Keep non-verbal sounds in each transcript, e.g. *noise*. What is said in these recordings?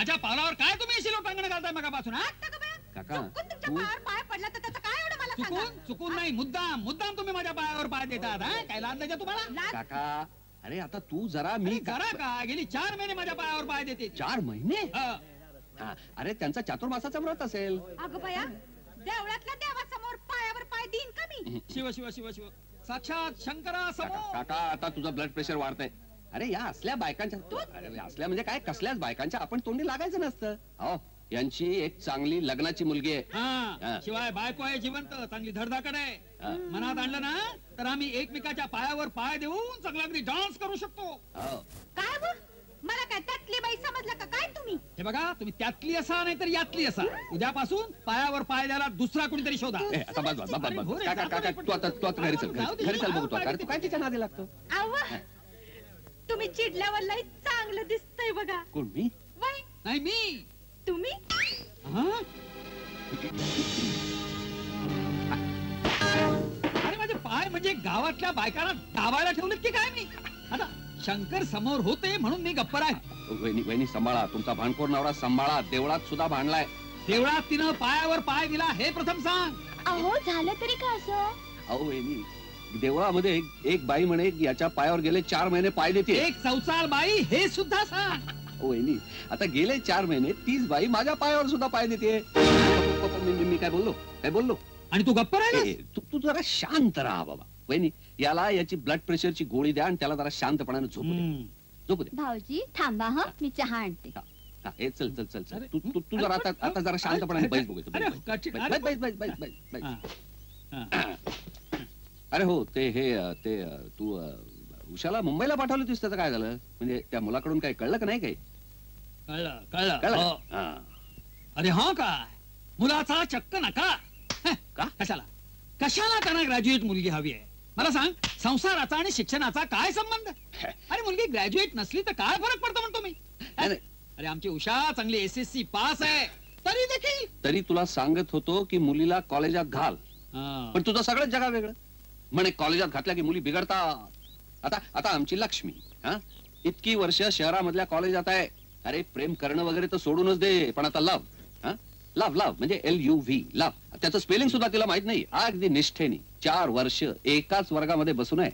माझ्या पावलावर काय तुम्ही शिलो टांगण घालताय मगापासून हा? काका, चुकून तुमच्या तू- पायावर पाय पडला तर त्याचं काय एवढं मला चुकून सांगा? चुकून नाही मुद्दाम मुद्दाम तुम्ही माझ्या पायावर पाय देतात हा? काय लाज द्यायच्या तुम्हाला? लाज- काका अरे आता तू जरा मी मी जरा का? गेली चार महिने माझ्या पायावर पाय देते. चार महिने. हा, अरे त्यांचा चातुर्मासाचा व्रत असेल. अगं बया देवळातल्या देवासमोर पायावर पाय देईन का मी? शिव शिव शिव शिव. साक्षात शंकरा काका समोर काका, आता तुझं ब्लड प्रेशर वाढतंय. अरे या असल्या बायकांच्या अरे असल्या म्हणजे काय? कसल्याच बायकांच्या आपण तोंडी लागायचं नसतं. हो यांची एक चांगली लग्नाची मुलगी आहे. शिवाय बायको आहे जिवंत चांगली धडधाकड आहे. मनात आणलं ना तर आम्ही एकमेकाच्या पायावर पाय देऊन चांगला अगदी डान्स करू शकतो. हो. काय मला काय त्यातली बाई समजलं का काय तुम्ही? हे बघा तुम्ही त्यातली असा नाही तर यातली असा. उद्यापासून पायावर पाय द्यायला दुसरा कोणीतरी शोधा. तू आता तू आता घरी चल घरी चल बघू तू काय तिच्या नादी लागतो आव तुम्ही चिडल्यावर लय चांगलं दिसतंय बघा. कोण मी? वय नाही मी. तुम्ही? हा? अरे माझे पाय म्हणजे गावातल्या बायकांना दाबायला ठेवलेत की काय मी? आता शंकर समोर होते म्हणून मी गप्प आहे वहिनी वहिनी सांभाळा. तुमचा भांडखोर नवरा सांभाळा. देवळात सुद्धा भांडलाय. देवळात तिनं पायावर पाय दिला हे प्रथम सांग. अहो झालं तरी का असं? अहो वहिनी देवळामध्ये एक- एक बाई म्हणे याच्या पायावर गेले चार महिने पाय देते एक चौचाल बाई हे सुद्धा सांग वहिनी आता गेले चार महिने तीच बाई माझ्या पायावर सुद्धा पाय देते मी काय बोललो काय बोललो आणि तू गप्प राहिला तू तू जरा शांत राहा बाबा वहिनी याला याची ब्लड प्रेशरची गोळी द्या आणि त्याला जरा शांतपणाने झोपू दे झोपू दे भाऊजी थांबा हा मी चहा आणते हा, चल चल चल चल तू तू तू जरा आता आता जरा शांतपणाने बैस बघू बैस, बैस. बैस, बैस. हा. हा. अरे हो ते हे अ, ते अ, तू अ, उषाला मुंबईला पाठवलं होतीस त्याचं काय झालं? म्हणजे त्या मुलाकडून काय कळलं का नाही काही? कळलं कळलं. कळलं? हो. हा. अरे हा काय मुलाचा चक्क नका. हं, का? कशाला? कशाला त्यांना ग्रॅज्युएट मुलगी हवी आहे? मला सांग संसाराचा आणि शिक्षणाचा काय संबंध? *laughs* अरे मुलगी ग्रॅज्युएट नसली तर काय फरक पडतो म्हणतो मी? नाही, नाही. अरे आमची उषा चांगली एस एस सी पास आहे. तरी देखील. तरी तुला सांगत होतो की मुलीला कॉलेजात घाल. हा. पण तुझं सगळंच जगा वेगळं म्हणे कॉलेजात घातल्या की मुली बिघडतात. आता आता आमची लक्ष्मी हा? इतकी वर्ष शहरामधल्या कॉलेजात आहे. अरे प्रेम करणं वगैरे तर सोडूनच दे पण आता लव हा? लव लव म्हणजे एल यू व्ही लव त्याचं स्पेलिंग सुद्धा तिला माहीत नाही. अगदी निष्ठेने चार वर्ष एकाच वर्गामध्ये बसून आहे.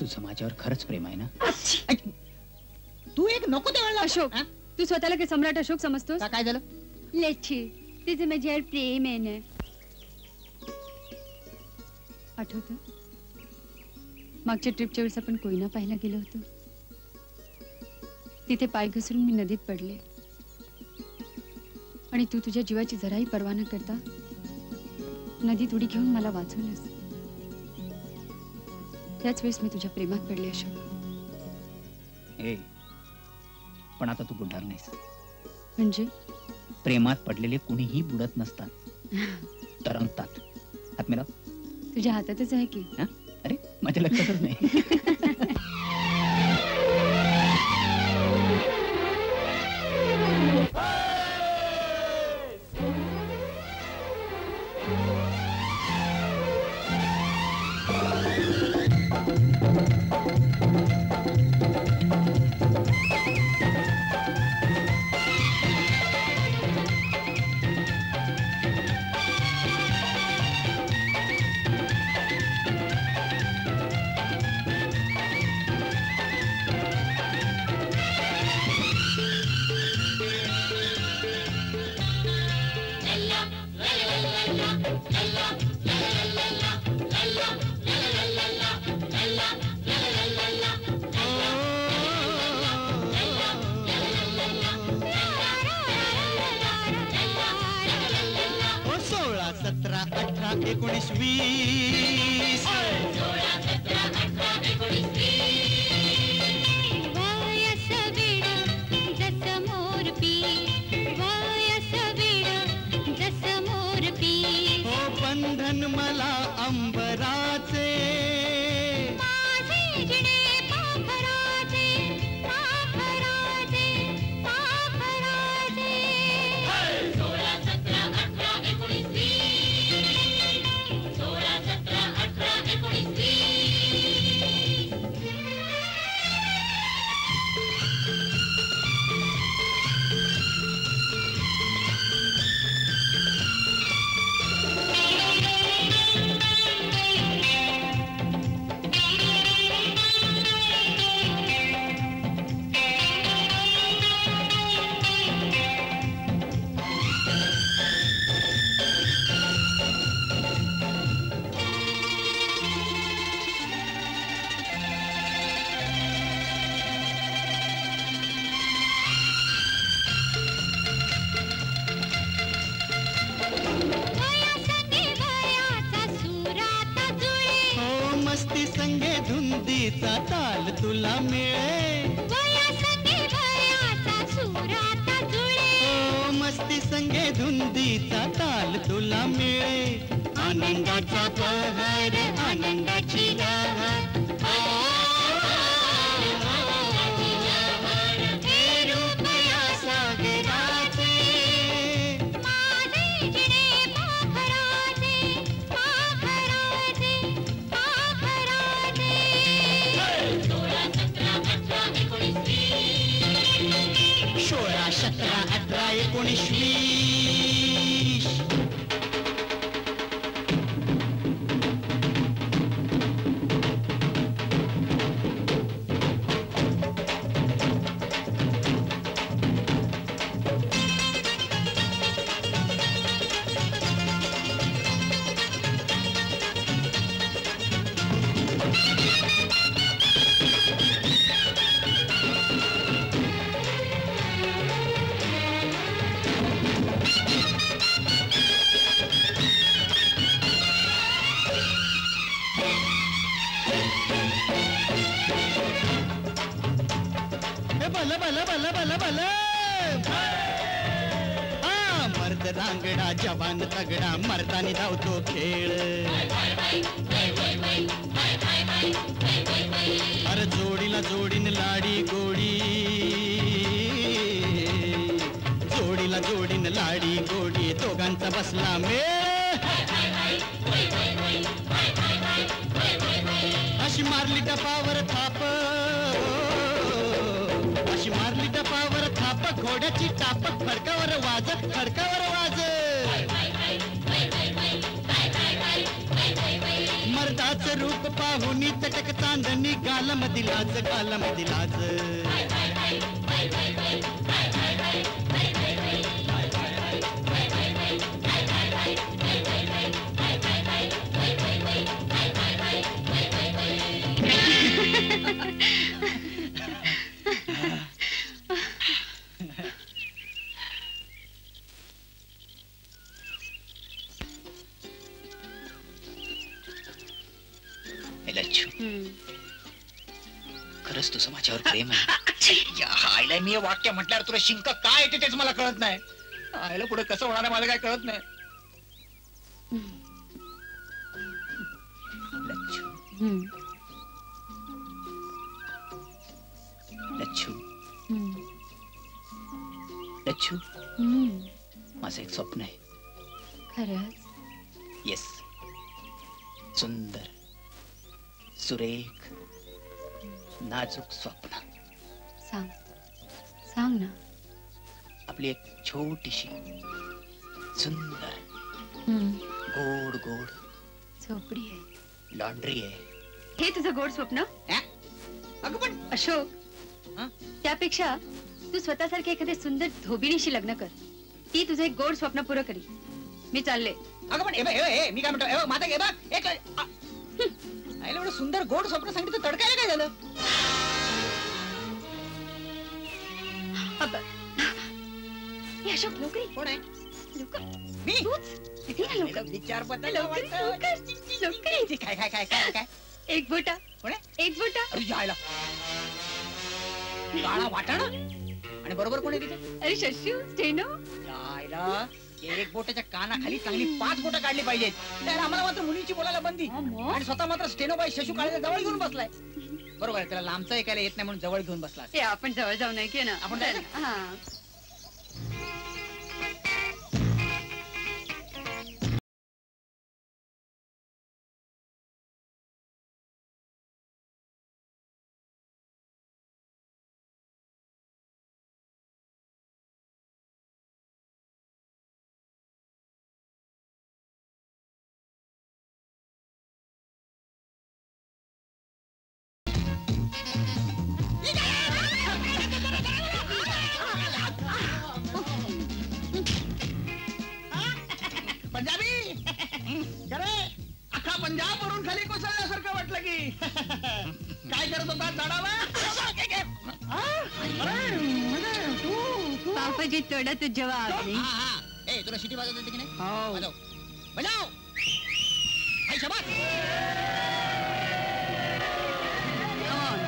तुझं माझ्यावर खरंच प्रेम आहे ना? तू एक नको त्यावेळेला अशोक हा? तू स्वतःला काय सम्राट अशोक समजतोस? का- काय झालं? लेच्छी तिचे माझ्यावर प्रेम आहे ना. आठवत? मागच्या ट्रिपच्या वेळेस आपण कोयना पाहायला गेलो होतो. तिथे पाय घसरून मी नदीत पडले. आणि तू तुझ्या जीवाची जराही पर्वा न करता नदीत उडी घेऊन मला वाचवलंस. त्याच वेळेस मी तुझ्या प्रेमात पडले अशोक. ए पण आता तू बुडणार नाहीस. म्हणजे? प्रेमात पडलेले कुणीही बुडत नसतात. *laughs* तरंगतात. हात मिळव तुझ्या हातातच आहे की? अरे माझ्या लक्षातच नाही. *laughs* झगडा मर्दानी धावतो खेळ. अरे जोडीला जोडीन लाडी गोडी. जोडीला जोडीन लाडी गोडी दोघांचा बसला मेळ अशी मारली टपावर थाप. अशी मारली टपावर थाप घोड्याची टाप फडकावर वाजत फडकावर वाज रूप पाहून चटक चांदणी गालम दिलाज गालम दिलाज ए, *laughs* खरंच तुझं माझ्यावर प्रेम आहे. *laughs* या, आईला मी वाक्य म्हटल्यावर तुला शिंक काय येते तेच मला कळत नाही. आईला पुढे कसं होणार मला काय कळत नाही. लच्छू. लच्छू. लच्छू. माझं एक स्वप्न आहे. खरंच? येस सुंदर. सुरेख नाजूक स्वप्न. सांग. सांग ना. आपली एक छोटीशी सुंदर गोड गोड झोपडी आहे. लॉन्ड्री आहे. हे तुझं गोड स्वप्न? अगं पण अशोक? त्यापेक्षा तू स्वतःसारखे एखाद्या सुंदर धोबिणीशी लग्न कर. ती तुझं एक गोड स्वप्न पुरं करी मी चालले. अगं पण मी काय म्हणतो माझं आईला एवढं सुंदर गोड स्वप्न सांगितलं तडकायला काय झालं? हे अशोक ये. कोण आहे? लवकर मी? तूच? ये ना लवकर. विचार लवकर लवकर लवकर ये. काय काय काय काय काय? एक बोटा. कोण आहे? एक बोटा. अरे जायला काळा वाटाणा. आणि बरोबर कोण आहे तिथे? अरे शशू स्टेनो जायला एक बोटाच्या कानाखाली चांगली पाच बोटं काढली पाहिजेत. त्याला आम्हाला मात्र मुलींची बोलायला बंदी? आणि स्वतः मात्र स्टेनोबाई शशू काळे जवळ घेऊन बसलाय. बरोबर आहे त्याला लांबचं ऐकायला येत नाही म्हणून जवळ घेऊन बसला ते आपण जवळ जाऊ नाही की ना. आपण काय करत होता झाडाला पापाजी तोडा तो जवाब नाही हा हा ए तुला शिटी वाजवत होती की नाही हो. वाजव बजाव हाय शबात Come on.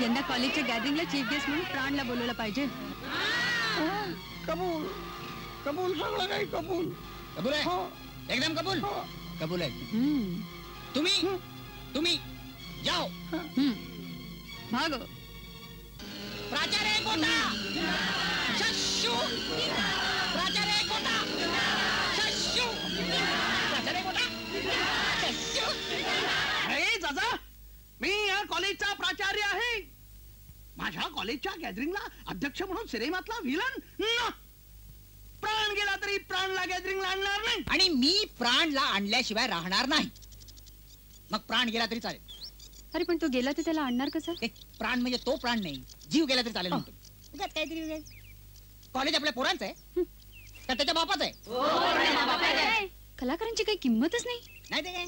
यंदा कॉलेजच्या गॅदरिंगला चीफ गेस्ट म्हणून प्राणला बोलवलं पाहिजे कबूल कबूल सगळं काही कबूल कबूल आहे? हो. एकदम कबूल? हो. कबूल आहे. तुम्ही तुम्ही जाओ. भागो. प्राचार्य कोटा. शशू. प्राचार्य कोटा. शशू. प्राचार्य कोटा. शशू. अरे दादा मी या कॉलेजचा प्राचार्य आहे. माझ्या कॉलेजच्या गॅदरिंगला अध्यक्ष म्हणून सिनेमातला विलन न. प्राण गेला तरी प्राणला गॅदरिंगला आणणार नाही. आणि मी प्राणला आणल्याशिवाय राहणार नाही. मग प्राण गेला तरी चालेल. अरे पण तो गेला तर त्याला आणणार कसा? ते प्राण म्हणजे तो प्राण नाही. जीव गेला तरी चालेल म्हणतो उगाच काहीतरी उगाच. कॉलेज आपल्या पोरांचं आहे. का त्याच्या बापाचं आहे. कलाकारांची काही किंमतच नाही? नाही ते काय?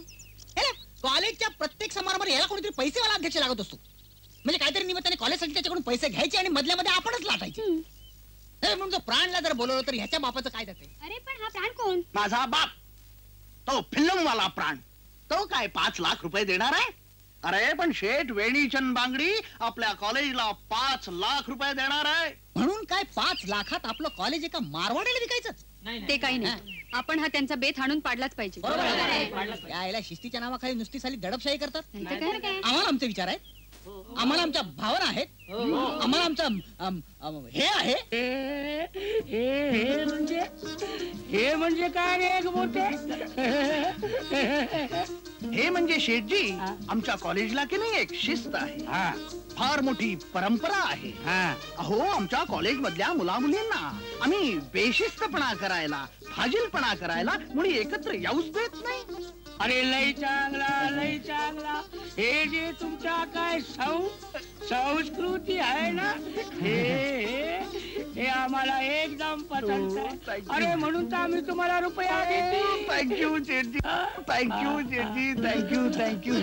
हे ना, कॉलेजच्या प्रत्येक समारंभाला याला कोणीतरी पैसेवाला अध्यक्ष लागत असतो. म्हणजे काहीतरी निमित्ताने कॉलेजसाठी त्याच्याकडून पैसे घ्यायचे आणि मधल्यामध्ये आपणच लाटायचे. हम्म. हे म्हणून जर प्राणला जर बोलवलं तर ह्याच्या बापाचं काय जाते? अरे पण हा प्राण कोण? माझा बाप. तो फिल्मवाला प्राण. तो काय पाच लाख रुपये देणार आहे? अरे पण शेठ वेणीचंद बांगडी आपल्या कॉलेजला पाच लाख रुपये देणार आहे. म्हणून काय पाच लाखात आपलं कॉलेज एका मारवाड्याला विकायचं? ते काही नाही. आपण हा त्यांचा बेत हाणून पाडलाच पाहिजे. यायला शिस्तीच्या नावाखाली नुसती साली दडपशाही करतात. नाहीतर काय? आम्हाला आमचे विचार आहेत आम्हाला आमच्या भावना आहेत. आम्हाला आमचं हे आहे. हे म्हणजे हे म्हणजे काय रे मोठे? हे म्हणजे शेठजी आमच्या कॉलेजला की नाही एक शिस्त आहे. फार मोठी परंपरा आहे. अहो आमच्या कॉलेज मधल्या मुला मुलींना आम्ही बेशिस्तपणा करायला फाजीलपणा करायला मुली एकत्र येऊच देत नाही. अरे लई चांगला लई चांगला. हे जे तुमच्या काय सं संस्कृती आहे ना हे हे- आम्हाला एकदम पसंत आहे. You. अरे म्हणून तर आम्ही तुम्हाला रुपया देते थँक्यू थँक्यू शेठजी थँक्यू थँक्यू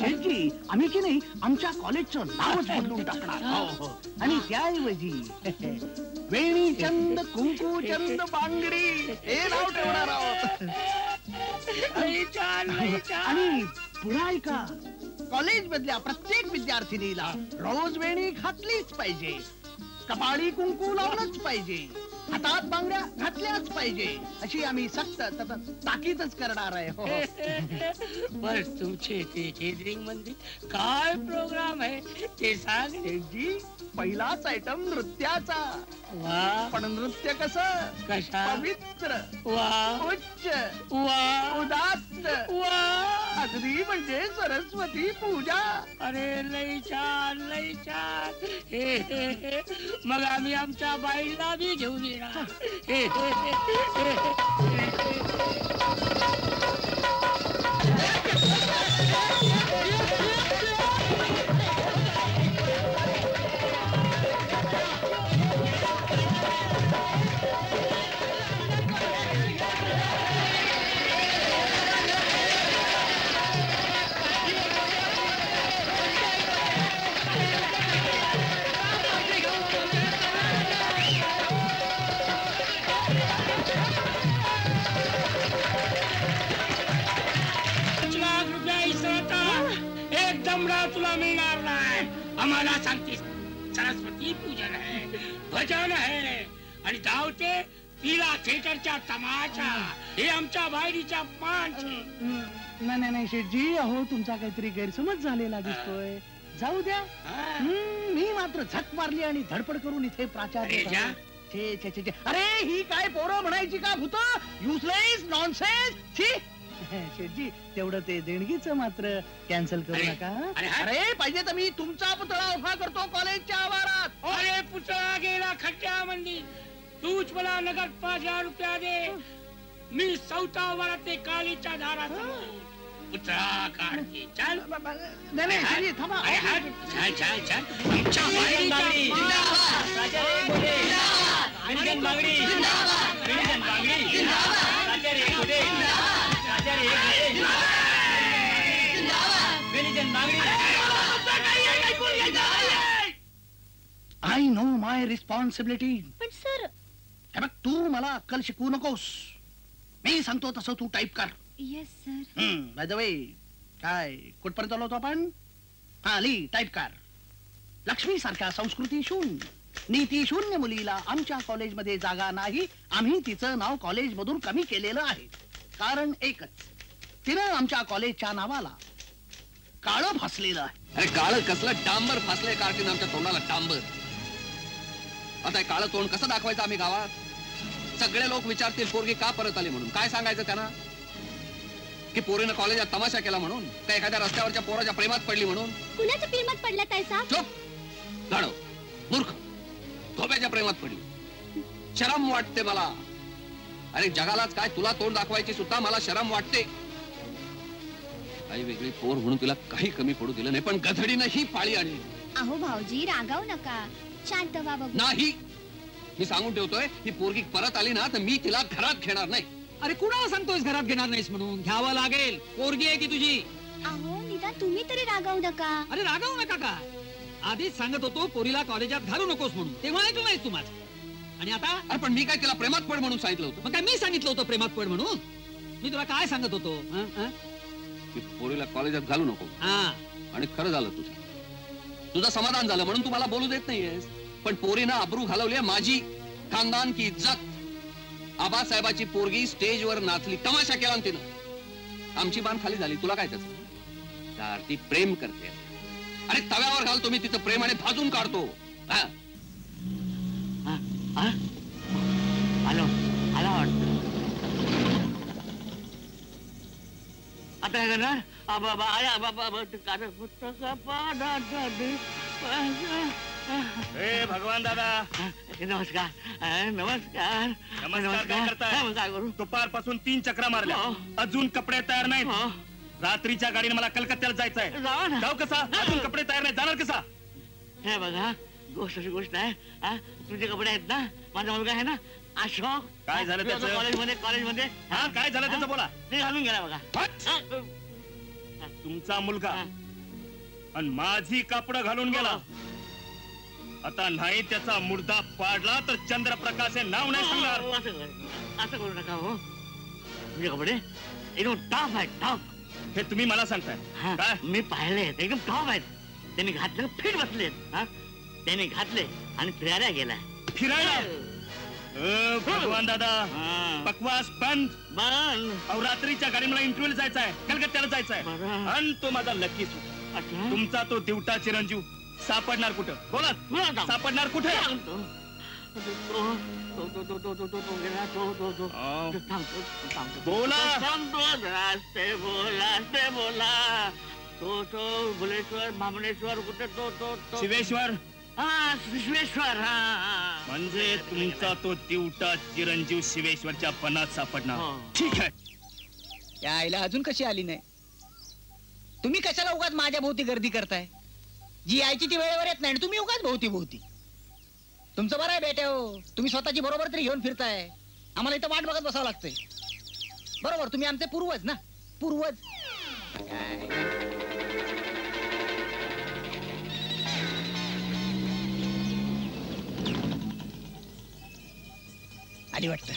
शेठजी आम्ही की नाही आमच्या कॉलेजचं नावच बदलून टाकणार. हो, हो. आणि त्याऐवजी वेणीचंद कुंकूचंद बांगडी हे नाव ठेवणार आहोत. आणि पुन्हा ऐका कॉलेज मधल्या प्रत्येक विद्यार्थिनीला रोज वेणी घातलीच पाहिजे. कपाळी कुंकू लावलंच पाहिजे. हातात बांगड्या घातल्याच पाहिजे. अशी आम्ही सक्त सतत ताकीदच करणार आहे हो. *laughs* बस तुमचे ते केटरिंगमध्ये काय प्रोग्राम आहे? ते सांग शेठजी पहिलाच आयटम नृत्याचा. वा. पण नृत्य कसं? कशा? पवित्र वा. उच्च वा. उदात्त. वा. अगदी म्हणजे सरस्वती पूजा. अरे लई छान लई छान. *laughs* मग आम्ही आमच्या बाईला बी घेऊन येणार हे, हे, हे, हे. पाच लाख रुपया इसरता दमडा तुला मिळणार नाही. आम्हाला सांगतेस सरस्वती पूजन आहे भजन आहे. आणि धावते तिला थिएटरच्या तमाशा. हे आमच्या बायडीच्या पाच. नाही नाही नाही शेठजी अहो तुमचा काहीतरी गैरसमज झालेला दिसतोय. जाऊ द्या. हम्म, मी मात्र झक मारली आणि धडपड करून इथे प्राचार्य अरे जा. झालो. छे, छे, छे, छे. अरे ही काय पोरं म्हणायची का भूत? युजलेस नॉनसेन्स छी *laughs* शेठजी तेवढं ते देणगीच मात्र कॅन्सल करू नका अरे, हा- अरे पाहिजे तर मी तुमचा पुतळा उभा करतो कॉलेजच्या आवारात. अरे पुतळा गेला खड्ड्या मंदी. तूच मला नगद पाच हजार रुपया दे. मी चौथा वरात ते कालीच्या दारात पुतळा काढते. चल. नाही नाही शेठजी, थांबा. अरे हा चल चल चल. आमच्या आय नो माय रिस्पॉन्सिबिलिटी पण सर बघ तू मला अक्कल शिकवू नकोस. मी सांगतो तसं तू टाईप कर. Yes sir by the way काय कुठपर्यंत आलो होतो आपण? हा ली टाईप कर. लक्ष्मी सारख्या संस्कृती शून नीती शून्य मुलीला आमच्या कॉलेजमध्ये जागा नाही. आम्ही तिचं नाव कॉलेजमधून कमी केलेलं आहे. कारण एकच. तिनं आमच्या कॉलेजच्या नावाला काळं फासलेलं आहे. अरे काळ कसलं? डांबर फासले कार्टीन आमच्या तोंडाला डांबर. आता काळं तोंड कसं दाखवायचं आम्ही गावात? सगळे लोक विचारतील पोरगी का परत आली म्हणून? काय सांगायचं त्यांना? की पोरीनं कॉलेजात तमाशा केला म्हणून? का एखाद्या रस्त्यावरच्या पोराच्या प्रेमात पडली म्हणून? कुणाच्या प्रेमात पडला ताई साहेब? चुप! मूर्ख. धोब्याच्या प्रेमात पडली. शरम वाटते मला. अरे जगालाच काय तुला तोंड दाखवायची सुद्धा मला शरम वाटते. आई वेगळी पोर म्हणून तिला काही कमी पडू दिलं नाही पण गधडीनं ही पाळी आणली. अहो भाऊजी रागावू नका. शांत व्हा बघू. नाही. मी सांगून ठेवतोय ही पोरगी परत आली ना तर मी तिला घरात घेणार नाही. अरे कुणाला सांगतोयस घरात घेणार नाहीस म्हणून? घ्यावं लागेल. पोरगी आहे ती तुझी. अहो निदान तुम्ही तरी रागावू नका. अरे रागावू नका का? आधीच सांगत होतो पोरीला कॉलेजात घालू नकोस म्हणून. तेव्हा ऐकलं नाहीस तू माझं. आणि आता अरे पण मी काय तिला प्रेमात पड म्हणून सांगितलं होतं. मग काय मी सांगितलं होतं प्रेमात पड म्हणून? मी तुला काय सांगत होतो? हं? हं? की पोरीला कॉलेजात घालू नको. हा. आणि खरं झालं तुझं. तुझं समाधान झालं म्हणून तू मला बोलू देत नाहीयेस. पण पोरीनं अब्रू घालवली आहे माझी. खानदान की इज्जत. आबासाहेबाची पोरगी स्टेजवर नाचली तमाशा केला ना तिनं. आमची बाण खाली झाली. तुला काय त्याचं? त्या ती प्रेम करते. अरे तव्यावर घालतो मी तिचं प्रेम आणि भाजून काढतो. हा. आलो आला वाटतं आता काय करणार ए भगवान दादा नमस्कार नमस्कार नमस्कार करू दुपारपासून तीन चक्रा मारल्या हो. अजून कपडे तयार नाहीत हो. रात्रीच्या गाडीने मला कलकत्त्याला जायचंय. जाऊ कसा अजून कपडे तयार नाही जाणार कसा हे बघा गोष्ट अशी गोष्ट आहे हा? तुमचे कपडे आहेत ना? माझा मुलगा आहे ना? अशोक? काय झालं त्याचं? कॉलेजमध्ये कॉलेजमध्ये. हा काय झालं त्याचं बोला. ते घालून गेला बघा! हा, तुमचा मुलगा. हा. आणि माझी कापड घालून गेला. आता नाही त्याचा मुर्दा पाडला तर चंद्रप्रकाश हे नाव नाही सांगणार. हो, असं करू- असं करू नका हो. तुमचे कपडे एकदम टॉप आहेत टॉप हे तुम्ही मला सांगताय. हा, मी पाहिले एकदम टॉप आहेत. त्यांनी घातले फिट बसलेत. हा? त्यांनी घातले आणि फिरायला गेला. फिरायला? अ, भगवान दादा हा. बकवास बंद. बरं अहो रात्रीच्या गाडी मला इंटरव्ह्यू जायचा आहे कलकत्त्याला जायचा आहे. आणि तो माझा लकी. तुमचा तो दिवटा चिरंजीव. सापडणार कुठं? बोला. सापडणार कुठे. बोला. रास्ते बोला बोला. तो तो भुलेश्वर मामलेश्वर कुठे तो तो तो. शिवेश्वर. हा विश्वेश्वर. हा, म्हणजे तुमचा तो दिवटा चिरंजीव शिवेश्वरच्या बनात सापडणार. हो. ठीक आहे. या आईला अजून कशी आली नाही? तुम्ही कशाला उगाच माझ्या भोवती गर्दी करताय? जी यायची ती वेळेवर येत नाही आणि तुम्ही उगाच भोवती भोवती तुमचं बरं आहे बेटे हो. तुम्ही स्वतःची बरोबर तरी घेऊन फिरताय. आम्हाला इथं वाट बघत बसावं लागतंय. बरोबर तुम्ही आमचे पूर्वज ना? पूर्वज. आली वाटतं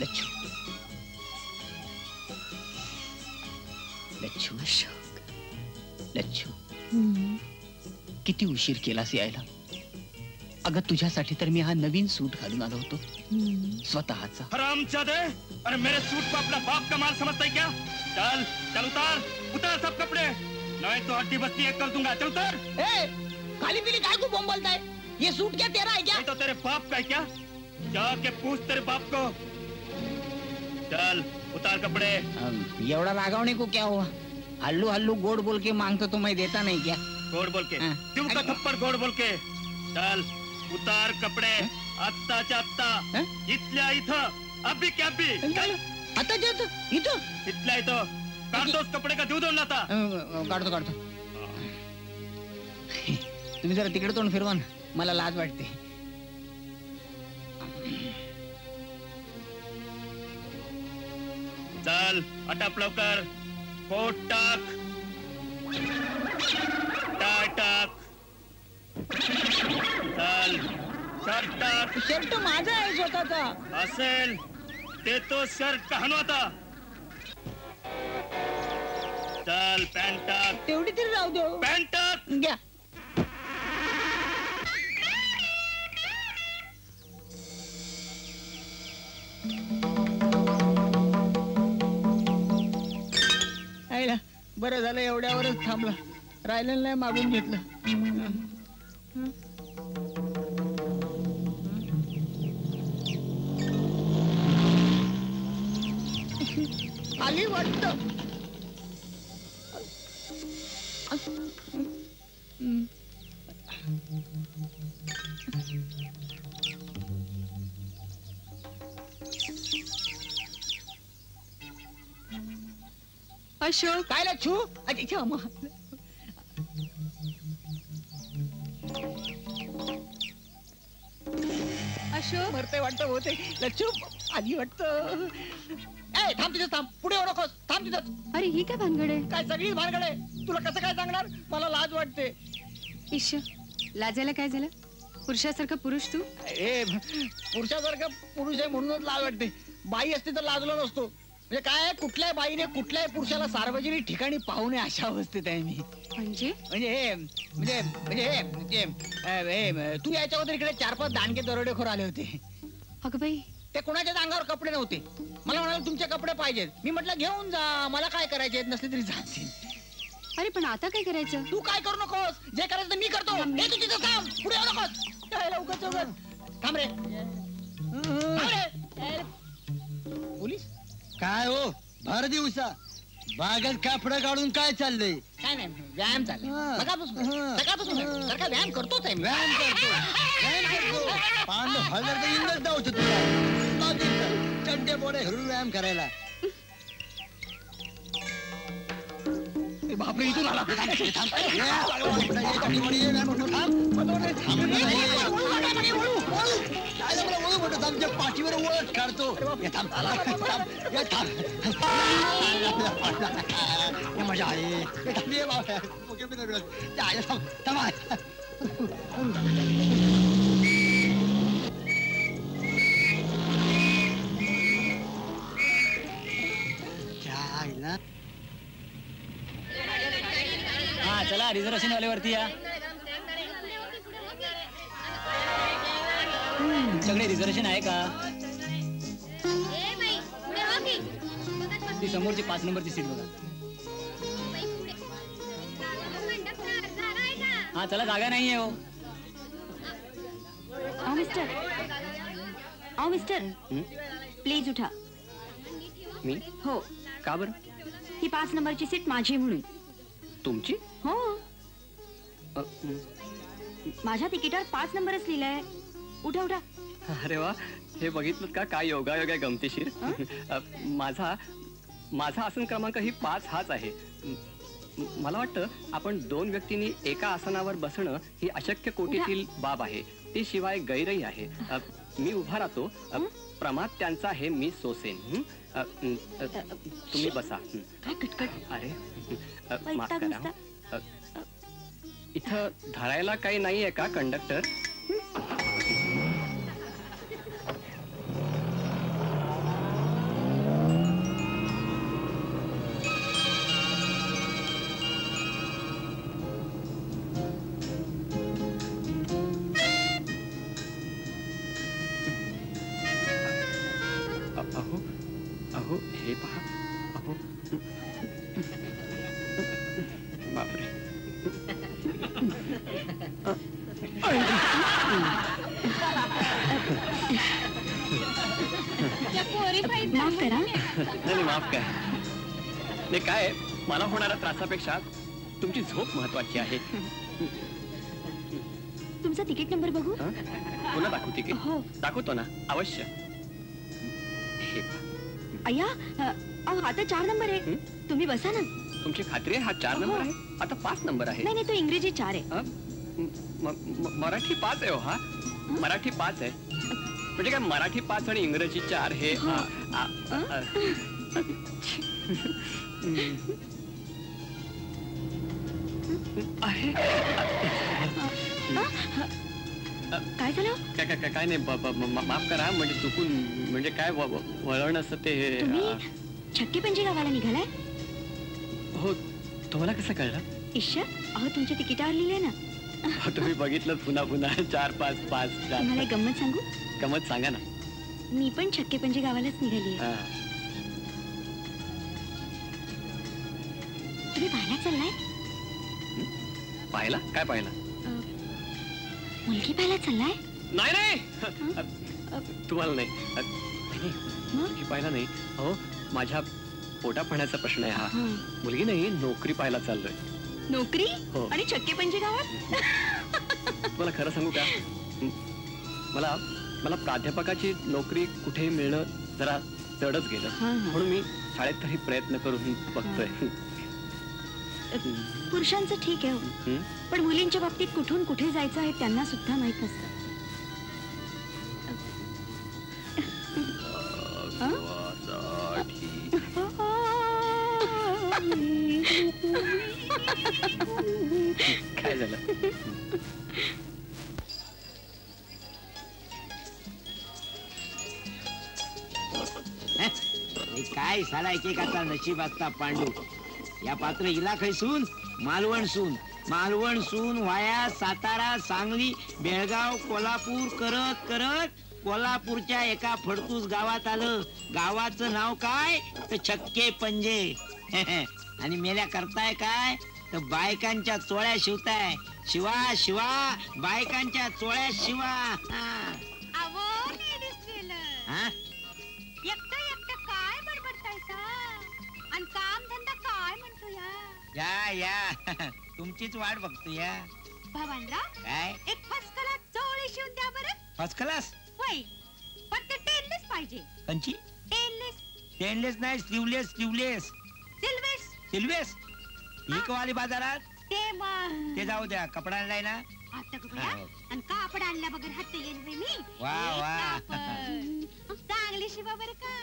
लच्छू। लच्छू लच्छू। किती उशीर केलास यायला? अगं तुझ्यासाठी तर मी हा नवीन सूट घालून आलो होतो. स्वतःचा. अरे मेरे सूट को अपना बाप का माल समझता है क्या? चल चल उतार उतार सब कपड़े। नहीं तो हड्डी बस्ती एक कर दूँगा। चल उतार। ए, खाली पीली काय को बम बोलता है ये सूट क्या तेरा है क्या? तो तेरे बाप का है क्या? जाके पूछ तेरे बाप को। चल उतार कपड़े। एवढा रागावने को क्या हुआ? हल्लू हल्लू गोड बोल के मांगतो तो मैं देता नहीं क्या? गोड बोल के हाँ. क्यों का थप्पड़ गोड बोल के चल। उतार कपडे. आत्ताच्या आत्ता. हाँ? इथल्या इथं. अभी क्या? अभी चल आता जातो इथं? इथल्या इथं. काढतोस कपडे का देऊ दोन आता काढतो काढतो. तुम्ही जरा तिकडे तोंड फिरवा ना. मला लाज वाटते. चल अटप लवकर. कोट टाक टाक. चल. शर्टात शर्ट माझा आहे स्वतःचा. असेल. ते तो शर्ट कहाणू आता. चल पॅन्ट टाक. तेवढी तरी राहू दे हो. पॅन्ट टाक. घ्या. आईला बरं झालं एवढ्यावरच थांबला. राहिलेलं नाही मागून घेतलं. आली वाटत अशोक काय लच्छू अच्छा मरते वाटतं होते लच्छू आली वाटतं. ए थांब तिथं थांब. पुढे नकोस. थांब तिथं. अरे ही काय भानगड? आहे काय सगळीच भानगड? आहे तुला कसं काय सांगणार? मला लाज वाटते. इश लाजायला काय झालं? पुरुषासारखा पुरुष तू? ए पुरुषासारखं पुरुष आहे म्हणूनच लाज वाटते. बाई असते तर लाजलो नसतो. म्हणजे काय आहे, कुठल्याही बाईने कुठल्याही पुरुषाला सार्वजनिक ठिकाणी पाहू नये अशा अवस्थेत आहे मी. म्हणजे? म्हणजे हे म्हणजे म्हणजे हे म्हणजे अं, हे तू याच्या अगोदर इकडे चार पाच दांडके दरोडेखोर आले होते. अगं बाई. ते कोणाच्याच अंगावर कपडे नव्हते. मला म्हणाले तुमचे कपडे पाहिजेत. मी म्हटलं घेऊन जा मला काय करायचे आहेत नसले तरी जातील. अरे पण आता काय करायचं? तू काय करू नकोस. जे करायचं ते मी करतो. हे तू तिथं थांब. पुढे येऊ नकोस. काय लवकर चौघात थांब रे. थांब रे. पोलीस? काय हो? भर दिवसा बागेत कापड काढून काय चाललंय? काय नाही व्यायाम चाललाय. सकाळपासून. सकाळपासून व्यायाम. करतोच आहे मी. व्यायाम करतो. व्यायाम करतो. हळदर तर इंदच जाऊ तुला. चड्डे बोडे घरून व्यायाम करायला. मला ओळख म्हणतो आमच्या पाठीवर ओळख काढतो ये, थांब. थांब. ये, थांब. ये, मजा आहे चला रिझर्वेशन वाल्यावरती या. सगळे रिझर्वेशन आहे का? ती समोरची पाच नंबरची सीट बघा. हा चला जागा नाहीये हो. अहो मिस्टर. अहो मिस्टर. प्लीज उठा. मी? हो. का बरं? ही पाच नंबरची सीट माझी म्हणून. तुमची? हो. अ, हं. माझ्या तिकिटावर पाच नंबरच लिहिलाय. उठा उठा. अरे वा हे बघितलं का? काय योगा योगा गमतीशीर? अ, माझा माझा आसन क्रमांक ही पाच हाच आहे. म- म- मला वाटतं आपण दोन व्यक्तींनी एका आसनावर बसणं ही अशक्य कोटीतील बाब आहे. ती शिवाय गैरही आहे. अ, मी उभा राहतो. अ, प्रमाद त्यांचा आहे मी सोसेन. हं? अ, म, अ, तुम्ही बसा. हं. काय कटकट? अरे माफ करा. इथं धरायला काही नाहीये का कंडक्टर? होणाऱ्या त्रासापेक्षा तुमची झोप महत्वाची आहे. तुमचा तिकीट नंबर बघू? हं? पुन्हा दाखवू तिकीट? हो. दाखवतो ना अवश्य. हे. अय्या अहो आता चार नंबर आहे. हं? तुम्ही बसा ना. तुमची खात्री आहे हा चार नंबर आहे? आता पाच नंबर आहे. नाही नाही तो इंग्रजी चार आहे. हं? मराठी पाच आहे हा मराठी पाच आहे. म्हणजे काय मराठी पाच आणि इंग्रजी चार हे *laughs* काय झालं? काय काय काय- नाही माफ करा म्हणजे चुकून म्हणजे काय वळण असतं ते तुम्ही अ, छक्केपंजी गावाला निघालाय? हो तुम्हाला कसं कळलं? ईश्वर अहो तुमच्या तिकिटावर लिहिले ना. तुम्ही बघितलं पुन्हा पुन्हा चार पाच पाच चार. एक गंमत सांगू? गमत सांगा ना. मी पण छक्केपंजी गावालाच निघाली. तुम्ही पाहायला चाललाय? पाहिला? काय पाहिला? मुलगी पाहायला चाललाय? नाही नाही. तुम्हाला नाही. मुलगी पाहिला नाही. अहो माझ्या पोटा पाण्याचा प्रश्न आहे हा. हं. मुलगी नाही नोकरी पाहायला चाललोय. नोकरी? हो. आणि छक्केपंजी गावात? तुम्हाला खरं सांगू का? मला मला प्राध्यापकाची नोकरी कुठे मिळणं जरा जडच गेलं. हं, हं. म्हणून मी शाळेत तरी प्रयत्न करून बघतोय. पुरुषांचं ठीक आहे हो. पण मुलींच्या बाबतीत कुठून कुठे जायचं हे त्यांना सुद्धा माहीत नसतं. काय झालं? काय साला एकेकाचा नशीब असता पांडू? या पात्र हिला खैसून मालवण सून. मालवण सून वाया सातारा सांगली बेळगाव कोल्हापूर करत करत कोल्हापूरच्या एका फडतूस गावात आलं. गावाचं नाव काय? तर छक्के पंजे. *laughs* आणि मेल्या करताय काय? तर बायकांच्या चोळ्या शिवताय. शिवा शिवा बायकांच्या चोळ्या शिवा. हा. एकटं एकटं काय बडबडतायसा आणि काम या या. *laughs* तुमचीच वाट बघतो या. भवानराव काय? एक फसकला चोळी शिवून द्या बरं. फर्स्ट क्लास होय. पण ते टेनलेस पाहिजे. कंची टेनलेस स्टेनलेस नाही स्लीवलेस स्लीवलेस सिल्वेस सिल्वेस वाली बाजारात? ते मग ते जाऊ द्या कपडा आणलाय ना. आता हा. आणि कापड आणल्या बगर हात येईल मी. वा, एक वा. कापड. *laughs* चांगली शिवा बरं का.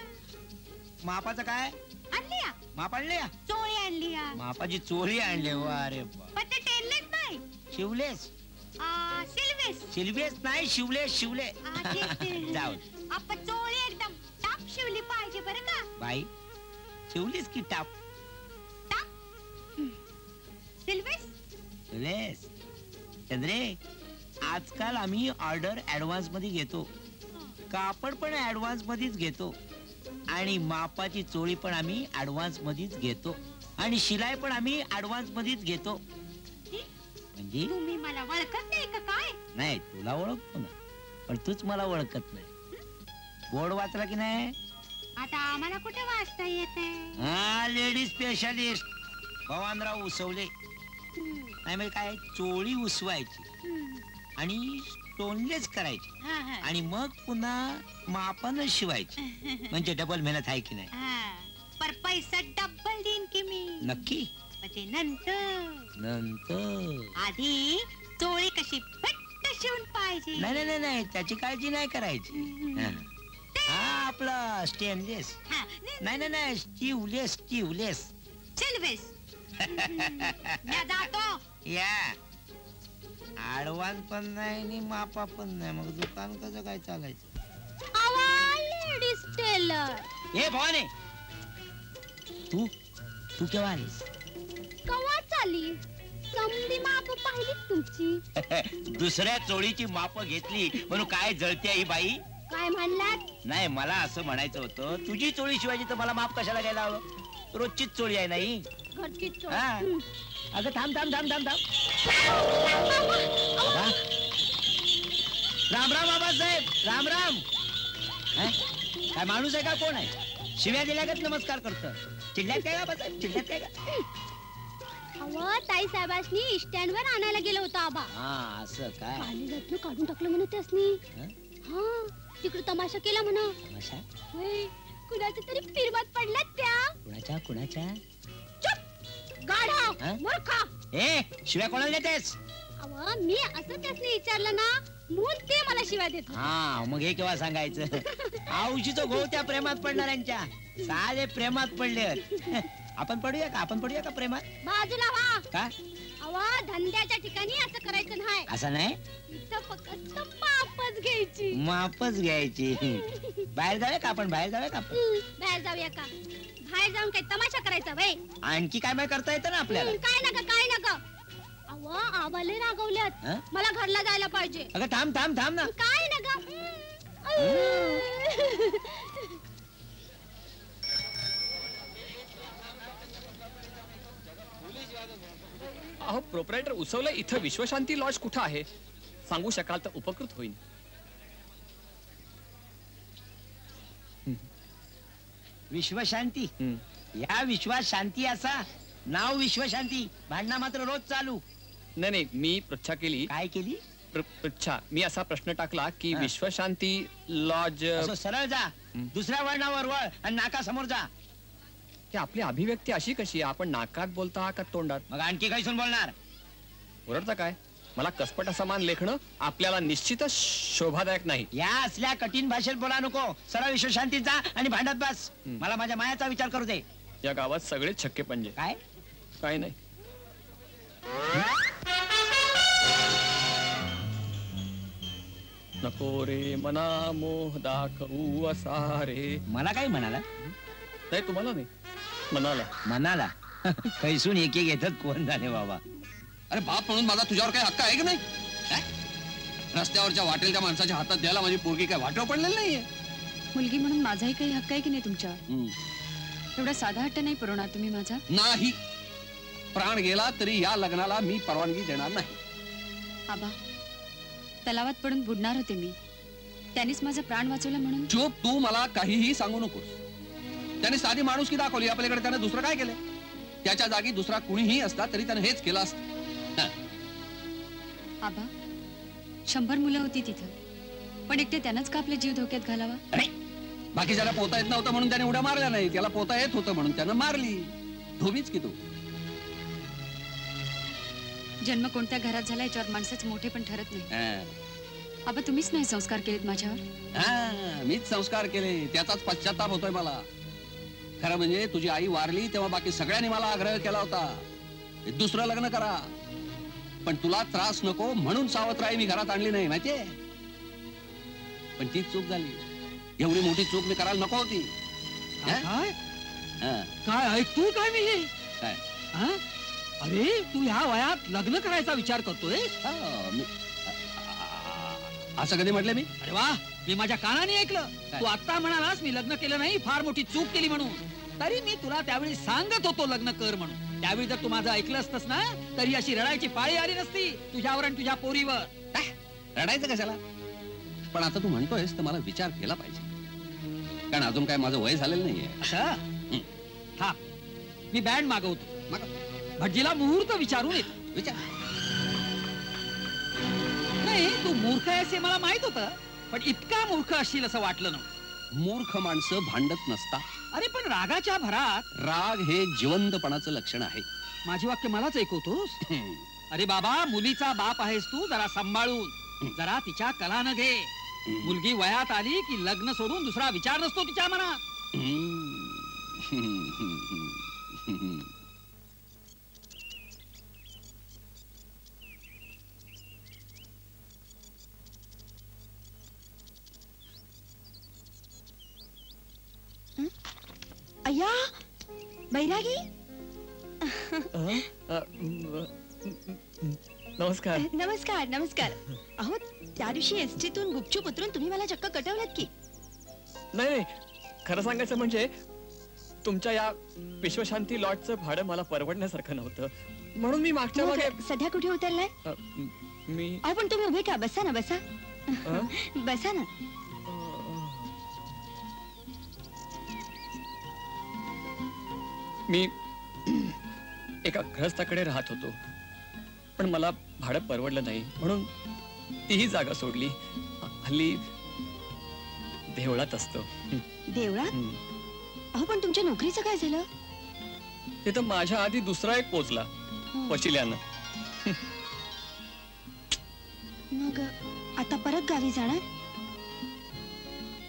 मापाचं काय? आणली या. माप आणले या? चोळी आणली या. मापाची चोळी आणली वा अरे. पण ते नाही. शिवलेस? आ, सिल्वेस. सिल्वेस नाही शिवलेस शिवले. आ, ते. जाऊ. आपण चोळी एकदम टाप शिवली पाहिजे बरं का? बाई शिवलीस की टाप? सिल्वेस? शिवलेस चंद्रे आजकाल आम्ही ऑर्डर ऍडव्हान्समध्ये घेतो कापड पण ऍडव्हान्स मध्येच घेतो. आणि मापाची चोळी पण आम्ही ऍडव्हान्स मध्येच घेतो. आणि शिलाई पण आम्ही ऍडव्हान्स मध्येच घेतो. म्हणजे? तुम्ही मला ओळखत नाही का काय? नाही तुला ओळखतो ना. पण तूच मला ओळखत नाही. बोर्ड वाचला की नाही? आता आम्हाला कुठे वाचता येत? हा लेडीज स्पेशालिस्ट भवानराव उसवले. नाही म्हणजे काय? चोळी उसवायची. आणि स्टोनलेस करायची. आणि मग पुन्हा मापानं शिवायची. म्हणजे डबल मेहनत आहे की नाही? पर पैसा डब्बल देईन की मी? नक्की. म्हणजे नंतर. नंतर. आधी चोळी कशी फट्ट शिवून पाहिजे. नाही नाही नाही, नाही. त्याची काळजी नाही करायची. हा. हा आपला स्टेनलेस हा, नाही नाही नाही. स्टीवलेस स्टीवलेस सिल्वेस मी जातो. या. ऍडव्हान्स पण नाही आणि मापा पण नाही. मग दुकान कसं काय चालायचं? लेडीज टेलर ए भवाने! तू? तू केव्हा आलीस? कवा चाली? समधी माप पाहिली तुमची. *laughs* दुसऱ्या चोळीची माप घेतली म्हणून काय जळते ही बाई? काय म्हणलात? नाही मला असं म्हणायचं होतं तुझी चोळी शिवायची तर मला माप कशाला घ्यायला हवं? रोजचीच चोळी आहे नाही हा. अगं थांब थांब थांब थांब थांब. बाबा. राम राम बाबासाहेब राम राम. हं? काय माणूस आहे का? कोण आहे? शिव्या दिल्यागत नमस्कार करतो चिल्ल्यात काय बाबासाहेब चिल्ल्यात काय का अहो ताई साहेबांनी स्टँड वर आणायला गेलो होतो आबा. हा असं काय? रत्न काढून टाकलं म्हणे त्यासनी हं? हा तिकडे तमाशा केला म्हणा. तमाशा? होय कुणाच्या तरी फिरवत पडल्यात त्या. कुणाच्या कुणाच्या? गाढा? मूर्खा. ए शिव्या कोणाला देतेस? मी असं त्यासनी विचारलं ना म्हणून ते मला शिवाय देत हा मग हे केव्हा सांगायचं? *laughs* आऊशीचं गो त्या प्रेमात पडणाऱ्यांच्या. सारे प्रेमात पडले आपण पडूया का? आपण पडूया का प्रेमात? बाजूला व्हा का? अहो धंद्याच्या ठिकाणी असं करायचं नाही. असं नाही? इथं फक्त मापच घ्यायची. मापच घ्यायची. बाहेर जाऊया का आपण? बाहेर जाऊया का आपण? हम्म, बाहेर जाऊया का? बाहेर जाऊन काही तमाशा करायचा वय आणखी काय बाय करता येतं ना आपल्याला? काय नका काय नका. अव आबाले रागवल्यात? मला घरला जायला पाहिजे. अगं थांब थांब थांब ना. काय नका? अहो प्रोपरायटर उसवलं इथं विश्वशांती लॉज कुठं आहे? सांगू शकाल तर उपकृत होईल विश्वशांती? या विश्वात शांती असा नाव विश्वशांती. भांडणा मात्र रोज चालू. नाही नाही मी पृच्छा केली. काय केली? पृच्छा. मी असा प्रश्न टाकला की हा. विश्वशांती लॉज असं सरळ जा. दुसऱ्या वळणावर वळ आणि नाका समोर जा. की आपली अभिव्यक्ती अशी कशी आहे? आपण नाकात बोलता का तोंडात? मग आणखी काही बोलणार? ओरडता काय? मला कसपट समान लेखणं आपल्याला निश्चितच शोभादायक नाही. या असल्या कठीण भाषेत बोला नको. सरळ विश्वशांतीत जा आणि भांडत बस. मला माझ्या मायाचा विचार करू दे. या गावात सगळे छक्के पंजे. काय? काय नाही. नको रे मना मोह दाखवू असा रे. मला काय म्हणाला? नाही तुम्हाला नाही. मनाला. मनाला? *laughs* कैसून एक एक येतात कोण झाले बाबा? अरे बाप म्हणून माझा तुझ्यावर काही हक्क आहे की नाही? काय? रस्त्यावरच्या वाटेलच्या माणसाच्या हातात द्यायला माझी पोरगी काय वाटव पडलेली नाहीये? मुलगी म्हणून माझाही काही हक्क आहे की नाही तुमच्यावर? हम्म. एवढा साधा हट्ट नाही पुरवणार तुम्ही माझा? नाही. प्राण गेला तरी या लग्नाला मी परवानगी देणार नाही. आबा तलावात पडून बुडणार होते मी. त्यांनीच माझा प्राण वाचवला म्हणून. चूप तू मला काहीही सांगू नकोस. त्याने साधी माणुसकी दाखवली. आपल्याकडे त्याने दुसरं काय केलं त्याच्या जागी दुसरा कुणीही असता तरी त्याने हेच केलं असतं. आबा शंभर मुलं होती तिथं. पण एकटे त्यानंच का आपला जीव धोक्यात घालावा? अरे बाकीच्याला पोता येत नव्हतं म्हणून त्याने उड्या मारल्या नाही. त्याला पोता येत होतं म्हणून त्यानं मारली. धोबीच की तू? जन्म कोणत्या घरात झाला याच्यावर माणसाचे मोठे पण ठरत नाही. आबा तुम्हीच नाही संस्कार केलेत माझ्यावर? मीच संस्कार केले. त्याचाच पश्चाताप होतोय मला. खरं म्हणजे तुझी आई वारली तेव्हा बाकी सगळ्यांनी मला आग्रह केला होता. दुसरं लग्न करा. पण तुला त्रास नको म्हणून सावत्राई मी घरात आणली नाही माहितीये? पण ती चूक झाली. एवढी मोठी चूक मी करायला नको होती? काय हं, काय? मी काय? अरे तू ह्या वयात लग्न करायचा विचार करतोय हा, असं कधी म्हटलं मी? अरे वा मी माझ्या कानाने ऐकलं? तू आता म्हणालास मी लग्न केलं नाही फार मोठी चूक केली म्हणून. तरी मी तुला त्यावेळी सांगत होतो लग्न कर म्हणून. त्यावेळी जर तू माझं ऐकलं असतंस ना तरी अशी रडायची पाळी आली नसती तुझ्यावर आणि तुझ्या पोरीवर? रडायचं कशाला? पण आता तू म्हणतोयस तर मला विचार केला पाहिजे. कारण अजून काय माझं वय झालेलं नाहीये. हा. मी बँड मागवतो. मागव. भटजीला मुहूर्त विचारून येतो. विचार. नाही तू मूर्ख आहेस हे मला माहीत होतं. पण इतका मूर्ख असशील असं वाटलं नव्हतं. मूर्ख माणसं भांडत नसता. अरे पण रागाच्या भरात. राग हे जिवंतपणाचं लक्षण आहे. माझी वाक्य मलाच ऐकवतोस? *laughs* अरे बाबा मुलीचा बाप आहेस तू जरा सांभाळून. जरा तिच्या कलानं घे. मुलगी वयात आली की लग्न सोडून दुसरा विचार नसतो तिच्या मनात. *laughs* अय्या बैरागी नमस्कार नमस्कार नमस्कार अहो त्या दिवशी एसटीतून गुपचूप उतरून तुम्ही मला चक्क कटवलं की नाही नाही खरं सांगायचं म्हणजे तुमच्या या विश्वशांती लॉटचं भाडं मला परवडण्यासारखं नव्हतं म्हणून मी मागच्या मग मागे सध्या कुठे उतरलाय अ, मी अहो पण तुम्ही उभे का बसा ना बसा अ? बसा ना मी एका ग्रस्ताकडे राहत होतो. पण मला भाडं परवडलं नाही. म्हणून तीही जागा सोडली. हल्ली देवळात असतो. देवळात. अहो पण तुमच्या नोकरीचं काय झालं? तिथं माझ्या आधी दुसरा एक पोचला. वशिल्यानं. मग आता परत गावी जाणार?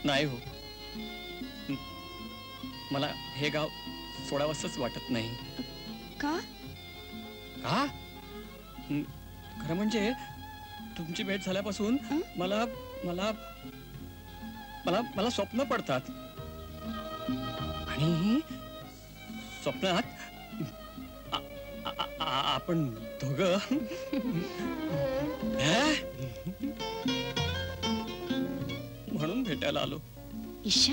नाही हं. मला हे गाव सोडावंसच वाटत नाही. का? का? खरं म्हणजे तुमची भेट झाल्यापासून मला मला मला मला स्वप्न पडतात. आणि स्वप्नात आपण दोघ म्हणून भेटायला आलो. ईशा?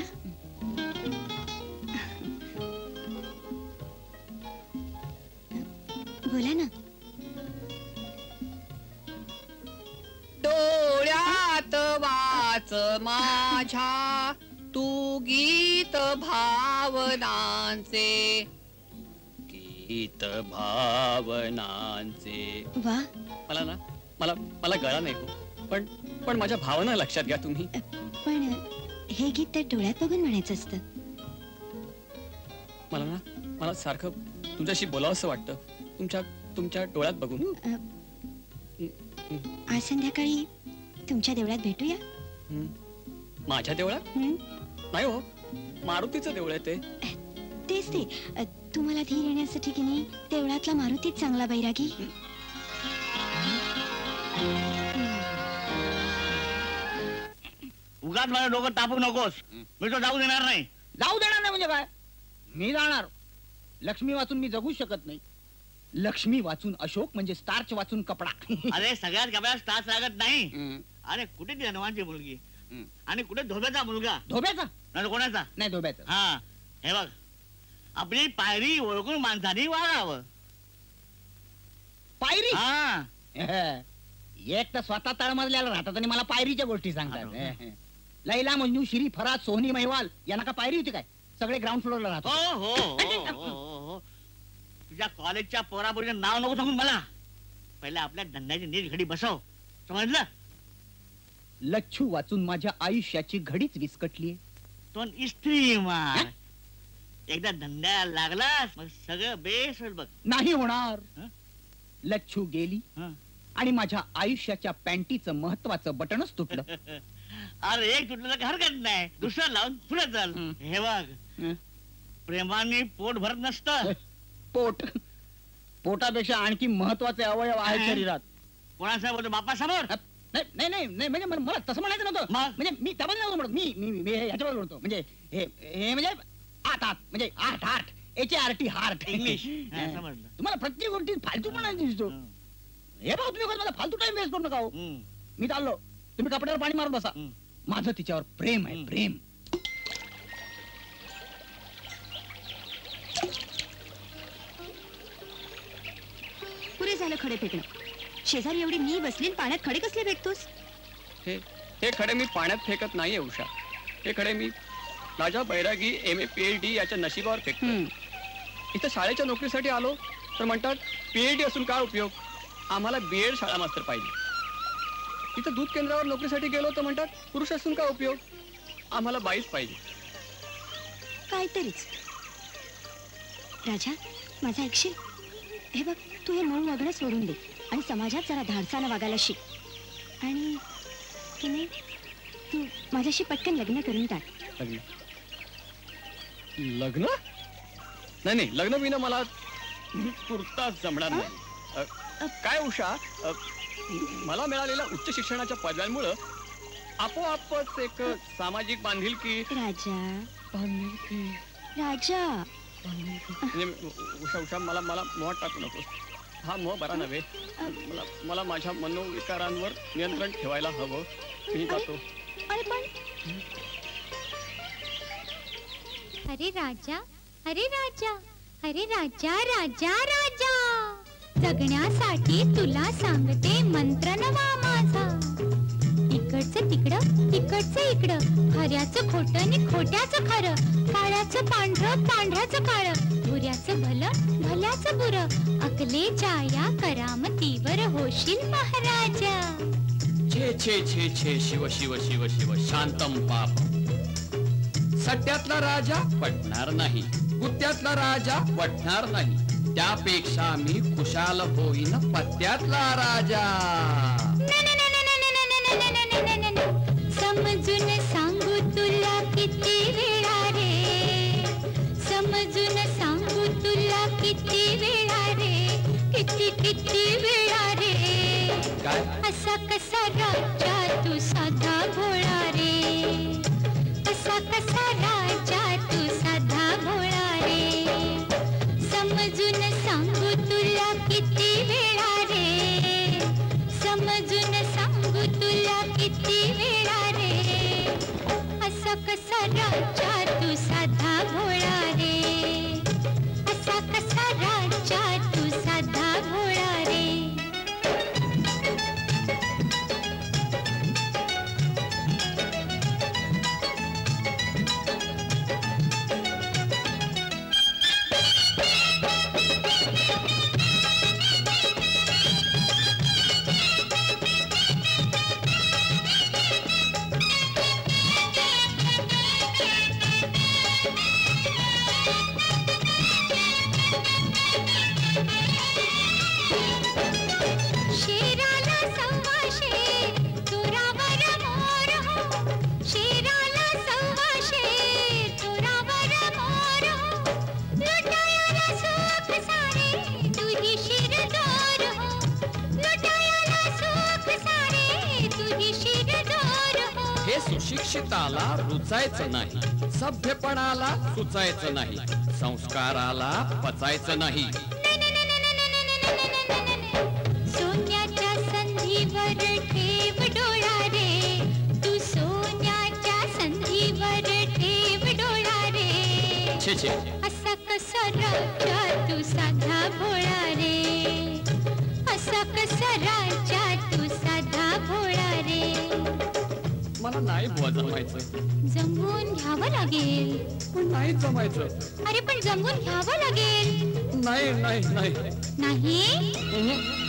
वाच माझ्या तू गीत भावनांचे. गीत भावनांचे. वा. मला ना मला मला गळा नाही हो पण पण माझ्या भावना लक्षात घ्या तुम्ही. पण हे गीत त्या डोळ्यात बघून म्हणायचं असतं. मला ना मला सारखं तुमच्याशी बोलावंसं वाटतं. तुमच्या तुमच्या डोळ्यात बघून. आज संध्याकाळी तुमच्या देवळात भेटूया? माझ्या देवळात? नाही हो. मारुतीचं देऊळ आहे ते. तेच ते. तुम्हाला धीर येण्यासाठी की नाही देवळातला मारुतीच चांगला बैरागी. उगाच मला डोकं तापू नकोस. मी तो जाऊ देणार नाही. जाऊ देणार नाही म्हणजे काय? मी जाणार. लक्ष्मी वाचून मी जगू शकत नाही. लक्ष्मी वाचून अशोक म्हणजे स्टार्च वाचून कपडा. अरे सगळ्यात कपड्यात स्टार्च लागत नाही. अरे कुठे ती हनुमानची मुलगी? आणि कुठे धोब्याचा मुलगा? धोब्याचा? नाही कोणाचा? नाही धोब्याचा. हा हे बघ. आपली पायरी ओळखून माणसाने वागावं. पायरी? हा. *laughs* एक तर स्वतः तळमजल्याला राहतात आणि मला पायरीच्या गोष्टी सांगतात. *laughs* लैला मंजू श्री फराज सोहनी महिवाल यांना का पायरी होती काय? सगळे ग्राउंड फ्लोअरला राहतो. तुझ्या कॉलेजच्या पोरापोरीचं नाव नको सांगून मला. पहिले आपल्या धंद्याची नीट घडी बसव. समजलं? लच्छू वाचून माझ्या आयुष्याची घडीच विस्कटली तो इस्त्री मार एकदा धंद्याला लागलास मग सगळं बेस होईल बघ. नाही होणार. लच्छू गेली आणि माझ्या आयुष्याच्या पॅन्टीचं महत्वाचं बटनच तुटलं. *laughs* अरे एक तुटलं तर हरकत नाही. दुसरं लावून पुढे चल. हे. बघ. प्रेमाने पोट भरत नसत. पोट. पोटापेक्षा आणखी महत्त्वाचे अवयव आहेत? शरीरात. कोणासमोर? बोलतो बापा समोर नाही नाही नाही म्हणजे मला- मला तसं म्हणायचं नव्हतं. म्हणजे मी त्यामध्ये नव्हतं म्हणत. मी मी मी हे म्हणजे हे हे म्हणजे आठ आठ म्हणजे आठ आठ. H R T heart English हा, समजलं. तुम्हाला प्रत्येक गोष्टी फालतूपणा दिसतो. हे. भाऊ तुम्ही उगाच माझा फालतू टाइम वेस्ट करू नका हो. मी चाललो. तुम्ही कपड्यावर पाणी मारून बसा. माझं तिच्यावर प्रेम आहे प्रेम. पुरे झालं खडे फेकणं. शेजारी एवढी मी बसली आणि पाण्यात खडे कसले फेकतोस हे हे खडे मी पाण्यात फेकत नाही उषा हे खडे मी Raja Bairagi M A P H D याच्या नशिबावर फेकतो इथं शाळेच्या नोकरीसाठी आलो तर म्हणतात पीएच डी असून काय उपयोग? आम्हाला बीएड शाळा मास्तर पाहिजे. इथं दूध केंद्रावर नोकरीसाठी गेलो तर म्हणतात पुरुष असून काय उपयोग? आम्हाला बाईच पाहिजे. काहीतरीच. राजा माझा ऐकशील हे बघ तू हे मऊ वागणं सोडून दे. आणि समाजात जरा धाडसानं वागायला शिक. आणि की नाही तू माझ्याशी पटकन लग्न करून टाक. लग्न? लग्न? नाही नाही लग्न बिना मला पुरताच जमणार नाही. अ, काय उषा? अ, मला मिळालेल्या उच्च शिक्षणाच्या पदव्यांमुळं आपोआपच एक सामाजिक बांधिलकी राजा. राजा. म्हणजे उषा उषा मला मला मोह टाकू नकोस. हा मोह बरा नव्हे. मला मला माझ्या मनोविकारांवर नियंत्रण ठेवायला हवं. मी जातो. अरे पण अरे राजा अरे राजा अरे राजा राजा राजा. जगण्यासाठी तुला सांगते मंत्र नवा माझा. इकडचं तिकडं तिकडचं इकडं. खऱ्याचं खोटं आणि खोट्याचं खरं. काळ्याचं पांढरं पांढऱ्याचं काळं. बुऱ्याचं भलं भल्याचं बुरं. अकले जाया करामतीवर होशील महाराजा. छे छे छे छे शिव शिव शिव शिव शांतम पाप. सट्ट्यातला राजा पटणार नाही. गुत्त्यातला राजा पटणार नाही. त्यापेक्षा मी खुशाल होईन पत्त्यातला राजा. असा कसा राजा तू साधा भोळा रे? असा कसा राजा तू साधा भोळा रे? समजून सांगू तुला किती वेळा रे? समजून सांगू तुला किती वेळा रे? असा कसा राजा सभ्यपणाला सुचायचं नाही. संस्काराला पचायचं नाही. सोन्याच्या संधीवर ठेव डोळा रे तू सोन्याच्या संधीवर ठेव डोळा रे असा कसा राजा तू साधा मला नाही बुवा जमायचं जमवून घ्यावं लागेल. पण नाही जमायचं. अरे पण जमवून घ्यावं लागेल. नाही नाही नाही. नाही?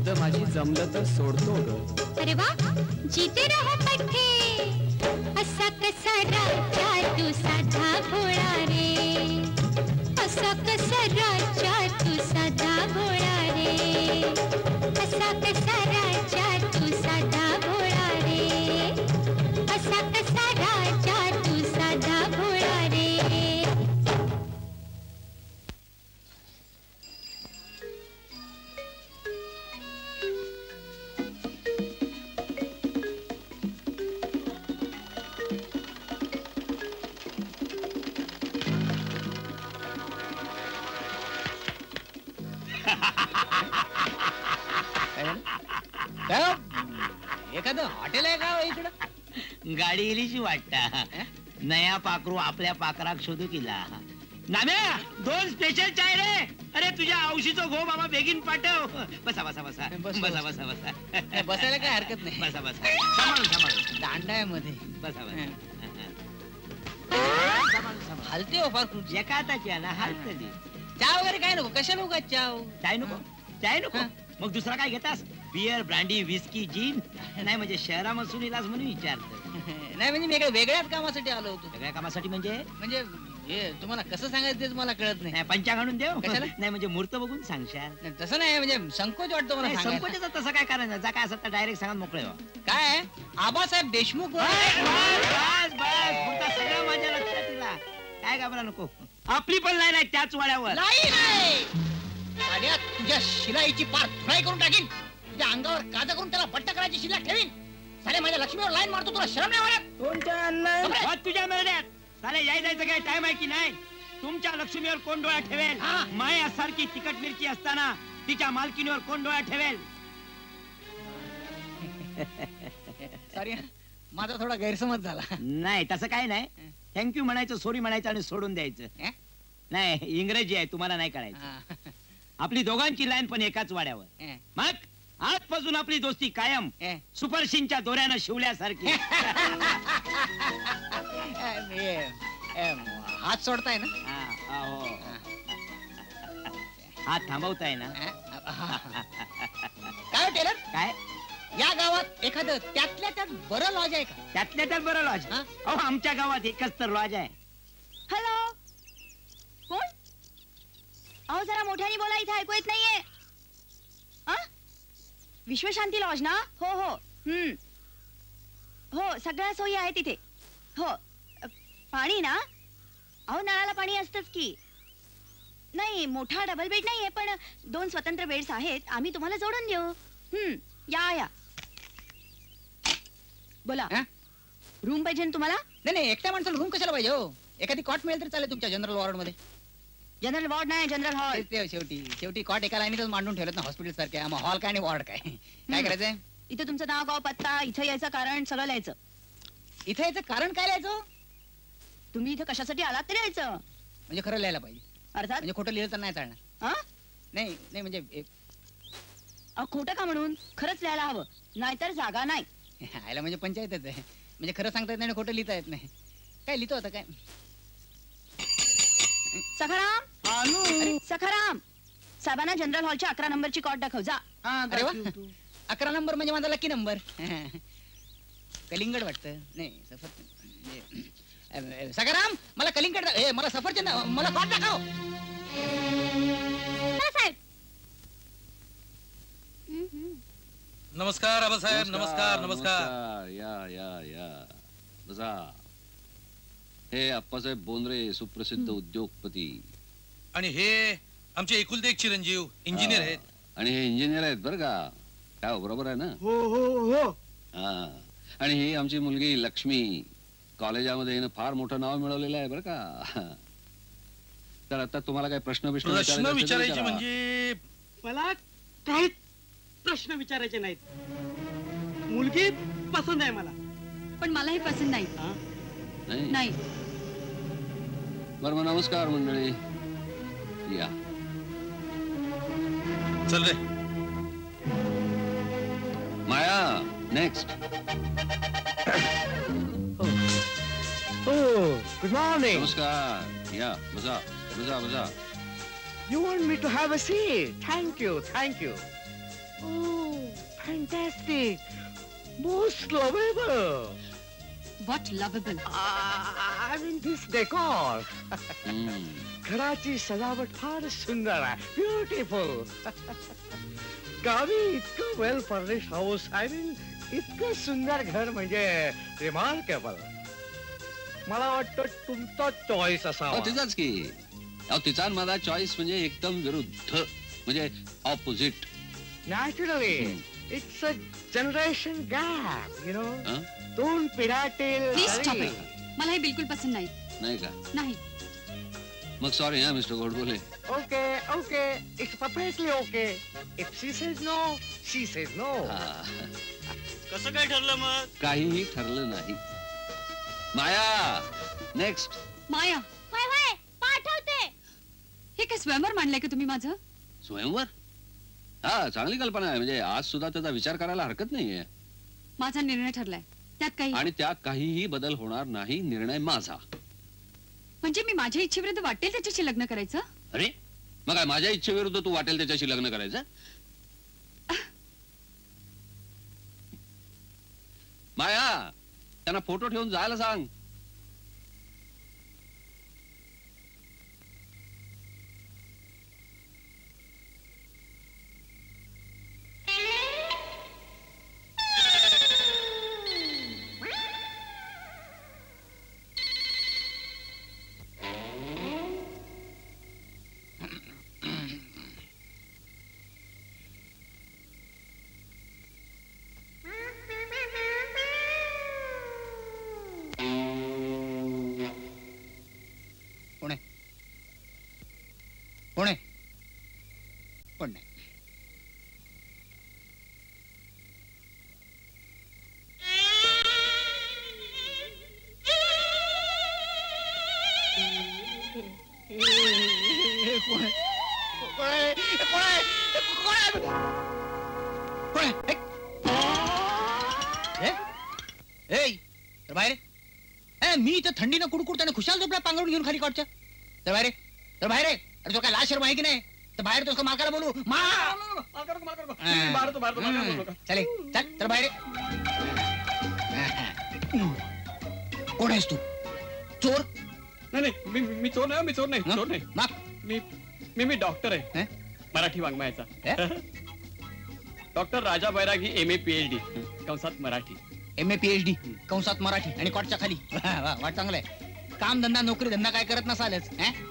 जिद्द माझी जमलं तर सोडतो ग. अरे वा जीते राहा पठ्ठे असा कसा राजा तू साधा नया पाखरू आपल्या पाखराक शोधू केला. नाम्या दोन स्पेशल चाय रे. अरे तुझ्या औशीचं घो बाबा बेगीन पाठव. बसा बसा बसा. बस, बसा बस. बसा बसा. बसायला काय हरकत नाही. बसा बसा. सांभाळून सांभाळून दांडा आहे मध्ये बसा बसा हलते हो फार खुर्ची. एका हाताची ना हालतली चहा वगैरे काय नको? कशाला उगा चहा? चाय नको? चाय नको? मग दुसरा काय घेतास? Beer brandy whisky gin. नाही म्हणजे शहरामधून इलाज म्हणून विचारतो *laughs* नाही म्हणजे वेगळ्या वेगळ्याच कामासाठी आलो होतो. सगळ्या कामासाठी म्हणजे? म्हणजे हे तुम्हाला कसं सांगायचं तेच मला कळत नाही. नाही आणून देऊ. कशाला? *laughs* नाही म्हणजे मूर्त बघून सांगशाल. नाही, तसं नाही म्हणजे संकोच वाटतो मला नाही. संकोचाचं तसं काय कारण जा काय असं डायरेक्ट सांगा मोकळे. काय? आबासाहेब देशमुख सगळं माझ्या लक्षात काय घाबरा नको. आपली पण लाईन आहे त्याच वाड्यावर. नाही नाही तुझ्या शिलाईची पार फ्राय करून टाकीन. तुझ्या अंगावर काजा करून त्याला बट्ट करायची शिल्लक ठेवीन. साले माझ्या लक्ष्मीवर लाईन मारतो तुला शरम नाही वाटत? तुमच्या तुझ्या याय जायचं काय टाइम आहे की नाही? तुमच्या लक्ष्मीवर कोण डोळा ठेवेल? हा. माया सारखी तिखट मिरची असताना तिच्या मालकीनीवर कोण डोळा ठेवेल? सॉरी माझा थोडा गैरसमज झाला. नाही तसं काय नाही. थँक्यू म्हणायचं सॉरी म्हणायचं आणि सोडून द्यायचं? नाही इंग्रजी आहे तुम्हाला नाही कळायचं. हा. आपली दोघांची लाईन पण एकाच वाड्यावर. मग? आजपासून आपली दोस्ती कायम हे. सुपरशिनच्या दोऱ्यानं शिवल्यासारखी. *laughs* हे, हात सोडताय ना? हा, हा, हो. हात थांबवताय ना? काय हो, टेलर? काय? या गावात एखादं त्यातल्या त्यात बरं लॉज आहे का? त्यातल्या त्यात बरं लॉज हा? अहो आमच्या गावात एकच तर लॉज आहे. हॅलो कोण? अहो जरा मोठ्याने बोला इथे ऐकू येत नाहीये? विश्वशांती लॉज ना? हो हो. हम्म. हो सगळ्या सोयी आहेत तिथे हो. पाणी ना? अहो नळाला पाणी असतंच की. नाही मोठा डबल बेड नाहीये पण दोन स्वतंत्र बेड्स आहेत. आम्ही तुम्हाला जोडून देऊ. हम्म. या या. बोला. हा? रूम पाहिजे ना तुम्हाला? नाही नाही एकट्या माणसाला रूम कशाला पाहिजे हो? एखादी कॉट मिळेल तरी चालेल तुमच्या जनरल वॉर्डमध्ये. जनरल वॉर्ड नाही जनरल हॉल. ते शेवटी शेवटी कॉट एका लाईनीतच मांडून ठेवलं ना हॉस्पिटल सारखे. मग हॉल काय आणि वॉर्ड काय? काय करायचंय? इथे तुमचं नाव गाव पत्ता इथं यायचं कारण सगळं लिहायचं. इथे याचं कारण काय लिहायचं? तुम्ही इथं कशासाठी आलात ते लिहायचं. म्हणजे खरं लिहायला पाहिजे. अर्थात? म्हणजे खोटं लिहिलं तर नाही चालणार. हा नाही नाही म्हणजे अहो, खोटं का म्हणून? खरंच लिहायला हवं. नाहीतर जागा नाही. *laughs* आयला म्हणजे पंचायतच आहे. म्हणजे खरं सांगता येत नाही आणि खोटं लिहिता येत नाही. काय लिहितो आता काय? सखाराम? सखाराम साहेबांना जनरल हॉलच्या अकरा नंबरची कॉट दाखव जा. अरे वा. अकरा नंबर म्हणजे माझा लकी नंबर कलिंगड वाटतं. नाही सफर म्हणजे, अ, अ, सखाराम मला कलिंगड दा- ए, मला सफरचंद मला कॉट दाखव. साहेब नमस्कार आबासाहेब. नमस्कार. नमस्कार. या या या. बसा. हे अप्पासाहेब बोंद्रे सुप्रसिद्ध उद्योगपती. आणि हे आमचे एकुलते एक चिरंजीव इंजिनियर हा. आहेत. आणि हे इंजिनियर आहेत बरं का? काय हो, बरोबर आहे ना? हो हो हो. हा. आणि ही आमची मुलगी लक्ष्मी. कॉलेजामध्ये हिनं फार मोठं नाव मिळवलेलं आहे बरं का? तर आता तुम्हाला काय प्रश्न प्रश्न प्रश्न विचारायचे म्हणजे? मला काहीच प्रश्न विचारायचे नाहीत. मुलगी पसंत आहे मला. पण मलाही पसंत नाही. नाही नाही बरं मग नमस्कार मंडळी या चल रे Maya next Oh, good morning. नमस्कार या बसा बसा बसा You want me to have a seat? Thank you, thank you. Oh, fantastic. Most lovable. What lovable? I mean this decor. घराची सजावट फार सुंदर आहे ब्युटिफुल गावी इतकं well furnish house I mean इतकं सुंदर घर म्हणजे रिमार्केबल मला वाटतं तुमचा चॉईस अहो, असावा तिचाच की अहो तिचा आणि माझा चॉईस म्हणजे एकदम विरुद्ध म्हणजे opposite naturally it's a generation gap you know? दोन. मला हे बिलकुल पसंत नाही। नाही का? नाही। मग सॉरी हा mister Godbole Okay, okay, it's perfectly okay. If she says no, she says no. कसं काय ठरलं मग? काहीही ठरलं नाही. माया नेक्स्ट माया। वय वय पाठवते. हे काय स्वयंवर मांडलंय का तुम्ही माझं? स्वयंवर? हा चांगली कल्पना आहे. म्हणजे आज सुद्धा त्याचा विचार करायला हरकत नाहीये. माझा निर्णय ठरलाय. त्यात काही? आणि त्यात काहीही बदल होणार नाही निर्णय माझा. म्हणजे मी माझ्या इच्छेविरुद्ध वाटेल त्याच्याशी लग्न करायचं? अरे मग काय माझ्या इच्छेविरुद्ध तू वाटेल त्याच्याशी लग्न करायचं? *laughs* माया त्यांना फोटो ठेवून जायला सांग. पण नाही. बाहेर मी इथं थंडीनं कुडकुडताना खुशाल झोपला पांघरून घेऊन खाली कॉटच्या तर बाहेर तर बाहेर अरे तो काय लाशर की नाही? बाहेर तो उसका बोलू। मा! हा. मारतो, मारतो, मारतो, हम्म. मारतो. चले चल तर बाहेर। ये. कोण आहेस तू? चोर? नाही नाही मी मी चोर नाही मी चोर नाही चोर नाही। माग मी मी मी डॉक्टर आहे। Marathi वाङ्मयाचा *laughs* doctor Raja Bairagi M A P H D कंसात Marathi. M A P H D कंसात मराठी. आणि कॉटच्या खाली. वा, वा, वाट चांगलं आहे. काम धंदा नोकरी धंदा काय करत नसालच हं?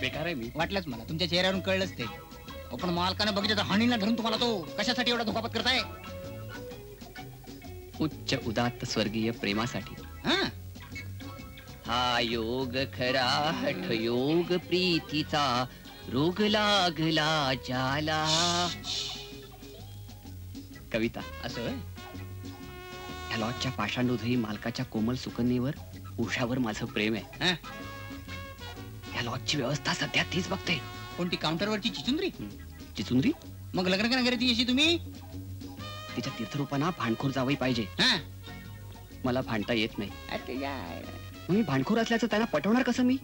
बेकार आहे मी. वाटलंच मला. तुमच्या चेहऱ्यावरून कळलंच ते. पण मालकानं बघितलं तर हाणीला धरून तुम्हाला तो कशासाठी एवढा दुखापत करताय? उच्च उदात्त स्वर्गीय प्रेमासाठी. हा. हा योग खरा हठ योग प्रीतीचा रोग लागला जाला. कविता. असं या लॉजच्या पाषांडोधही मालकाच्या कोमल सुकन्येवर उषावर माझं प्रेम आहे. या लॉजची व्यवस्था सध्या तीच बघते कोणती काउंटरवरची चिचुंद्री? चिचुंद्री? मग लग्न करणार ती अशी तुम्ही. तिच्या तीर्थरूपांना भांडखोर जावई पाहिजे. मला भांडता येत नाही. मग मी भांडखोर असल्याचं त्यांना पटवणार कसं मी?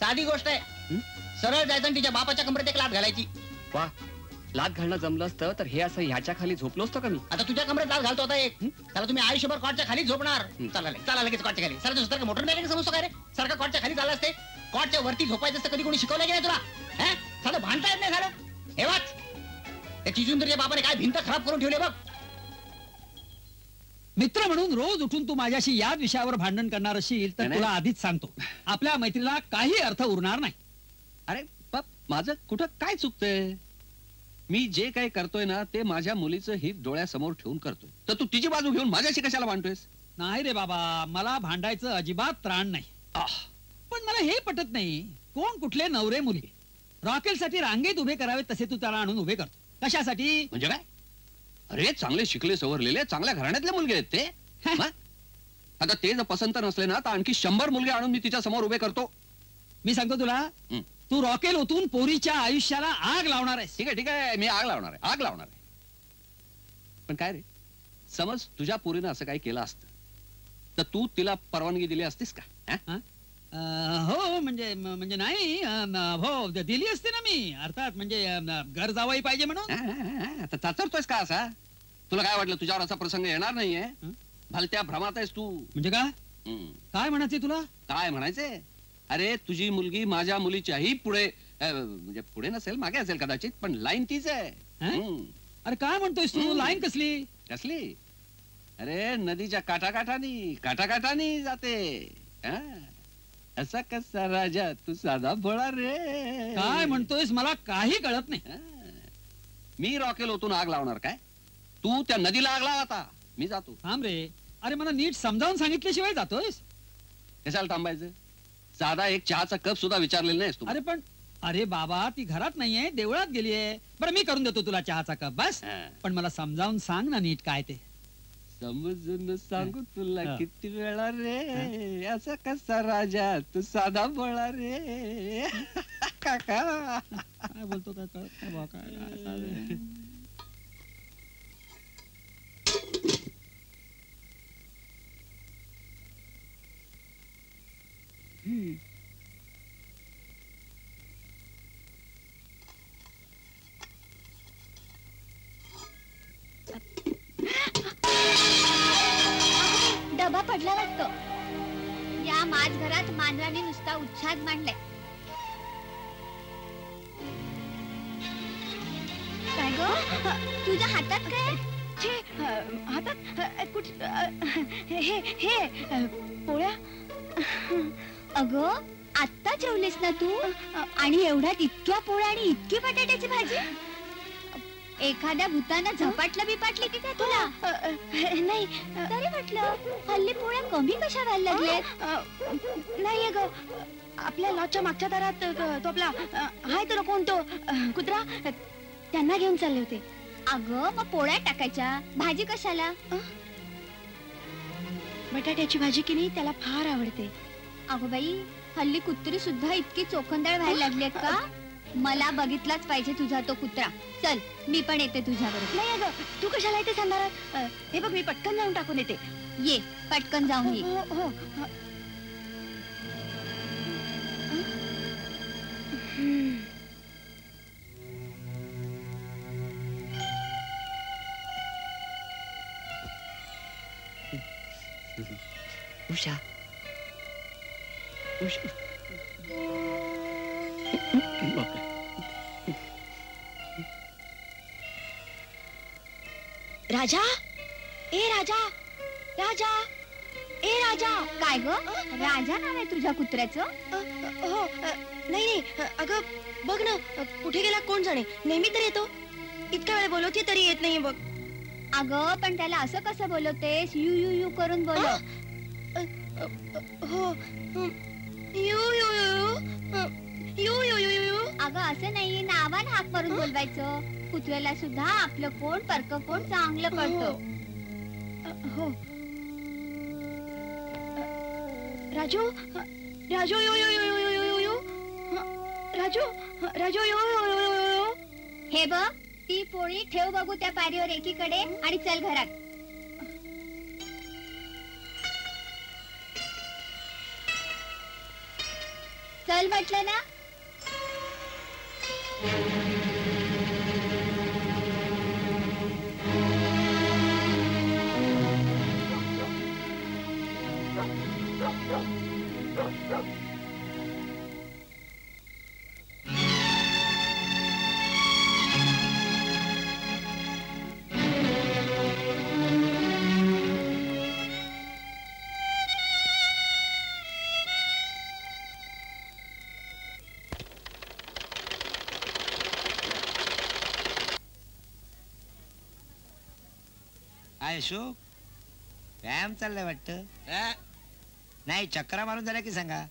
साधी गोष्ट आहे. सरळ जायचं आणि तिच्या बापाच्या कमरेत एक लाट घालायची. वा. लात घालणं जमलं असतं तर हे असं ह्याच्या खाली झोपलो असतो का मी? आता तुझ्या कमरेत लाट घालतो आता एक. त्याला तुम्ही आयुष्यभर कॉटच्या खाली झोपणार. चला चला लगेच कॉटच्या खाली. सर मोटर नाही समजतो काय रे? सारखं कॉटच्या खाली झालं असते. कॉटच्या वरती झोपायचं असतं कधी कोणी शिकवलं की नाही तुला? हं? साधं भांडता येत नाही झालं? हे वाच. त्या चिचुंदरच्या बापाने काय भिंत खराब करून ठेवले बघ. मित्र म्हणून रोज उठून तू माझ्याशी याच विषयावर भांडण करणार असेल तर नाही, तुला. आधीच सांगतो. आपल्या मैत्रीला काही अर्थ उरणार नाही. अरे बाप माझं कुठं काय चुकतंय? मी जे काही करतोय ना ते माझ्या मुलीचं हित डोळ्यासमोर ठेवून करतोय. तर तू तिची बाजू घेऊन माझ्याशी कशाला मांडतोयस नाही रे बाबा मला भांडायचं अजिबात त्राण नाही. पण मला हे पटत नाही. कोण कुठले नवरे मुली? रॉकेल साठी रांगेत उभे करावे तसे तू त्याला आणून उभे करतो कशासाठी? म्हणजे काय? अरे चांगले शिकले सवरलेले चांगल्या घराण्यातले मुलगे आहेत ते? आता ते जर पसंत नसले ना तर आणखी शंभर मुलगे आणून मी तिच्या समोर उभे करतो. मी सांगतो तुला हं. तू रॉकेल ओतून पोरीच्या आयुष्याला आग लावणार आहेस. ठीक आहे ठीक आहे मी आग लावणार आहे आग लावणार आहे. पण काय रे? समज तुझ्या पोरीनं असं काही केलं असतं तर तू तिला परवानगी दिली असतीस का? हं? हो म्हणजे म- म्हणजे नाही अं, हो द- दिली असते ना मी. अर्थात म्हणजे अं, घर जावाई पाहिजे म्हणून. आता चाचरतोयस का असा? तुला काय वाटलं तुझ्यावर असा प्रसंग येणार नाहीये? भलत्या भ्रमात आहेस तू. म्हणजे काय काय म्हणायचे तुला? काय म्हणायचे अरे तुझी मुलगी माझ्या मुलीच्याही पुढे अं, म्हणजे पुढे नसेल मागे असेल कदाचित पण लाईन तीच आहे. हं. अरे काय म्हणतोयस तू? लाईन कसली? कसली? अरे नदीच्या काठाकाठानी काठाकाठानी जाते. हं. असा कसा राजा तू साधा भोळा रे? काय म्हणतोयस मला काही कळत नाही. मी रॉकेल ओतून आग लावणार काय? तू त्या नदीला आग लाव आता. मी जातो. थांब रे. अरे मला नीट समजावून सांगितल्याशिवाय जातोयस? कशाला थांबायचं? साधा एक चहाचा कप सुद्धा विचारलेला नाहीस तू. अरे पण अरे बाबा ती घरात नाहीये देवळात गेलीये. बरं मी करून देतो तुला चहाचा कप बस. पण मला समजावून सांग ना नीट काय ते. समजून सांगू तुला. किती वेळा रे? असा कसा राजा? तू साधा बोळा रे? काका. काय बोलतो बुवा, काय. डबा पडला वाटतो. या माझ घरात मांजराने नुसता उच्छाद मांडलाय. काय ग? तुझ्या हातात काय छे अ, हातात अ, कुठ अ, हे हे अ, पोळ्या? अगं आत्ता जेवलीस ना तू? आणि एवढ्यात इतक्या पोळ्या आणि इतकी बटाट्याची भाजी? एखाद्या भूतानं झपाटलं बिपाटली की काय तुला? नाही. तरी म्हटलं हल्ली पोळ्या कमी कशा व्हायला लागल्यात नाही ग. आपल्या लॉजच्या मागच्या दारात तो आपला हाय तो कोण तो? कुत्रा? त्यांना घेऊन चालले होते. अगं मग पोळ्या टाकायच्या. भाजी कशाला? बटाट्याची भाजी की नाही त्याला फार आवडते. अगो बाई हल्ली कुत्री सुद्धा इतकी चोखंदळ व्हायला लागलीत का? मला बघितलाच पाहिजे तुझा तो कुत्रा. चल मी पण येते तुझ्याबरोबर. नाही अगं तू कशाला इथे सांगणार? अ, हे बघ मी पटकन जाऊन टाकून येते. ये पटकन जाऊन ये. हो, हो, हो. हम्म. उषा. उषा राजा? ए राजा राजा ए राजा. काय ग? राजा नाव आहे तुझ्या कुत्र्याचं? हो नाही नाही. अगं बघ ना कुठे गेला कोण जाणे? नेहमी तर येतो. इतका वेळ बोलवते तरी येत नाही बघ. अगं पण त्याला असं कसं बोलवतेस? यू यू यू करून बोलव. हो. असं नाही नावान हाक मारून बोलवायचं. कुत्र्याला सुद्धा आपलं कोण परक कोण चांगलं कळतं. हो. Raju? Raju you you you you you you you. Raju? Raju you you you you you. हे बघ ती पोळी ठेव बघू त्या पारीवर एकीकडे आणि चल घरात. चल म्हटलं ना? काय अशोक व्यायाम चाललाय वाटतं? नाही चक्रा मारून झाल्या की सांगा?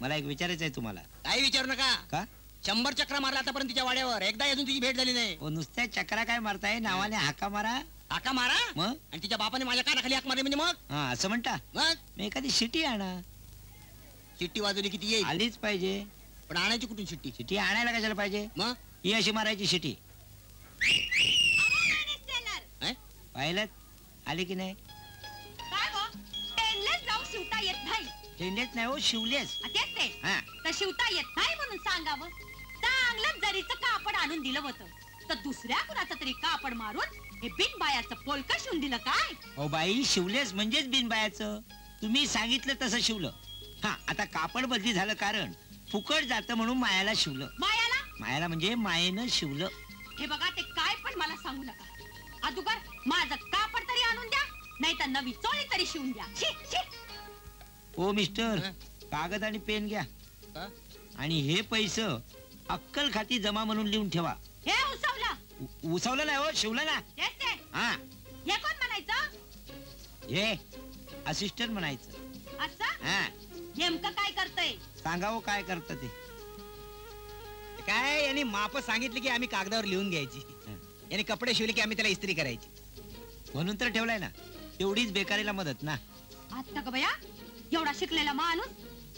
मला एक विचारायचं आहे तुम्हाला. काही विचारू नका. का? शंभर चक्र मारला आतापर्यंत तिच्या वाड्यावर. एकदा अजून तिची भेट झाली नाही. नुसत्या चक्रा काय मारताय? नावाने हाका मारा? हाका मारा? मग? आणि तिच्या बापाने माझ्या कानाखाली हाक मारली म्हणजे मग? हा असं म्हणता? मग? मी एखादी शिटी आणा. चिट्टी वाजवली किती येईल. आलीच पाहिजे. पण आणायची कुठून शिट्टी? शिटी आणायला कशाला पाहिजे? मग? ही अशी मारायची शिटी? पाहिलं आली की नाही? काय गो? जाऊन शिवता येत नाही. टेंडेच नाही हो शिवलेस. तेच ते. हा. तर शिवता येत नाही म्हणून सांगावं. चांगलं जरीचं कापड आणून दिलं होतं तर दुसऱ्या कुणाचं तरी कापड मारून हे बिन बायाचं पोलक शिवून दिलं काय? ओ बाई शिवलेस म्हणजेच बिनबायाचं. तुम्ही सांगितलं तसं शिवलं. हा आता कापड बदली झालं कारण फुकट जातं म्हणून मायाला शिवलं. मायाला? मायाला म्हणजे मायेनं शिवलं. हे बघा ते काय पण मला सांगू नका. अदुगर माझं कापड तरी आणून द्या नाही तर नवी चोळी तरी शिवून द्या. शी, शी. ओ मिस्टर कागद आणि पेन घ्या. आणि हे पैसे अक्कल खाती जमा म्हणून लिहून ठेवा. हे उसवलं. उ- उसवलं नाही हो शिवलं ना. तेच ते. हा. हे कोण म्हणायचं? हे असिस्टंट म्हणायचं. असं? हा. नेमकं काय करतय? सांगावं काय करतं ते? काय यांनी माप सांगितली की आम्ही कागदावर लिहून घ्यायची. यांनी कपडे शिवले की आम्ही त्याला इस्त्री करायची. म्हणून तर ठेवलाय ना. तेवढीच बेकारीला मदत ना. आता का बया एवढा शिकलेला माणूस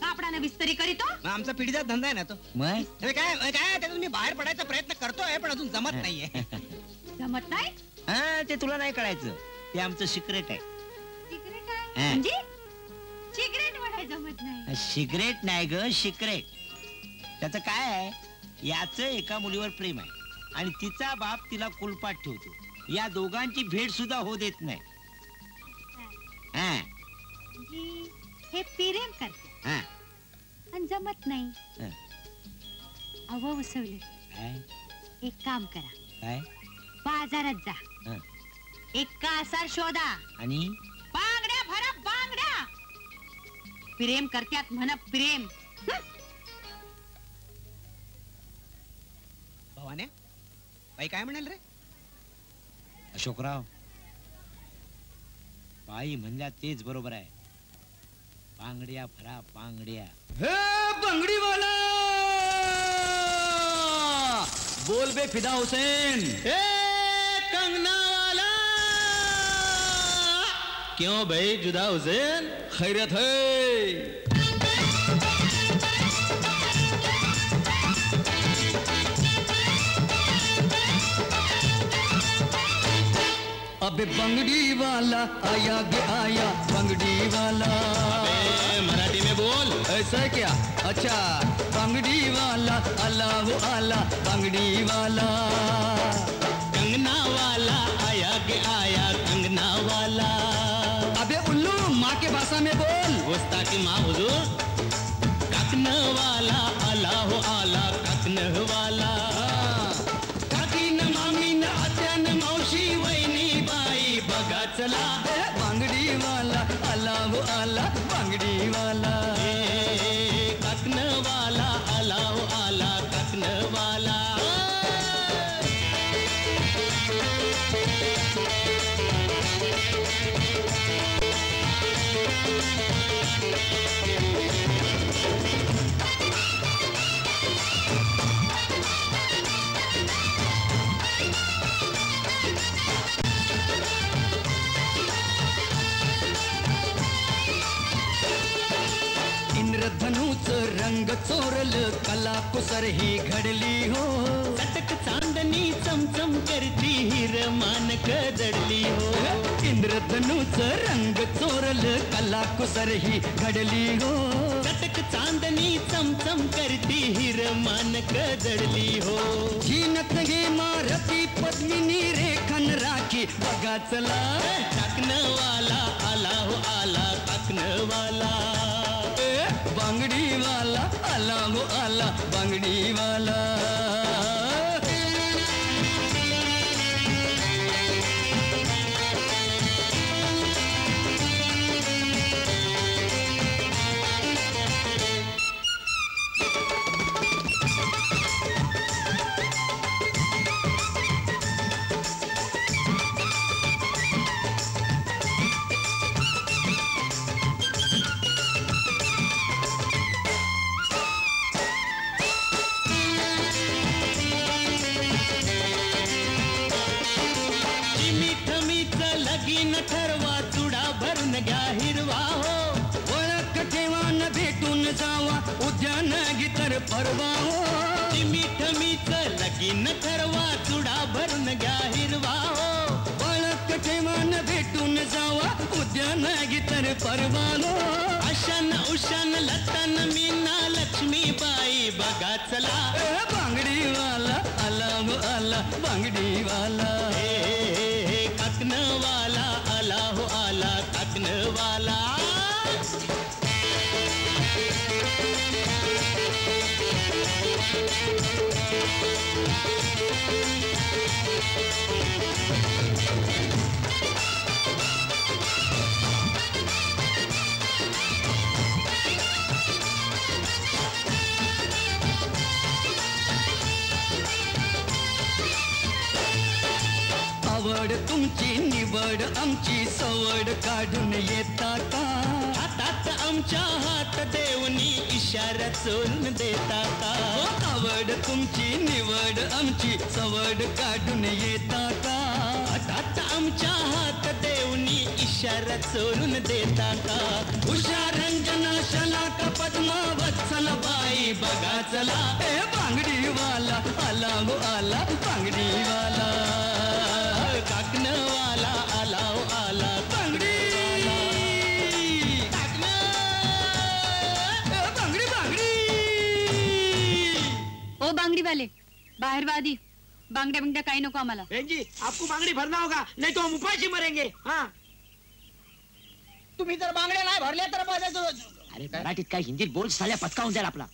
कापडाने विस्तरी करीतो? मग आमचा पिढीचा धंदा आहे ना तो. मग? काय काय त्यातून मी बाहेर पडायचा प्रयत्न करतोय पण अजून जमत नाहीये. *laughs* जमत नाही? हा ते तुला नाही कळायचं. ते आमचं सिक्रेट आहे. सिगरेट हा. आहे म्हणजे? सिगरेट म्हणाय जमत नाही. सिगरेट नाही ग सिक्रेट. त्याचं काय आहे? याचं एका मुलीवर प्रेम आहे. आणि तिचा बाप तिला कुलपात ठेवतो. या दोघांची भेट सुद्धा होऊ देत नाही. हा. म्हणजे हे प्रेम करते. हा. आणि जमत नाही. हा. अव उसवले. काय? एक काम करा. काय? बाजारात जा. हा. एक कासार शोधा. आणि? बांगड्या भरा बांगड्या. प्रेम करत्यात म्हण प्रेम. भवाने बाई काय म्हणाल रे? अशोकराव बाई म्हणल्या तेच बरोबर आहे. बांगड्या भरा बांगड्या. हे बंगडीवाला! बोल बे फिदा हुसैन. ए कंगना वाला क्यों भाई जुदा हुसैन? खैरत है। अबे बंगड़ी वाला आया गे आया बंगड़ी वाला। मराठी में बोल। ऐसा है क्या? अच्छा बंगड़ी वाला अल्लाह वो आला बंगड़ी वाला। कंगना वाला आया गे आया कंगना वाला। अबे उल्लू माँ के भाषा में बोल। गुस्ता की माँ हुजूर। ककन वाला आला हो आला ककन वाला आला चला बांगडी वाला आला हो आला. रंग चोरल कला कुसर ही घडली हो। चटक चांदणी चमचम करती हिर मान कदडली हो। इंद्रधनुच रंग चोरल कला कुसर ही घडली हो। चटक चांदणी चमचम करती हिर मान कदडली हो। झिनक घे मारती पद्मिनी रेखन राखी बघा चला। वाला आला हो आला टाकन आला बांगडीवाला. गीतर परवा हो चिमीठ मीठ लगीन ठरवा चुडा भरून घ्या हिरवा. हो ठेवान भेटून जावा उद्यान गीतर परवा अशान उशान लतान मीना लक्ष्मीबाई बघा चला तुमची निवड आमची सवड काढून येता का? हातात आमच्या हात देवनी इशारा चोरून देता का? आवड तुमची निवड आमची सवड काढून येता का? हातात आमच्या हात देवनी इशारा चोरून देता का? उषा रंजना शलाक पद्मा वत्सल बाई बघा चला. ए बांगडीवाला आला हो आला बांगडीवाला. ओ बांगडी वाले बाहेर वादी बांगड्या बिंगड्या काही नको आम्हाला बहन जी आपको बांगड़ी भरना होगा नहीं तो हम उपाशी मरेंगे हाँ। तुम्ही जर बांगड्या नाही भरल्या तर माझ्या जो- अरे मराठीत काय हिंदीत बोल साल्या पचकावून जाईल आपला।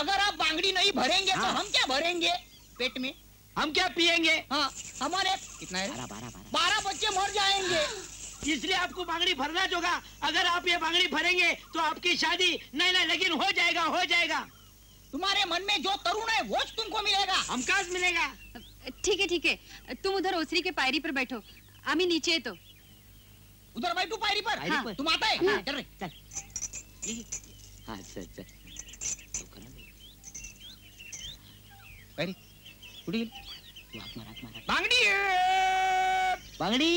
अगर आप बांगड़ी नहीं भरेंगे तो हाँ। हम क्या भरेंगे? पेट में। हम क्या पिएँगे हाँ हमारे कितना है? बारह बारह बारह। बारह बच्चे मर जाएँगे। इसलिए आपको बांगड़ी भरना होगा। अगर आप ये बांगड़ी भरेंगे तो आपकी शादी नहीं नहीं लेकिन हो जाएगा हो जाएगा। तुम्हारे मन में जो तरुण है वो तुमको मिलेगा। हम कहा मिलेगा। ठीक है ठीक है। तुम उधर ओसरी के पायरी पर बैठो। आम्ही नीचे येतो उधर बैठू पायरी पर। हाँ, तुम आता है? हाँ। हाँ, चल हाँ चल चल। पायरी हाक बांगडी! बांगडी!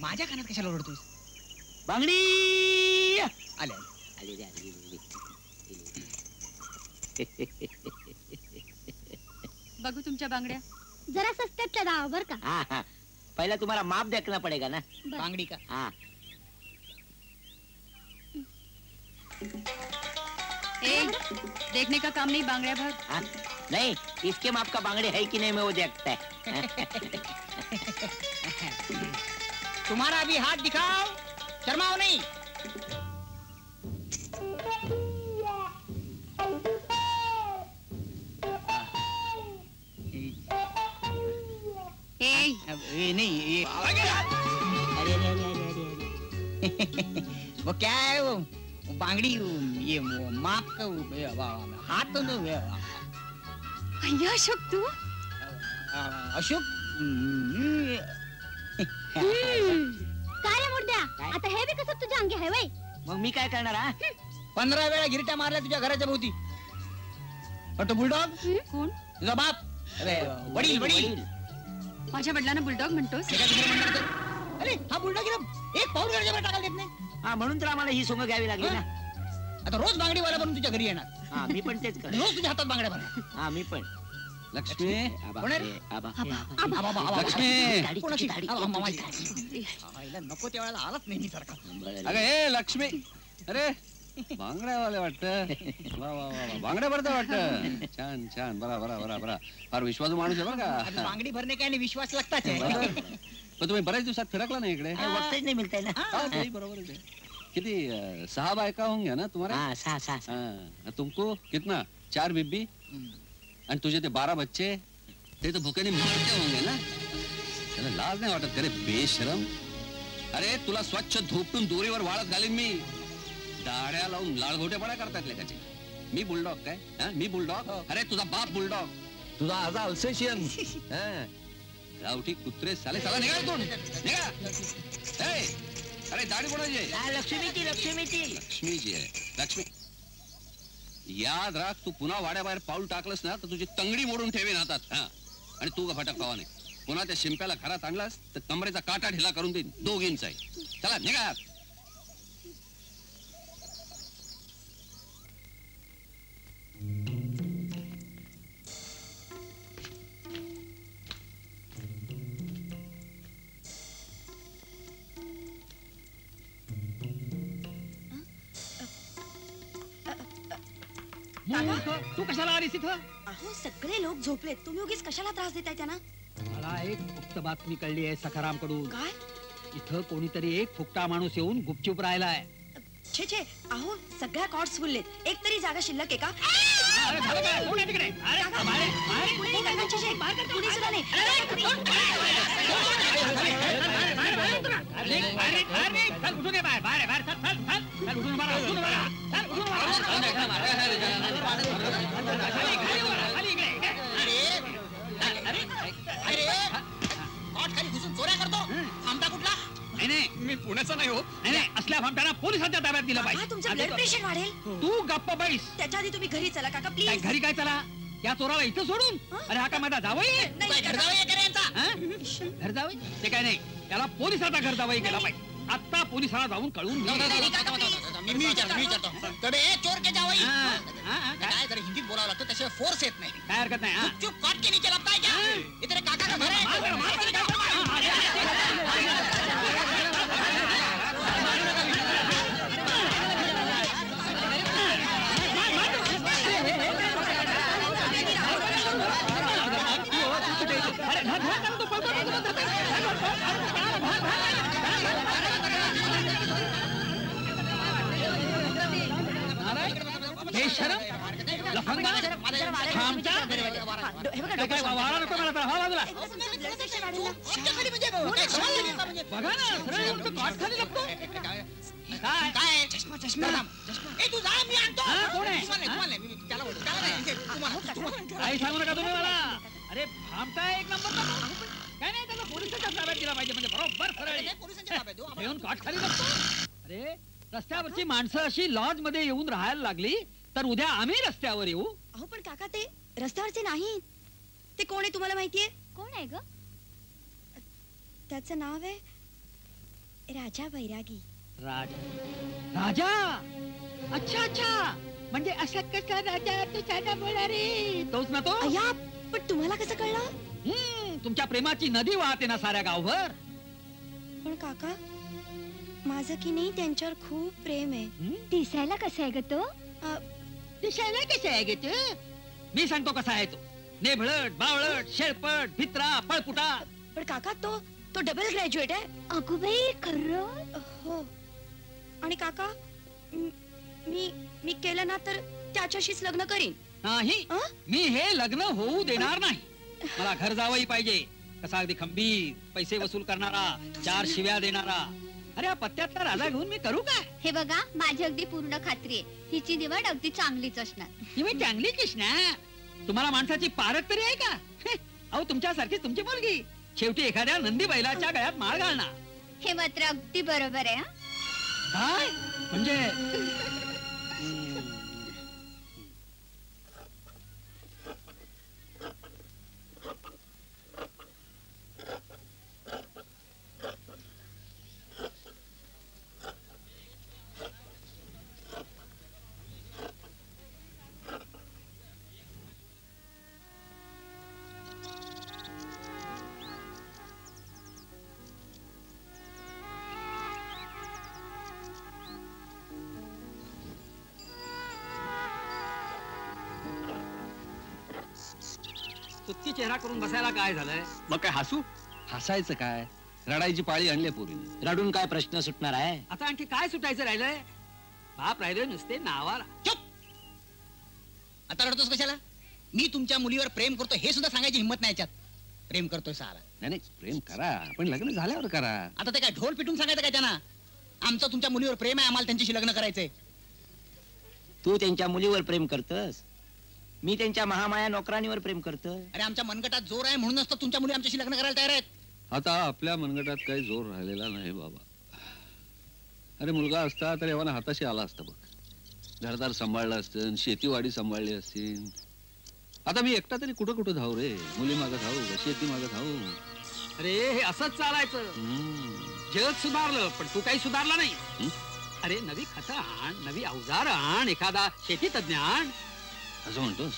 माझ्या कानात कशाला ओरडतोस बांगडी! आले आले रे आले। बघू तुमच्या बांगड्या. जरा सस्त्यातल्या दावा बर का? हा, हा. पहले तुम्हाला माप देखना पड़ेगा ना? बांगड़ी का? हाँ. ए, देखने का काम नहीं बांगड़िया भर. हाँ? नहीं इसके माप का बांगड़े है कि नहीं मैं वो देखता है. *laughs* तुम्हारा भी हाथ दिखाओ शर्माओ नहीं. ये नहीं ये अरे अरे अरे अरे अरे वो क्या है वो? वो बांगड़ी ये माप का हाथ तो अशोक तू? अशोक? हम्म, काय मुर्द्या? आता हे बी कसं तुझ्या अंगी आहे वय मग मी काय करणार हा? पंधरा वेळा गिरट्या मारल्या तुझ्या घराच्या भोवती. पण तो बुलडॉग? कोण तुझा बाप? अरे वडील. वडील. माझ्या वडिलांना बुलडॉग म्हणतोस? अरे हा बुलडॉग एक पाऊल बाहेर टाकायला देत नाही. हा म्हणून तर आम्हाला ही सोंग घ्यावी लागली ना. आता रोज बांगडीवाला बनून तुझ्या घरी येणार. हा मी पण तेच कर रोज तुझ्या हातात बांगड्या भरणार हा मी पण. लक्ष्मी. लक्ष्मी. नको त्या वेळेला आलाच नेहमी सारखा. अगं हे लक्ष्मी. अरे बांगड्यावाले वाटत? वा वा वा वा. बांगड्या भरता वाटत. छान छान. बरा बरा बरा बरा. फार विश्वासू माणूस आहे बरं का. बांगडी भरणे काय विश्वास लागताच आहे. पण तुम्ही बऱ्याच दिवसात फिरकला नाही इकडे? अरे, वक्तच नाही मिळतंय ना. हा, बरोबरच आहे. किती सहा बायका होंगे ना तुम्हारे हाँ सहा सहा. हाँ, तुमको कितना? चार बिब्बी? आणि तुझे ते बारा बच्चे? ते तर भुकेने मरते होंगे ना. त्याला लाज नाही वाटत. करे बेशरम. अरे तुला स्वच्छ धोपटून दोरीवर वाळत घालीन मी. दाड्या लावून लाळघोटेपणा करतात लेखाचे. मी बुलडॉग काय? हा? मी बुलडॉग? अरे तुझा बाप बुलडॉग. तुझा आजा अल्सेशियन. गावठी कुत्रे साले साला निघा इथून. निघा. ए, अरे दाढी कोणाची आहे? हा, लक्ष्मीची लक्ष्मीची. लक्ष्मीची आहे. लक्ष्मी. याद राख तू पुन्हा वाड्याबाहेर पाऊल टाकलंस ना तर तुझी तंगडी मोडून ठेवीन हातात. हा. आणि तू का भटक पावा नाही पुन्हा त्या शिंप्याला घरात आणलास तर कमरेचा काटा ढिला करून देईन. दोघींचा आहे चला निघा. मूर्ख, तू कशाला आलीस इथं अहो सगळे लोक झोपलेत तुम्ही उगीच कशाला त्रास देताय त्यांना मला एक गुप्त बातमी कळली आहे सखाराम कडून काय इथं कोणीतरी एक फुकटा माणूस येऊन गुपचूप राहिलाय छे छे अहो सगळ्या कॉट्स फुललेत एक तरी जागा शिल्लक आहे का अरे झालं काय? कोण आहे तिकडे? अरे, बाहेर, बाहेर. कुणी नाही काका, छे, छे. कुणी सुद्धा नाही. बाहेर निघ, बाहेर. चल, उठून ये बाहेर, बाहेर, बाहेर. चल, चल, चल. चल, उठून उभा राहा, उठून उभा राहा. चल, उठून चोऱ्या करतो आमचा कुठला नाही नाही मी पुण्याचा नाही हो नाही नाही असल्या भामट्याला पोलिसांच्या ताब्यात दिलं काका, तुमचं ब्लड पाहिजे प्रेशर वाढेल तू गप्प बैस त्याच्या आधी तुम्ही घरी चला काका काय प्लीज घरी काय चला या चोराला इथं सोडून अरे हा काय माझा जावई आहे? काय घर जावई आहे का रे यांचा? हा? घर जावई ते काय नाही त्याला पोलिसाचा घर जावई केला पाहिजे आता पोलिसाला जाऊन कळून घे. मी मी विचारतो मी विचारतो ए चोर के जावई हा, हा, हा, काय? जरा हिंदीत बोलावं लागतं त्याशिवाय फोर्स येत नाही काय हरकत नाही हा? चुप काट के नीचे लगता है क्या इधर काका का घर है बेशरम लफंगा खामचा? काय काय वारा नको मला तर, हा बाजूला खाली काय कमाल लागेल का? बघा ना सरळ उलटं काठ खाली लपतो. काय? काय? चष्मा चष्मा. ए तू जा मी आणतो. कोण आहे? तुम्हाला नाही, तुम्हाला नाही, मी- त्याला बोलतो, त्याला नाही, ते तुम्हाला तुम्हाला. काही सांगू नका तुम्ही मला. अरे भामटा एक नंबर काय नाही त्याला पोलिसाच्या ताब्यात दिला पाहिजे म्हणजे बरोबर सरळ. पोलिसांच्या ताब्यात देऊ, आम्हाला- येऊन काठ खाली लपतो. अरे रस्त्यावरची माणसं अशी लॉजमध्ये येऊन राहायला लागली तर उद्या आम्ही रस्त्यावर येऊ. अहो पण काका ते रस्त्यावरचे नाही ते कोण आहे तुम्हाला माहितीये? कोण आहे ग? त्याचं नाव आहे राजा बैरागी. राजा. राजा? अच्छा अच्छा. म्हणजे असा कसा राजा तो साधा बोला रे तोच ना तो? अय्या पण तुम्हाला कसं कळलं? हम्म, तुमच्या प्रेमाची नदी वाहते ना साऱ्या गावभर. पण काका माझं की नाही त्यांच्यावर खूप प्रेम आहे. दिसायला कसं आहे ग तो? दिसायला कसे आहे गे ते मी सांगतो कसा आहे तो. नेभळट बावळट शेळपट भित्रा पळपुटा. पण काका तो तो डबल ग्रॅज्युएट आहे. अगो बाई खरं हो. आणि काका म- मी मी केलं ना तर त्याच्याशीच लग्न करीन. नाही मी हे लग्न होऊ देणार नाही. मला घर जावंही पाहिजे. कसा अगदी खंबीर पैसे वसूल करणारा चार शिव्या देणारा. अरे पत्त्यातला राजा घेऊन मी करू काय? हे बघा माझी अगदी पूर्ण खात्री आहे. हिची निवड अगदी चांगलीच असणार. तुम्ही चांगली कृष्णा. तुम्हाला माणसाची पारख तरी आहे का? अहो तुमच्यासारखीच तुमची मुलगी. शेवटी एखाद्या नंदी बैलाच्या गळ्यात माळ घालणार. हे मात्र अगदी बरोबर आहे हं? काय? म्हणजे? करून बसायला काय झालंय? मग काय हसू? हसायचं काय? रडायची पाळी आणली पोरीने. रडून काय प्रश्न सुटणार आहे? आता आणखी काय सुटायचं राहिलंय? बाप राहिले नुसते नावाला आता रडतोस कशाला? मी तुमच्या मुलीवर प्रेम करतो हे सुद्धा सांगायची हिंमत नाही याच्यात. प्रेम करतोय सारा. नाही नाही प्रेम करा पण लग्न झाल्यावर करा. आता ते काय ढोल पिटून सांगायचं काय त्यांना? आमचं तुमच्या मुलीवर प्रेम आहे आम्हाला त्यांच्याशी लग्न करायचंय. तू त्यांच्या मुलीवर प्रेम करतस? मी त्यांच्या महामाया नोकरांवर प्रेम करतो अरे आमच्या मनगटात जोर आहे म्हणूनच तर तुमच्या मुली आमच्याशी लग्न करायला तयार आहेत. आता आपल्या मनगटात काही जोर राहिलेला नाही बाबा. अरे मुलगा असता तर एव्हा हाताशी आला असता बघ. घरदार सांभाळलं असतं शेतीवाडी सांभाळली असती आता मी एकटा तरी कुठं कुठं धावू रे? मुली मागं धावू शेती मागं धावू. अरे हे असंच चालायचं. जग सुधारलं पण तू काही सुधारला नाही. अरे नवी खतं आण नवी अवजार आण एखादा शेती तज्ञ आण. असं म्हणतोस?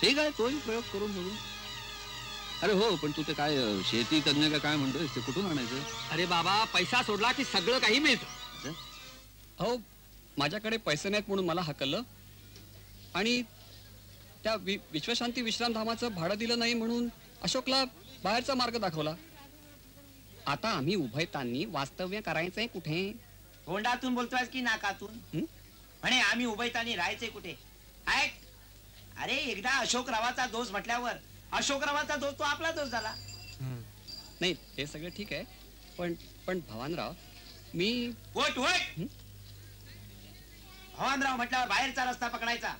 ठीक आहे तोही प्रयोग करून बघू अरे हो पण तू ते काय शेती तज्ञ का काय म्हणतोय ते कुठून आणायचं? अरे बाबा पैसा सोडला की सगळं काही मिळतं. हो माझ्याकडे पैसे नाहीत म्हणून मला हकललं. आणि त्या वि विश्वशांती विश्रामधामाचं भाडं दिलं नाही म्हणून अशोकला बाहेरचा मार्ग दाखवला. आता आम्ही उभयतांनी वास्तव्य करायचंय कुठे? तोंडातून बोलतोय की नाकातून? म्हणे आम्ही उभयतानी राहायचे कुठे? ऐक. अरे एकदा अशोकरावाचा दोष म्हटल्यावर अशोकरावाचा दोष तो आपला दोष झाला. नाही ते सगळं ठीक आहे पण पण भवानराव मी वट वट भवानराव म्हटल्यावर बाहेरचा रस्ता पकडायचा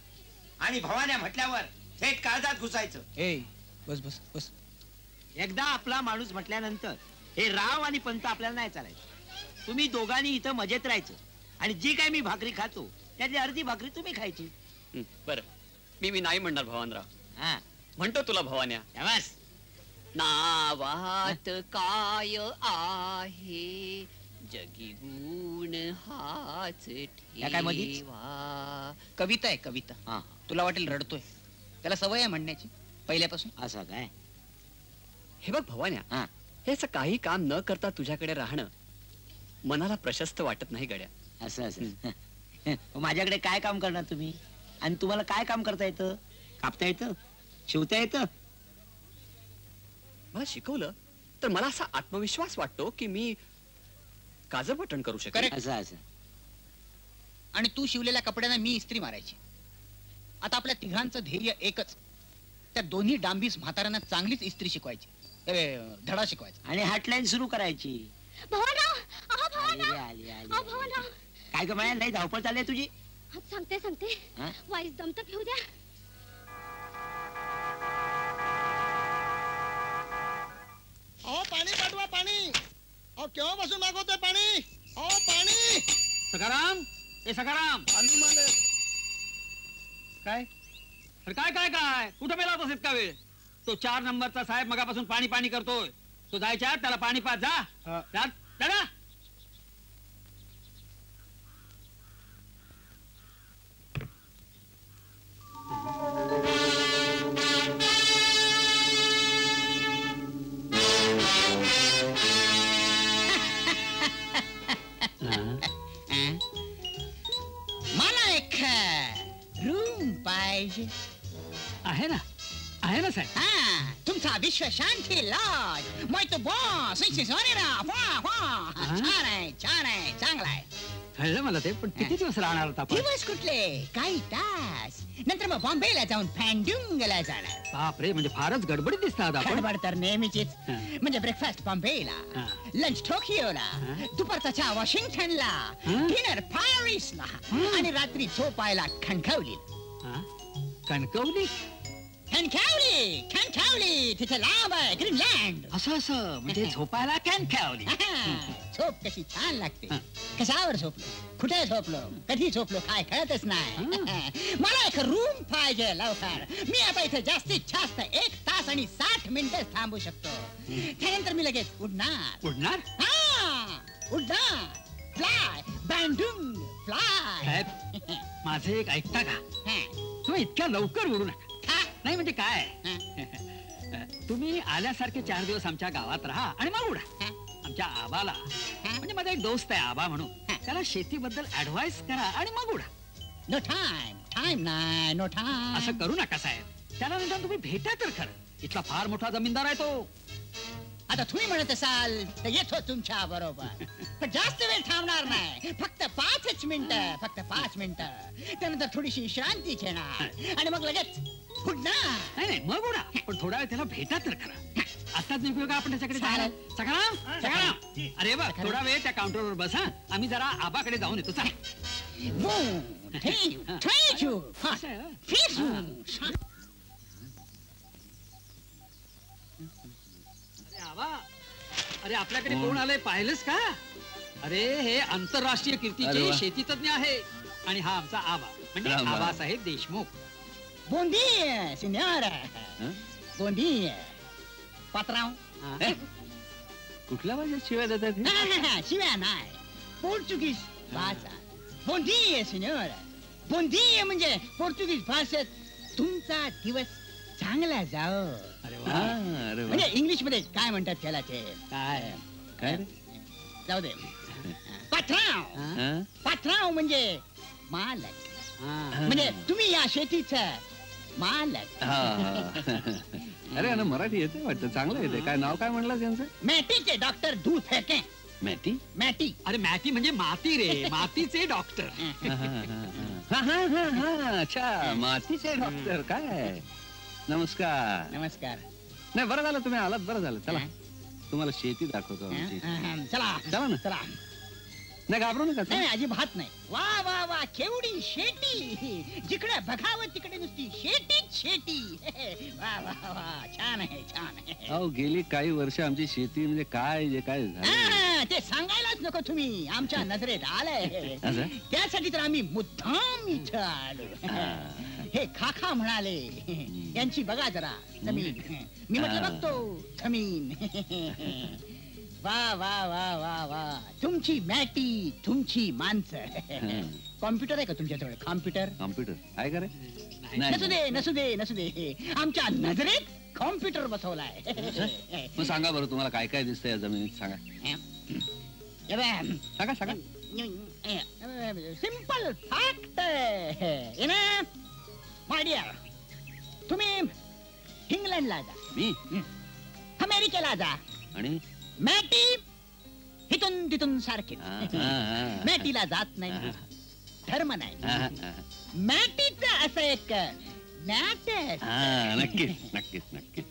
आणि भवान्या म्हटल्यावर थेट काळजात घुसायचं. ए बस बस बस. एकदा आपला माणूस म्हटल्यानंतर हे राव आणि पंत आपल्याला नाही चालायचं. तुम्ही दोघांनी इथं मजेत राहायचं आणि जी काय मी भाकरी खातो त्यातली अर्धी भाकरी तुम्ही खायची. हं, बरं. मी मी नाही म्हणणार भवानराव. हा. म्हणतो तुला भवान्या. नावात काय आहे? जगी गुण हाच या काय मधीच? कविता आहे कविता. तुला वाटेल रडतोय. त्याला सवय आहे म्हणण्याची पहिल्यापासून. असं काय? हे बघ भवान्या हे. असं काही काम न करता तुझ्याकडे राहणं मनाला प्रशस्त वाटत नाही गड्या. असं असं. माझ्याकडे काय काम करणार तुम्ही? आणि तुम्हाला काय काम करता येतं? कापता येतं? शिवता येतं? मला शिकवलं तर मला असा आत्मविश्वास वाटतो की मी काजर बटन करू शकेन. असं असं. आणि तू शिवलेल्या कपड्यांना मी इस्त्री मारायची. आता आपल्या तिघांचं ध्येय एकच. त्या दोन्ही डांबीस म्हाताऱ्यांना चांगलीच इस्त्री शिकवायची. ए, धडा शिकवायचा. आणि हॉटलाईन सुरू करायची. आली आली आली काय ग माया नाही धावपळ चालली आहे तुझी? हा, सांगते सांगते. हा? वाईस दम तर घेऊ द्या. अहो पाणी पाठवा पाणी. अहो केव्हापासून मागवतोय पाणी? अहो पाणी. सखाराम ए सखाराम. काय? अरे काय काय काय? कुठं मेला होतास इतका वेळ? तो चार नंबरचा साहेब मगापासून पाणी पाणी करतोय. तो जायच्या आत त्याला पाणी पाच जा. जा, दादा. *laughs* मला एक रूम पाहिजे. आहे ना? आहे ना साहेब? हा तुमचा विश्व शांती लॉज मग तो बॉस सोनेरा वा वा छान आहे छान आहे चांगला आहे. कळलं मला ते पण किती दिवस राहणार होता आपण? दिवस कुठले? काही तास. नंतर मग बॉम्बेला जाऊन फॅन्ड्युंगला जाणार. बापरे म्हणजे फारच गडबडीत दिसतात आपण. गडबड तर नेहमीचीच. म्हणजे ब्रेकफास्ट बॉम्बेला लंच टोकियोला दुपारचा चहा वॉशिंग्टनला डिनर पॅरिसला. आणि रात्री झोपायला खणखवलीला कणकवली खणखवली खणखवली तिथे लांब आहे ग्रीनलँड असं असं. म्हणजे *laughs* झोपायला कणकवली *laughs* झोप कशी छान लागते. कशावर झोपलो? कुठे झोपलो? कधी झोपलो? काय कळतच नाही. *laughs* मला एक रूम पाहिजे लवकर. मी आता इथे जास्तीत जास्त एक तास आणि साठ मिनिटं थांबू शकतो. त्यानंतर मी लगेच उडणार. उडणार? हा! उडणार. फ्लाय बँडून फ्लाय माझे एक ऐकता का? तुम्ही इतक्या लवकर उडू नका. नाही म्हणजे काय? तुम्ही आल्यासारखे चार दिवस आमच्या गावात राहा आणि मग उडा. आमच्या आबाला. म्हणजे माझा एक दोस्त आहे आबा म्हणून. त्याला शेतीबद्दल ऍडवाइस करा आणि मग उडा. नो टाइम टाइम नाही नो टाइम असं करू नका साहेब. त्याला निदान तुम्ही भेटा तर खरं. इथला फार मोठा जमीनदार आहे तो. आता तुम्ही म्हणत असाल तर येतो तुमच्या बरोबर. पण जास्त वेळ थांबणार नाही. फक्त पाचच मिनिट फक्त पाच मिनिट. त्यानंतर थोडीशी विश्रांती घेणार. आणि मग लगेच उडणार नाही नाही मग उडा पण थोडा वेळ त्याला भेटा तर खरं. आताच निघूया का आपण त्याच्याकडे सकाळाम सकाळाम अरे बघ थोडा वेळ त्या काउंटरवर बस हा. आम्ही जरा आबाकडे जाऊन येतो. चला. *laughs* Thank you. Thank you. अरे आबा अरे आपल्याकडे कोण आलंय पाहिलंस का अरे हे आंतरराष्ट्रीय कीर्तीचे वा. शेतीतज्ञ आहे आणि हा आमचा आबा म्हणजे. Abasaheb Deshmukh signora. Buon dia. Patrão. कुठल्या भाषेत शिवाय देतात हे? शिव्या नाही पोर्चुगीज भाषा signora. Buon dia म्हणजे पोर्चुगीज भाषेत तुमचा दिवस चांगला जाओ अरे वा. म्हणजे इंग्लिशमध्ये काय म्हणतात त्याला ते काय? काय रे? जाऊ दे. *laughs* पात्राव हा? पात्राव म्हणजे मालक. म्हणजे तुम्ही या शेतीचं मालक. हा, हा. अरे ना मराठी येते वाटतं. चांगलं येते काय नाव काय म्हणलं त्यांचं मॅटीचे डॉक्टर दूध फेके मॅटी? मॅटी. अरे मॅटी म्हणजे माती रे. मातीचे डॉक्टर. हा, हा, हा, हा. हा, हा, हा, हा. अच्छा मातीचे डॉक्टर. काय? नमस्कार. नमस्कार. नाही बरं झालं तुम्ही आलात बरं झालं. चला. तुम्हाला शेती दाखवतो आमची. चला. चला ना. चला. नाही घाबरू नका नाही नाही, अजिबात नाही. वा वा वा केवढी शेती जिकडे बघावं तिकडे नुसती शेतीच शेती *laughs* वा वा वा छान आहे छान आहे. अहो गेली काही वर्ष आमची शेती म्हणजे काय जे काय झालं? हा, ते सांगायलाच नको तुम्ही. आमच्या नजरेत आलंय. असं? त्यासाठी तर आम्ही मुद्दाम इथं आलो. *laughs* हे. खाखा म्हणाले. यांची बघा जरा जमीन. मी म्हटलं. बघतो जमीन. *laughs* वा वा वा वा वा. तुमची मॅटी तुमची माणसं. कॉम्प्युटर आहे का तुमच्याजवळ? कॉम्प्युटर? कॉम्प्युटर. आहे का रे? नसू दे नसू दे नसू दे. आमच्या नजरेत कॉम्प्युटर बसवलाय. मग सांगा बरं तुम्हाला काय काय दिसतंय या जमिनीत? सांगा. सांगा सांगा. सिंपल फॅक्ट डिअर तुम्ही इंग्लंडला जा. मी? अमेरिकेला जा. आणि? मॅटी इथून तिथून सारखे. मॅटीला जात नाही. धर्म नाही. मॅटीच असं एक हा, नक्कीच नक्कीच नक्कीच.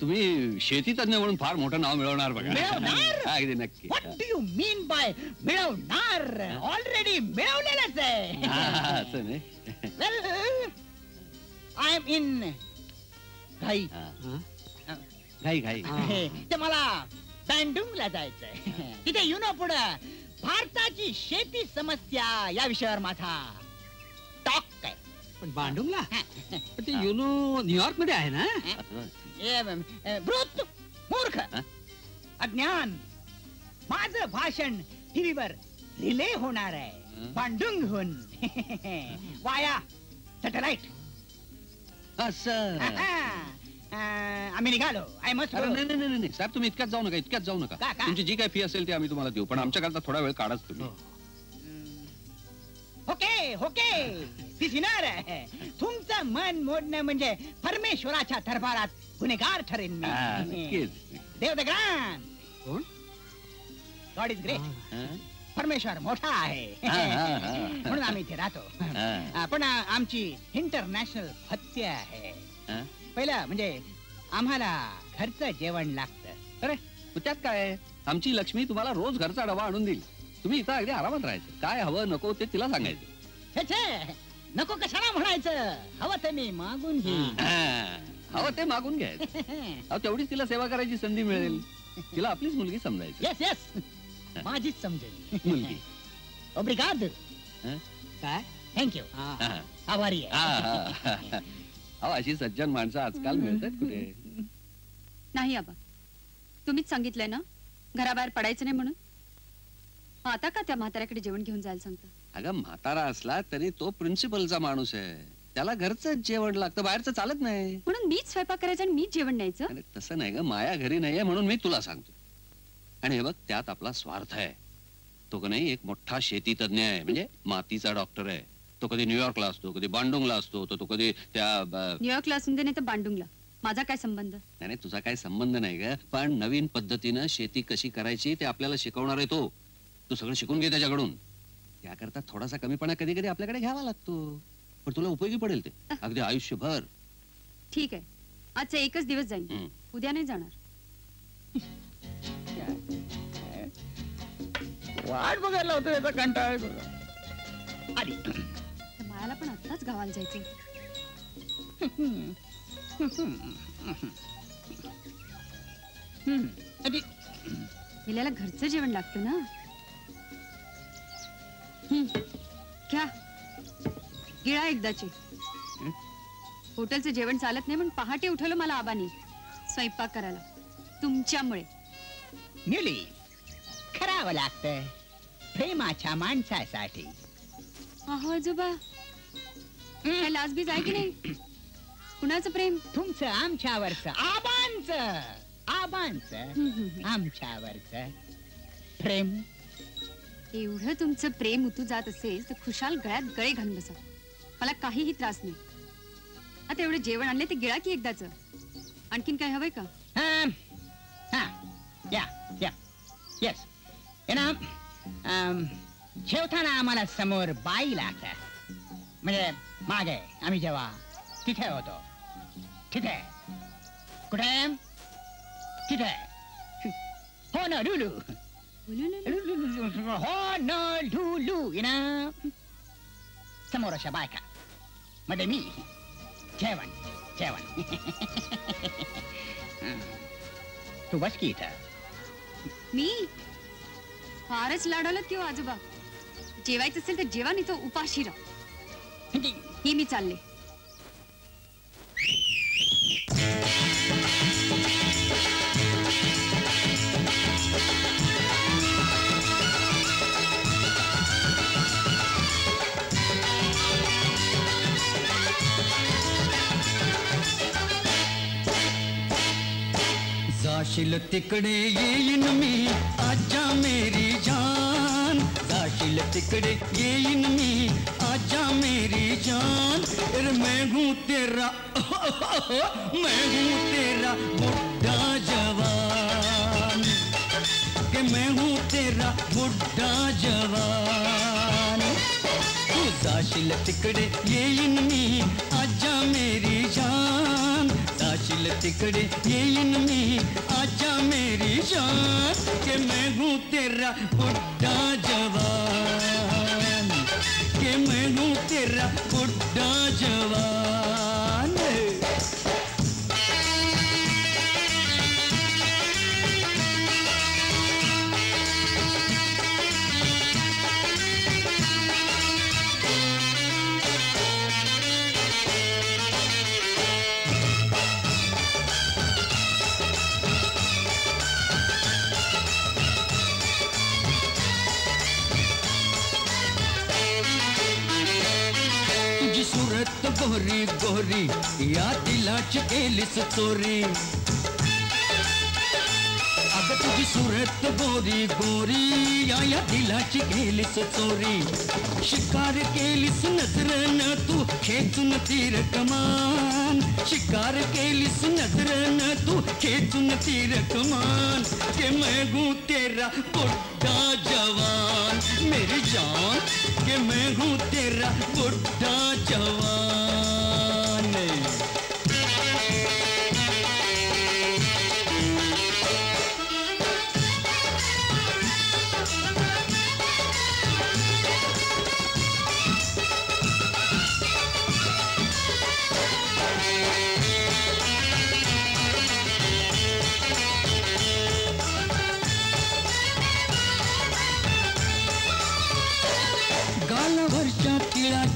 तुम्ही शेती तज्ञ म्हणून फार मोठं नाव मिळवणार बघा. मिळवणार? अगदी नक्की. What do you mean by मिळवणार? ऑलरेडी मिळवलेलंच आहे. असं नाही. वेल आय एम इन घाई. घाई घाई. ते मला बँडुंगला जायचंय. तिथे यु नो पुढं. भारताची शेती समस्या या विषयावर माझा टॉक आहे. पण बांडुंगला? पण ते युनो न्यूयॉर्कमध्ये आहे ना? ब्रुत, मूर्ख. अज्ञान. माझं भाषण टीव्हीवर रिले होणार आहे. पांडुंगहून *laughs* वाया. सॅटेलाइट. असं आम्ही निघालो आय मस्ट अरे नाही नाही नाही नाही. साहेब तुम्ही इतक्यात जाऊ नका इतक्यात जाऊ नका का, का? तुमची जी काय फी असेल ती आम्ही तुम्हाला देऊ पण आमच्याकरता थोडा वेळ काढाच तुम्ही होके होके दिसणार तुमचं मन मोडणं म्हणजे परमेश्वराच्या दरबारात गुन्हेगार ठरेन हा, मी नक्कीच. देव द ग्रँड कोण गॉड इज ग्रेट हा? परमेश्वर मोठा आहे हा, हा, हा. म्हणून आम्ही इथे राहतो हा. पण आमची इंटरनॅशनल हत्या आहे हा? पहिलं म्हणजे आम्हाला घरचं जेवण लागतं अरे मग त्यात काय? आमची लक्ष्मी तुम्हाला रोज घरचा डबा आणून देईल. तुम्ही इथं अगदी आरामात राहायचं. काय हवं नको ते तिला सांगायचं. छे, छे. नको कशाला म्हणायचं? हवं ते मी मागून घेईन. हा. हवं ते मागून घ्यायचं. *laughs* अहो, तेवढीच तिला सेवा करायची संधी मिळेल. तिला आपलीच मुलगी समजायची. येस येस माझीच समजेल. मुलगी. ओब्रिगाद हं? काय? थँक्यू हा. आभारी आहे. हा. अहो अशी सज्जन माणसं आजकाल मिळतात कुठे? नाही आबा. तुम्हीच सांगितलंय ना? घराबाहेर पडायचं नाही म्हणून? मग आता का त्या म्हाताऱ्याकडे जेवण घेऊन जायला सांगता? अगं म्हातारा असला तरी तो प्रिन्सिपलचा माणूस आहे. त्याला घरचं जेवण लागतं बाहेरचं चालत नाही. म्हणून मीच स्वयंपाक करायचा आणि मीच जेवण न्यायचं? अरे तसं नाही ग माया घरी नाहीये म्हणून मी तुला सांगतो. आणि हे बघ त्यात आपला स्वार्थ आहे. तो का नाही एक मोठा शेती तज्ञ आहे म्हणजे मातीचा डॉक्टर आहे. तो कधी न्यूयॉर्कला असतो कधी बांडुंगला असतो तर तो कधी त्या न्यूयॉर्कला असून दे नाही तर बांडुंगला माझा काय संबंध? नाही नाही, तुझा काही संबंध नाही ग. पण नवीन पद्धतीनं शेती कशी करायची ते आपल्याला शिकवणार आहे तो. तू सगळं शिकून घे त्याच्याकडून. त्याकरता थोडासा कमीपणा कधी कधी आपल्याकडे घ्यावा लागतो. पण तुला उपयोगी पडेल ते. अगदी आयुष्यभर. ठीक आहे. आजचा एकच दिवस जाईल. हं. उद्या नाही जाणार. वाट बघायला होतो याचा कंटाळा. आली बाळाला पण आत्ताच गावाला. आली. हिल्याला घरचं जेवण लागतं ना. घ्या गिळा एकदाची हॉटेलचं जेवण चालत नाही म्हणून पहाटे उठवलं मला आबानी स्वयंपाक करायला तुमच्यामुळे मिली करावं लागतं प्रेमाच्या माणसासाठी अहो आजोबा काय लाजबीज आहे की नाही? कुणाचं प्रेम? तुमचं आमच्यावरच. आबांच. आबांच. आमच्यावरच. प्रेम. एवढं तुमचं प्रेम उतू जात असेल तर खुशाल गळ्यात गळे घालून बसा. मला काहीही त्रास नाही. आता एवढं जेवण आणले ते गिळा की एकदाच? आणखीन काय हवंय का? Um, हा या या. येस ना um, जेवताना आम्हाला समोर बाई लागतात म्हणजे मागे आम्ही जेव्हा तिथे होतो. तिथे. कुठे? तिथे. हो ना लुलू. हो न लुलू. ना समोर अशा बायका. मध्ये मी. जेवण जेवण. *laughs* तू बस की इथं. मी? फारच लाडावलं किंवा आजोबा? जेवायचं असेल तर जेवण इथं उपाशी राह. ही मी चालले. जाशील तिकडे येईन मी आजा मेरी जान. जाशील तिकडे येईन मी आजा मेरी जान अरे मैं हूँ तेरा, मैं हूँ तेरा बुढ़ा जवान। कि मैं हूँ तेरा बुढ़ा जवान। तू जाशील तिकडे येईन मी आजा मेरी जान। जाशील तिकडे येईन मी आजा मेरी जान। कि मैं हूँ तेरा बुढ़ा जवान। तेरा बुढ़ा जवा गोरी गोरी या तिलाची केलीस चोरी. अग तुझी सुरत गोरी गोरी या या दिलाची केलीस चोरी. शिकार केलीस नजरन तू खेचून तीर कमान. शिकार केलीस नजरन तू खेचून तीर कमान के मैं हूँ तेरा बुढ़ा जवान. मेरी जान के मैं हूँ तेरा बुढ़ा जवान.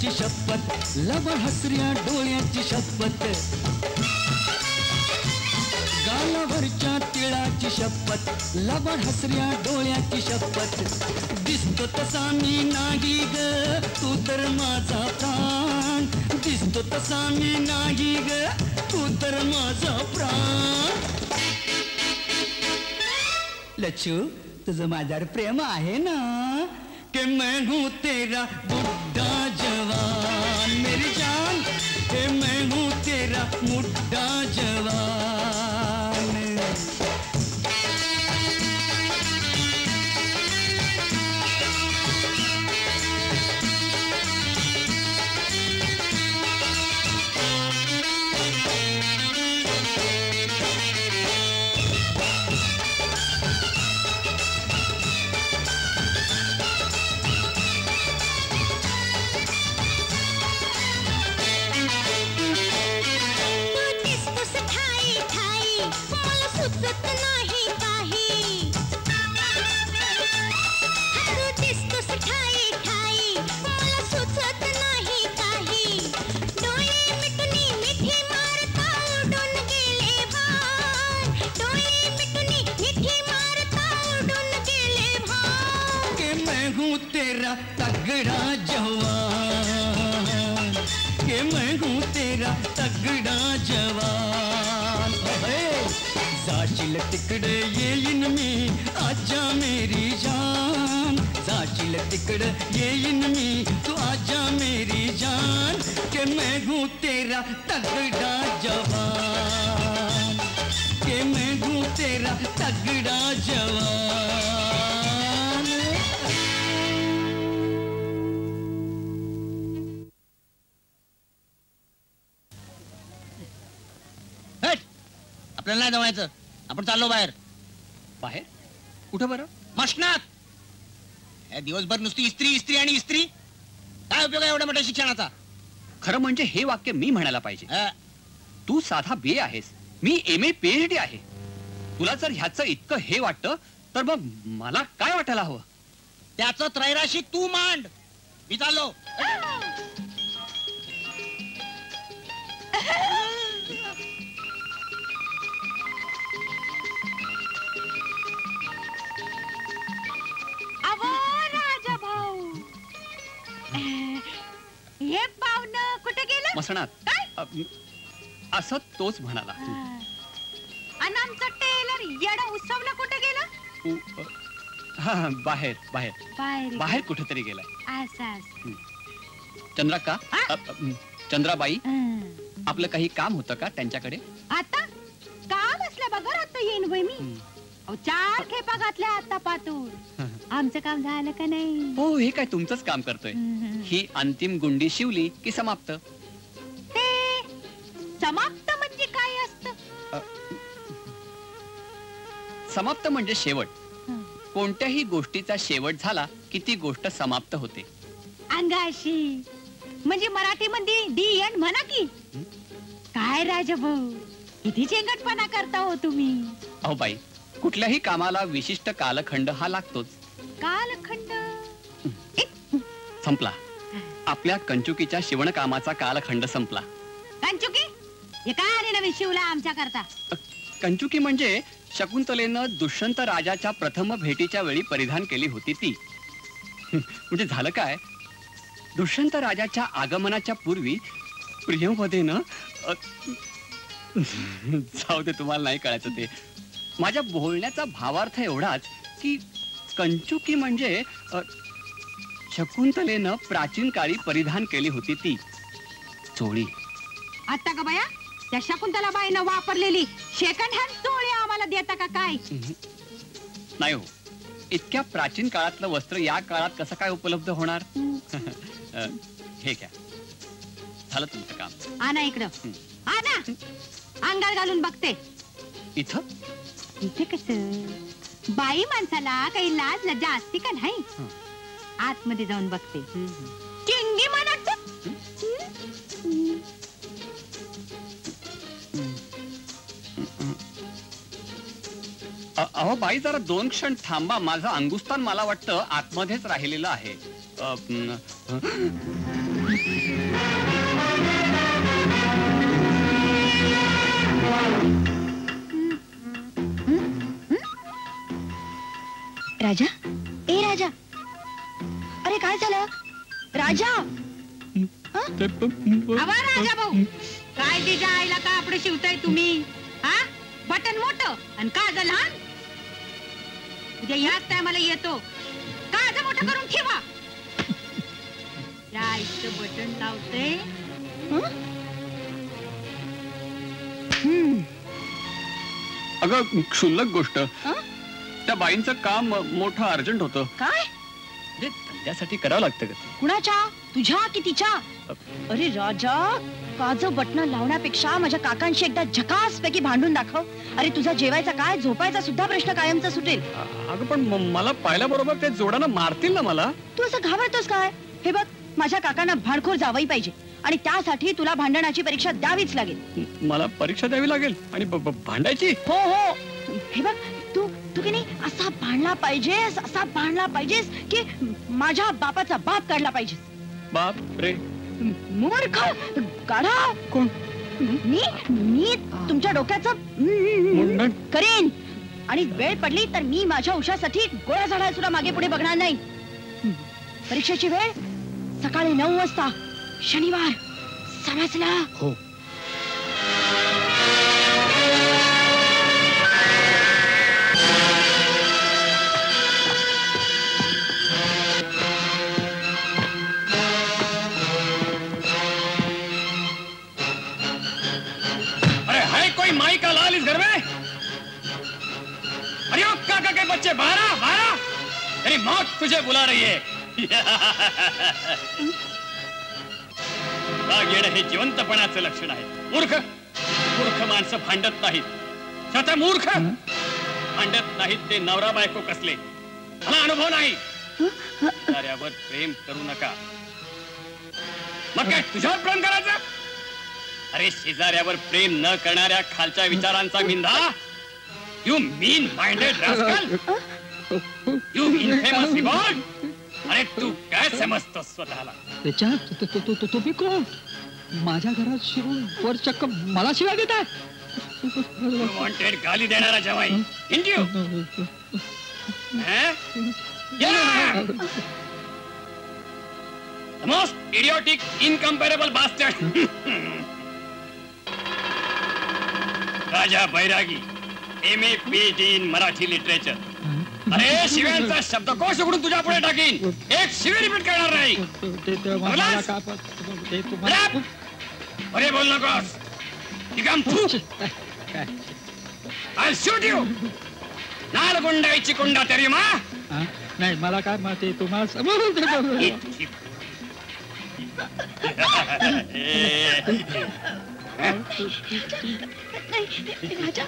डोळ्यांची शपथ. लब हसऱ्या डोळ्यांची शपथ. गालावरच्या तिळाची शपथ. लब हसऱ्या डोळ्याची शपथ. दिसतो तसा मी नाही ग तू तर माझा प्राण. दिसतो तसा मी नाही ग तू तर माझा प्राण. लच्छू तुझं माझ्यावर प्रेम आहे ना? के मैं हूँ तेरा मुड्डा जवान। मेरी जान हे मैं हूँ तेरा मुड्डा जवान। तगड़ा जवान कि मैं हूँ तेरा तगड़ा जवान। अबे, जाशील तिकडे येईन मी आजा मेरी जान। जाशील तिकडे येईन मी तू आजा मेरी जान कि मैं हूँ तेरा तगड़ा जवान। कि मैं हूँ तेरा तगड़ा जवान। आपल्याला नाही जमायचं. आपण चाललो बाहेर. बाहेर? कुठं बरं? मशनात. हे दिवसभर नुसती इस्त्री इस्त्री आणि इस्त्री. काय उपयोग आहे एवढ्या मोठ्या शिक्षणाचा? खरं म्हणजे हे वाक्य मी म्हणायला पाहिजे. तू साधा बी आहेस. मी M A P H D आहे. तुला जर ह्याचं इतकं हे वाटतं तर मग मला काय वाटायला हवं? त्याचं त्रैराशिक तू मांड. मी चाललो. मसणात. अ, असं तोच म्हणाला. आणि आमचं टेलर येडं उसवलं कुठे गेलं? उ- अ, हा हा, बाहेर बाहेर. बाहेर. बाहेर कुठेतरी गेलाय. अ, अ, म, चंद्राबाई आपलं काही काम होतं का त्यांच्याकडे? आता? काम असलं बघा आता येईन बाई मी. अहो, चार खेपा घातल्या आता पातूर. आमचं काम झालं का नाही? हो हे काय तुमचंच काम करतोय. ही अंतिम गुंडी शिवली की समाप्त? समाप्त म्हणजे काय असत? समाप्त म्हणजे शेवट. कोणत्याही गोष्टीचा शेवट झाला की ती गोष्ट समाप्त होते. अंगाशी. म्हणजे मराठी मध्ये डी एंड म्हणा की. काय राजा भाऊ किती चेंगटपणा करता हो तुम्ही? अहो बाई कुठल्याही कामाला विशिष्ट कालखंड हा लागतोच. कालखंड? संपला. आपल्या कंचुकीच्या शिवणकामाचा कालखंड संपला. कंचुकी? हे काय आले नवीन शिवला आमच्या करता कंचुकी म्हणजे शकुंतलेनं दुष्यंत राजाच्या प्रथम भेटीच्या वेळी परिधान केली होती ती. म्हणजे झालं काय? दुष्यंत राजाच्या आगमनाच्या पूर्वी प्रियंवदेनं अ, जाऊ दे तुम्हाला नाही कळायचं ते. माझ्या बोलण्याचा भावार्थ एवढाच की कंचुकी म्हणजे शकुंतलेनं प्राचीन काळी परिधान केली होती ती. चोळी. आता का बाया? त्या शकुंतला बाईनं वापरलेली सेकंड हँड चोळी आम्हाला देता का काय? नाही हो. इतक्या प्राचीन काळातलं वस्त्र या काळात कसं काय उपलब्ध होणार? *laughs* अ, हे घ्या. झालं तुमचं काम. आणा इकडं. आणा. अंगार घालून बघते. इथं? इथे कस? बाई माणसाला काही लाज लज्जा असते का नाही? आतमध्ये जाऊन बघते. चिंगी म्हणत अ- अहो बाई जरा दोन क्षण थांबा. माझं अंगुस्तान मला वाटतं आतमध्येच राहिलेलं आहे. अ, म, राजा? ए राजा! अरे काय झालं? राजा! आवा राजा भाऊ! काय तिच्या आईला का आपलं शिवताय तुम्ही? हा? बटन मोठं आणि काज लहान? उद्या याच टायमाला येतो. काज मोठं करून ठेवा. या आईचं बटन लावते अगं क्षुल्लक गोष्ट. त्या बाईंचं काम मोठं अर्जंट होतं. काय? म्हणजे धंद्यासाठी करावं लागतं का ते? कुणाच्या? तुझ्या की तिच्या? अरे राजा! काज बटणं लावण्यापेक्षा माझ्या काकांशी एकदा झकास पैकी भांडून दाखव. अरे तुझा जेवायचा काय? झोपायचा सुद्धा प्रश्न कायमचा सुटेल. अगं पण मला पाहिल्याबरोबर ते जोडानं मारतील ना मला? तू असं घाबरतोस काय? हे बघ माझ्या काकांना भाडखोर जावई पाहिजे. आणि त्यासाठी तुला भांडणाची परीक्षा द्यावीच लागेल. मला परीक्षा द्यावी लागेल? आणि भांडायची? हो हो. हे बघ तू तू की नाही असा भांडला पाहिजेस असा भांडला पाहिजेस की माझ्या बापाचा बाप काढला पाहिजेस. बाप रे. मूर्ख! गाढा! कोण? मी मी तुमच्या डोक्याचं? करेन. आणि वेळ पडली तर मी माझ्या उशासाठी गोळ्या झाडायला सुद्धा मागे पुढे बघणार नाही. परीक्षेची वेळ? सकाळी नऊ वाजता. शनिवार. समजला? हो. बच्चे बारह बारह तेरी मौत तुझे बुला रही है। राग हे जिवंतपणाचं लक्षण आहे. मूर्ख मूर्ख माणसं भांडत नाहीत. स्वतः मूर्ख भांडत नाहीत ते नवरा बायको कसले? मला अनुभव नाही. साऱ्यावर प्रेम करू नका. मग काय तुझ्यावर प्रेम करायचं? अरे शेजाऱ्यावर प्रेम न करणाऱ्या खालच्या विचारांचा मिंदा? You mean minded rascal you infamous ribald अरे तू काय समजतो स्वतःला? त्याच्या तु- तु- तु- तु- तुम्ही कोण माझ्या घरात शिरून वर चक्क मला शिवाय देताय वॉन्टेड गाली देणारा जवाई. Indo *laughs* The most idiotic, incomparable bastard. *laughs* Raja Bairagi M A P D in Marathi literature अरे शिव्यांचा शब्दकोश उघडून तुझ्या पुढे टाकीन. एक शिवी रिपीट करणार नाही. अरे बोल नकोस. निगम फू. I'll shoot you. नालगुंडाईची कुंडा तरी मा? नाही मला काय मग ते तुम्हाला समोरून *laughs* राजा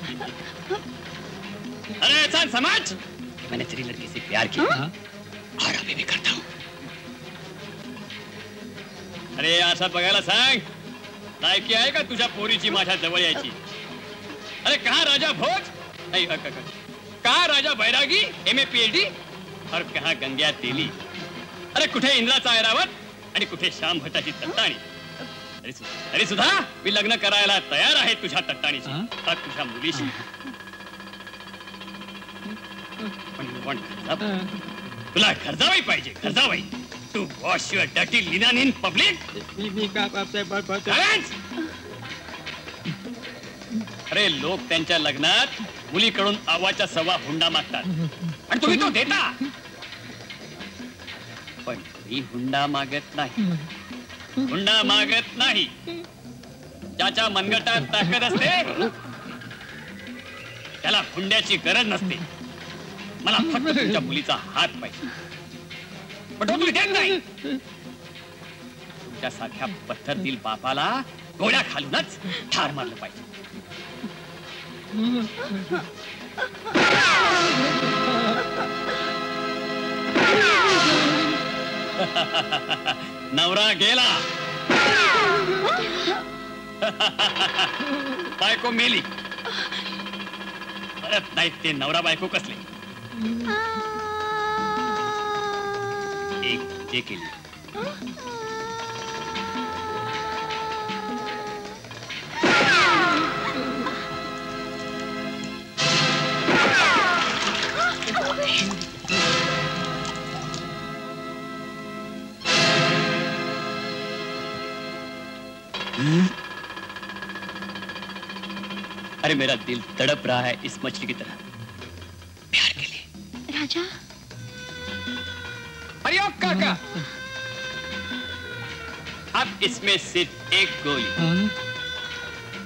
अरे चल समझ मैंने तेरी लड़की से प्यार किया। और अभी भी करता हूँ। अरे असं बघायला सांग। लायकी आहे का तुझ्या पोरीची माझ्या जवळ यायची। अरे कहा राजा भोज? नहीं कहा Raja Bairagi? M A PhD और कहा गंग्या तेली? अरे कुठे इंद्राचा ऐरावत आणि कुठे श्याम भटाची तट्टाणी अरे सु- अरे सुधा मी लग्न करायला तयार आहे तुझ्या तट्टाणीशी. आता तुझ्या मुलीशी. पण? तुला खर्चाबाई पाहिजे खर्चाबाई टू वॉश युअर डटी लिनन इन पब्लिक अरे लोक त्यांच्या लग्नात मुलीकडून आवाच्या सव्वा हुंडा मागतात. आणि तुम्ही तो देता. पण मी हुंडा मागत नाही. हुंडा मागत नाही. ज्याच्या मनगटात ताकद असते त्याला हुंड्याची गरज नसते. मला फक्त तुमच्या मुलीचा हात पाहिजे. पण तो तुम्ही देत नाही. तुमच्यासारख्या पत्थरतील बापाला गोळ्या खालूनच ठार मारलं पाहिजे. *laughs* नवरा गेला बायको मेली परत नाहीत ते नवरा बायको कसले एक जे केली अरे मेरा दिल तड़प रहा है इस मछली की तरह प्यार के लिए राजा अरे ओ काका अब इसमें सिर्फ़ एक गोली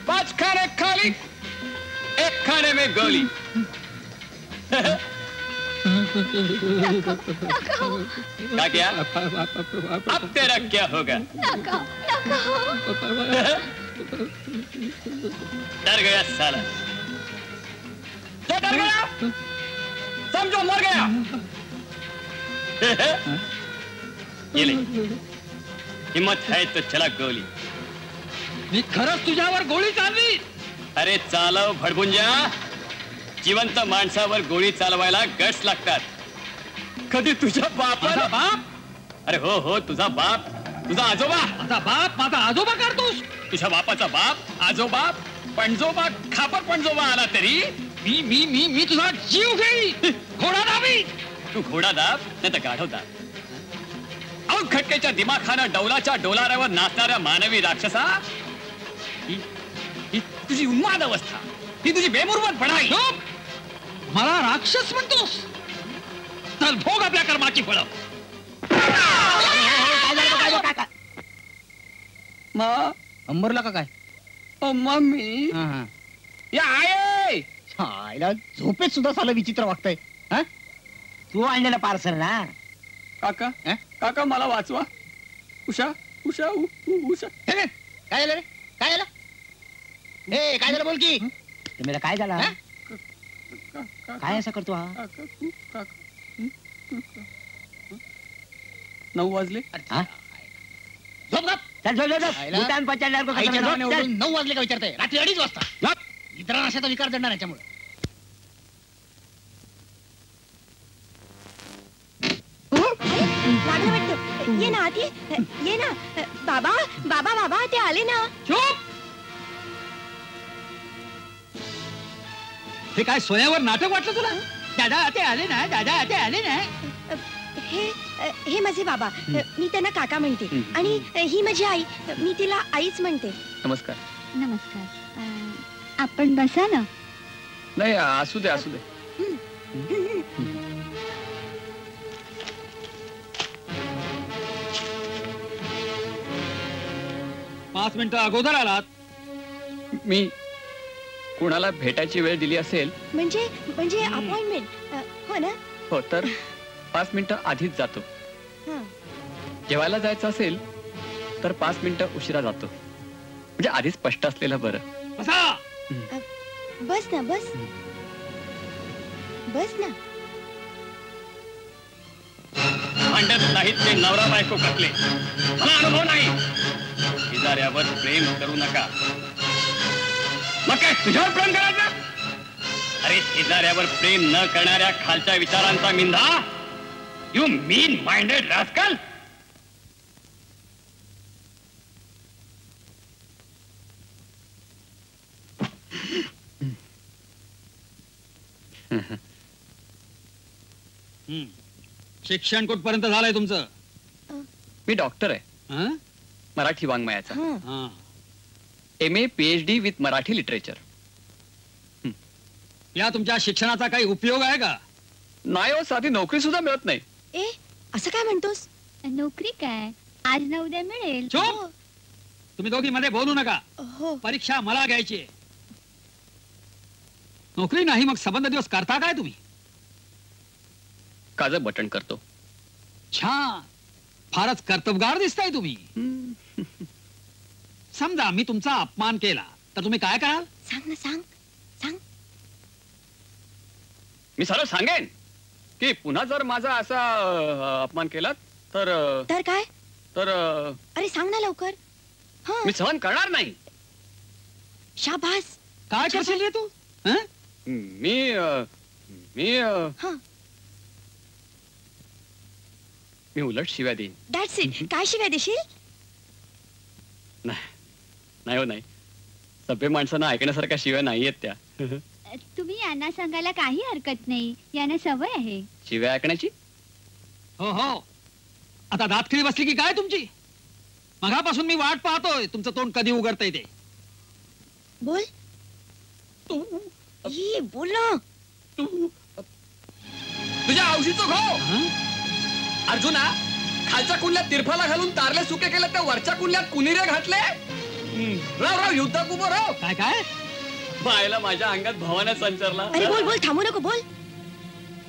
पाँच खाने खाली एक खाने में गोली क्या क्या अब तेरा क्या होगा डर गया साला। क्या डर गया? समझो मर गया। *laughs* ये ले। हिम्मत है तो चला गोली। मी खरंच तुझ्यावर गोळी चालली अरे चालव भडभुंजा जिवंत माणसावर गोळी चालवायला गट्स लागतात। कधी तुझ्या बापाला बाप? अरे हो हो तुझा बाप। तुझा आजोबा। माझा बाप माझा आजोबा करतोस? तुझ्या बापाचा बाप आजोबा पणजोबा खापर पणजोबा आला तरी मी मी मी मी तुझा जीव घेई घोडा दाबी. तू घोडा दाब नाही तर गाढव दाब. खटकेच्या दिमाखानं डौलाच्या डोलाऱ्यावर नाचणाऱ्या मानवी राक्षसा ही ही तुझी उन्माद अवस्था ही तुझी बेमुरवतपणा आहे. मला राक्षस म्हणतोस. चल भोग आपल्या कर्माची फळं. अंबरला का काय? मम्मी. या आहे आईला झोपेत सुद्धा साला विचित्र वागताय. हा? तू आणलेलं पार्सल ना? काका काका मला वाचवा. उषा उषा उ- उ- उषा. हे काय काय झालं रे? काय झालं? हे काय झालं बोल की? तुम्ही काय झाला? काय असं करतो हा? नऊ वाजले. हा? झोप, झोप आईला- भूतान पचडल्यावर कसं आईच्या झोप, नावाने चल. ओरडून नऊ वाजले का विचारताय रात्री अडीच वाजता. इतरांना अशाचा विकार जडणार याच्यामुळे. वाटतं ये ना आधी. ये ना. बाबा बाबा बाबा ते आले ना. चुप. हे काय सोन्यावर नाटक वाटलं तुला? दादा ते आले ना दादा ते आले ना. हे हे माझे बाबा. मी त्यांना काका म्हणते. आणि ही माझी आई. मी तिला आईच म्हणते. नमस्कार. नमस्कार. अं, आपण बसा ना. नाही असू दे असू दे. पाच मिनिटं अगोदर आलात. मी कुणाला भेटायची वेळ दिली असेल? म्हणजे म्हणजे अपॉइंटमेंट हो ना? हो तर? पाच मिनिटं आधीच जातो. हं. जेवायला जायचं असेल तर पाच मिनिटं उशिरा जातो. म्हणजे आधीच स्पष्ट असलेलं बरं. बस! ना बस. बस ना. भांडत नाहीत ते नवरा बायको कसले मला अनुभव नाही. शेजाऱ्यावर प्रेम करू नका. मग काय तुझ्यावर प्रेम करायचं? अरे शेजाऱ्यावर प्रेम न करणाऱ्या खालच्या विचारांचा मिंधा? यू मीन माइंडेड रास्कल शिक्षण कुठपर्यंत झालंय तुमचं? मी डॉक्टर आहे. हं? मराठी वाङ्मयाचा. हं. M A P H D with Marathi literature या तुमच्या शिक्षणाचा काही उपयोग आहे का? नाही हो साधी नोकरी सुद्धा मिळत नाही. ए असं काय म्हणतोस? नोकरी काय? आज ना उद्या मिळेल. चुप! तुम्ही दोघी मध्ये बोलू नका. हो. परीक्षा मला घ्यायची आहे. नोकरी नाही मग संबंध दिवस करता काय तुम्ही? काजं बटन करतो. छान फारच कर्तबगार दिसताय तुम्ही. समजा मी तुमचा अपमान केला तर तुम्ही काय कराल? सांग ना सांग. सांग. मी सरळ सांगेन. की पुन्हा जर माझा असा अ, अपमान केला तर अ, तर काय? तर अ, अरे सांग ना लवकर. हा. मी सहन करणार नाही. शाबास. काय करशील रे तू? मी अ, मी अ, हा. मी उलट शिव्या देईन. दॅट्स इट *laughs* काय शिवाय देशील? नाही. नाही हो नाही. सभ्य माणसांना ऐकण्यासारख्या शिव्या नाहीयेत त्या. *laughs* तुम्ही यांना सांगायला काही हरकत नाही. यांना सवय आहे. शिव्या ऐकण्याची? हो हो. आता दातखिळी बसली की काय तुमची? मगापासून मी वाट पाहतोय. तुमचं तोंड कधी उघडतंय ते? बोल. ई, बोल ना. तुझ्या औशीचं घो अर्जुना खालच्या कुंडल्यात तिरफाला घालून तारले सुके केले त्या वरच्या कुंडल्यात कुनिरे घातले? राव राव युद्धात उभं राव. काय काय? पाहायला माझ्या अंगात भावाने संचारला. अरे बोल बोल थांबू नको बोल.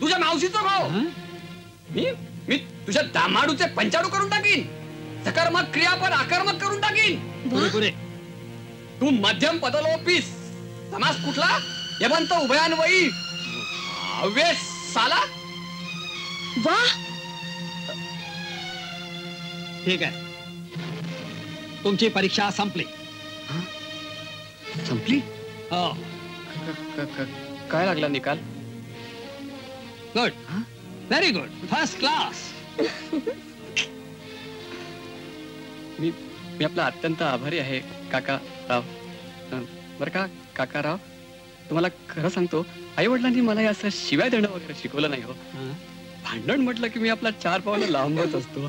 तुझ्या मावशीचं भाऊ मी मी तुझ्या दामाडूचे पंचाडू करून टाकीन. सकारात्मक क्रियापद आक्रमक करून टाकीन. पुरे पुरे तू मध्यम पदलोपीस समास कुठला? यवंत उभयान्वयी. अवेश साला. वा ठीक आहे. तुमची परीक्षा संपली. संपली? हो. काय लागला निकाल? Good very good first class मी मी आपला अत्यंत आभारी आहे काका राव. बरं का काका राव? तुम्हाला खरं सांगतो आई वडिलांनी मला हे असं शिवाय देणं वगैरे शिकवलं नाही हो. भांडण म्हटलं की मी आपला चार पावलं लांबच असतो.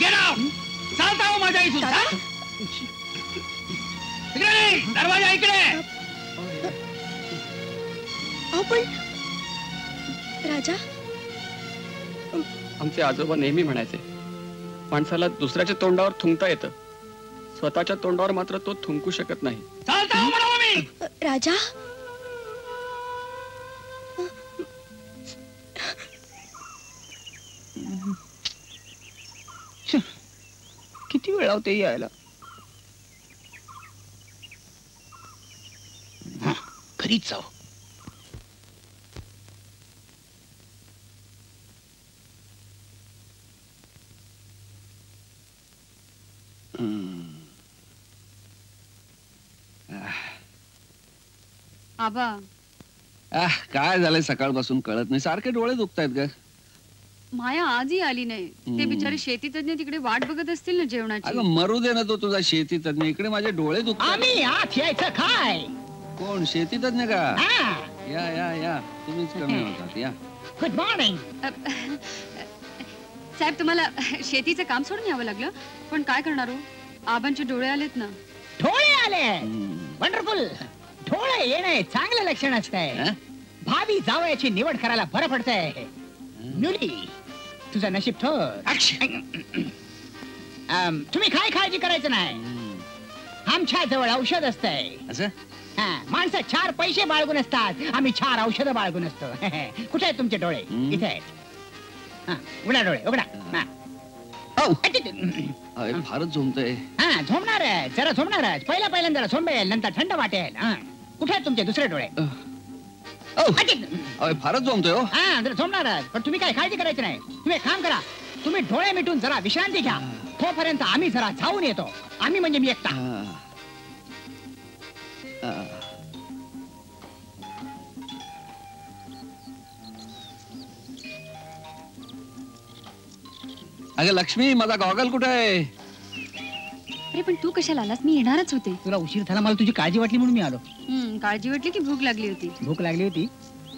गेट आउट चालता हो माझ्या इथून. इकडे नाही, दरवाजा इकडे! अहो पण राजा? आमचे आजोबा नेहमी म्हणायचे माणसाला दुसऱ्याच्या तोंडावर थुंकता येतं. स्वतःच्या तोंडावर मात्र तो थुंकू शकत नाही. चालता हो म्हणावं मी! राजा? किती वेळ लावते यायला? हा, घरीच जाऊ आबा. आह, काय झालंय सकाळपासून? कळत नाही. सारखे डोळे दुखतायत ग. माया आजही आली नाही. ते हम्म. बिचारे शेती तज्ञ तिकडे वाट बघत असतील ना जेवणाची? अगं मरू दे ना तो तुझा शेती तज्ञ इकडे माझे डोळे दुखतात आम्ही आत यायचं काय? कोण? शेती तज्ञ का? हा. या या या. तुम्हीच कमी होतात. या. गुड मॉर्निंग साहेब तुम्हाला शेतीचं काम सोडून यावं लागलं? पण काय करणार हो? आबांचे डोळे आलेत ना. डोळे आले. वंडरफुल डोळे येणे चांगलं लक्षण असतंय. भावी जावयाची निवड करायला बरं पडतंय. न्यूली तुझं नशीब ठोर अम, तुम्ही काय काळजी करायचं नाही? आमच्या जवळ औषध असतंय. असं? माणसं चार पैसे बाळगून असतात. आम्ही चार औषधं बाळगून असतो. *laughs* कुठे आहेत तुमचे डोळे? इथे आहेत. उघडा डोळे उघडा. फारच झोमतय हा झोमणार आहे. जरा झोमणार आहे. पहिला पहिल्यांदा जरा झोंबेल नंतर थंड वाटेल. हा. कुठे आहेत तुमचे दुसरे डोळे? फारच झोमतोय हो. हा जरा झोमणार आहे. पण तुम्ही काय काळजी करायची नाही. तुम्ही काम करा. तुम्ही डोळे मिटून जरा विश्रांती घ्या. तोपर्यंत आम्ही जरा जाऊन येतो. आम्ही म्हणजे मी एकटा. अगं लक्ष्मी माझा गॉगल कुठे आहे? अरे पण तू कशाला आलास? मी येणारच होते. तुला उशीर झाला मला तुझी काळजी वाटली म्हणून मी आलो. हम्म, काळजी वाटली की भूक लागली होती? भूक लागली होती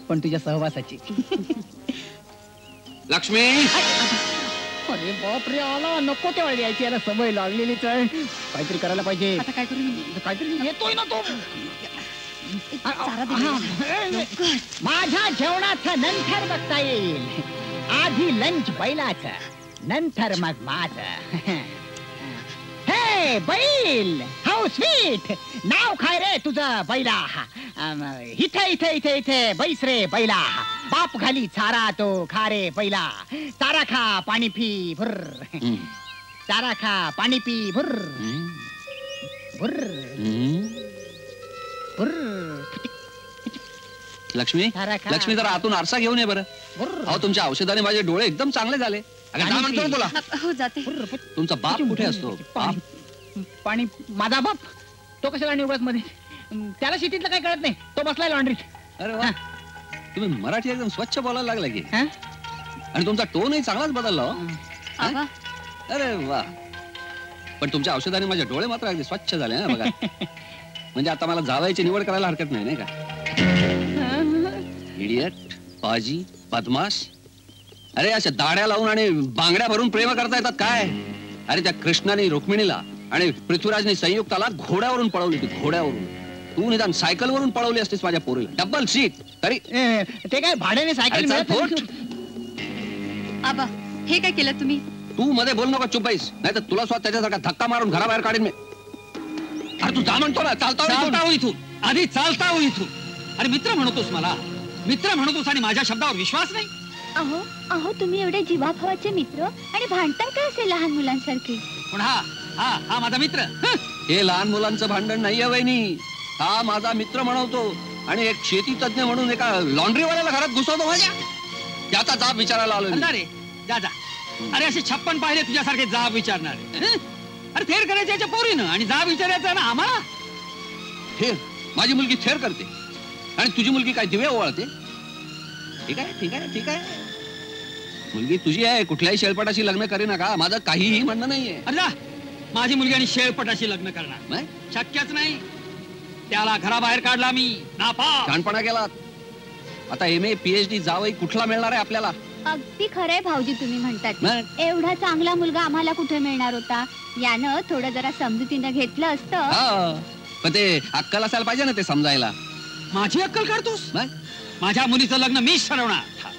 पण तुझ्या सहवासाची. *laughs* लक्ष्मी! अरे बापरे आला. नको तेव्हा यायची. याला सवय लागलेलीच आहे काहीतरी करायला पाहिजे. आता काय करू मी? काहीतरी येतोय ना तो. चारा दे बैलाला. माझ्या जेवणाचं नंतर बघता येईल. आधी लंच बैलाचं नंतर मग माझ. *laughs* बैल. हाऊ स्वीट नाव काय रे तुझं बैला इथे इथे इथे इथे. बैस रे बैला बाप घाली चारा तो खा रे बैला चारा खा पाणी पी भुर चारा खा पाणी पी भुर भुर भुर लक्ष्मी खा. लक्ष्मी जरा आतून आरसा घेऊन ये बरं. अहो तुमच्या औषधाने माझे डोळे एकदम चांगले झाले. तुला. हो जाते. तुमचा बाप कुठे असतो? बाप? पाणी माझा बाप तो कशाला निवडत मध्ये त्याला शेतीतलं काही कळत नाही. तो बसलाय लॉन्ड्रीत अरे वा. तुम्ही मराठी एकदम स्वच्छ बोलायला लागला की. आणि तुमचा टोनही चांगलाच बदलला हो. हा? अरे वा. पण तुमच्या औषधाने माझे डोळे मात्र अगदी स्वच्छ झाले ना बघा. *laughs* म्हणजे आता मला जावायची निवड करायला हरकत नाही नाही का? इडियट पाजी बदमाश. अरे अशा दाड्या लावून आणि बांगड्या भरून प्रेम करता येतात काय? अरे त्या कृष्णाने रुक्मिणीला आणि पृथ्वीराजने संयुक्ताला घोड्यावरून पळवली होती घोड्यावरून. तू निदान सायकल वरून पळवली असतीस माझ्या पोरीला. डबल सीट तरी ते काय भाड्याने सायकल. आबा हे काय केलं तुम्ही? तू मध्ये बोल नका चुपाईस नाही तर तुला स्वतः त्याच्यासारखा धक्का मारून घराबाहेर काढीन मी. अरे तू जा म्हणतो ना चालता हो. चालता हो इथून. आधी चालता हो इथून. अरे मित्र म्हणतोस मला. मित्र म्हणतोस आणि माझ्या शब्दावर विश्वास नाही? अहो अहो तुम्ही एवढे जीवाभावाचे मित्र आणि भांडताय काय असे लहान मुलांसारखे? पण हा हा हा माझा मित्र. हं. हे लहान मुलांचं भांडण नाहीये वहिनी. हा माझा मित्र म्हणवतो आणि एक शेती तज्ञ म्हणून एका लॉन्ड्रीवाल्याला घरात घुसवतो माझ्या. त्याचा जाब विचारायला आलो मी. जा रे जा जा. अरे असे छप्पन पाहिले तुझ्यासारखे जाब विचारणारे. हं? अरे थेर करायचे याच्या पोरीनं आणि जाब विचारायचा ना आम्हाला? थेर माझी मुलगी थेर करते. आणि तुझी मुलगी काय दिवे ओवाळते? ठीक आहे ठीक आहे ठीक आहे. मुलगी तुझी आहे कुठल्याही शेळपटाशी लग्न करे नका. माझं काहीही म्हणणं नाहीये. अरे जा. माझी मुलगी आणि शेळपटाशी लग्न करणार. शक्यच नाही. त्याला घराबाहेर काढला मी. नापा केलात. आता एम. ए. पीएचडी जावई कुठला मिळणार आहे आपल्याला? अगदी खरंय भाऊजी तुम्ही म्हणतात? एवढा चांगला मुलगा आम्हाला कुठे मिळणार होता? यानं थोडं जरा समजुतीनं घेतलं असतं. पण ते अक्कल असायला पाहिजे ना ते समजायला. माझी अक्कल काढतोस माझ्या मुलीचं लग्न मीच ठरवणार.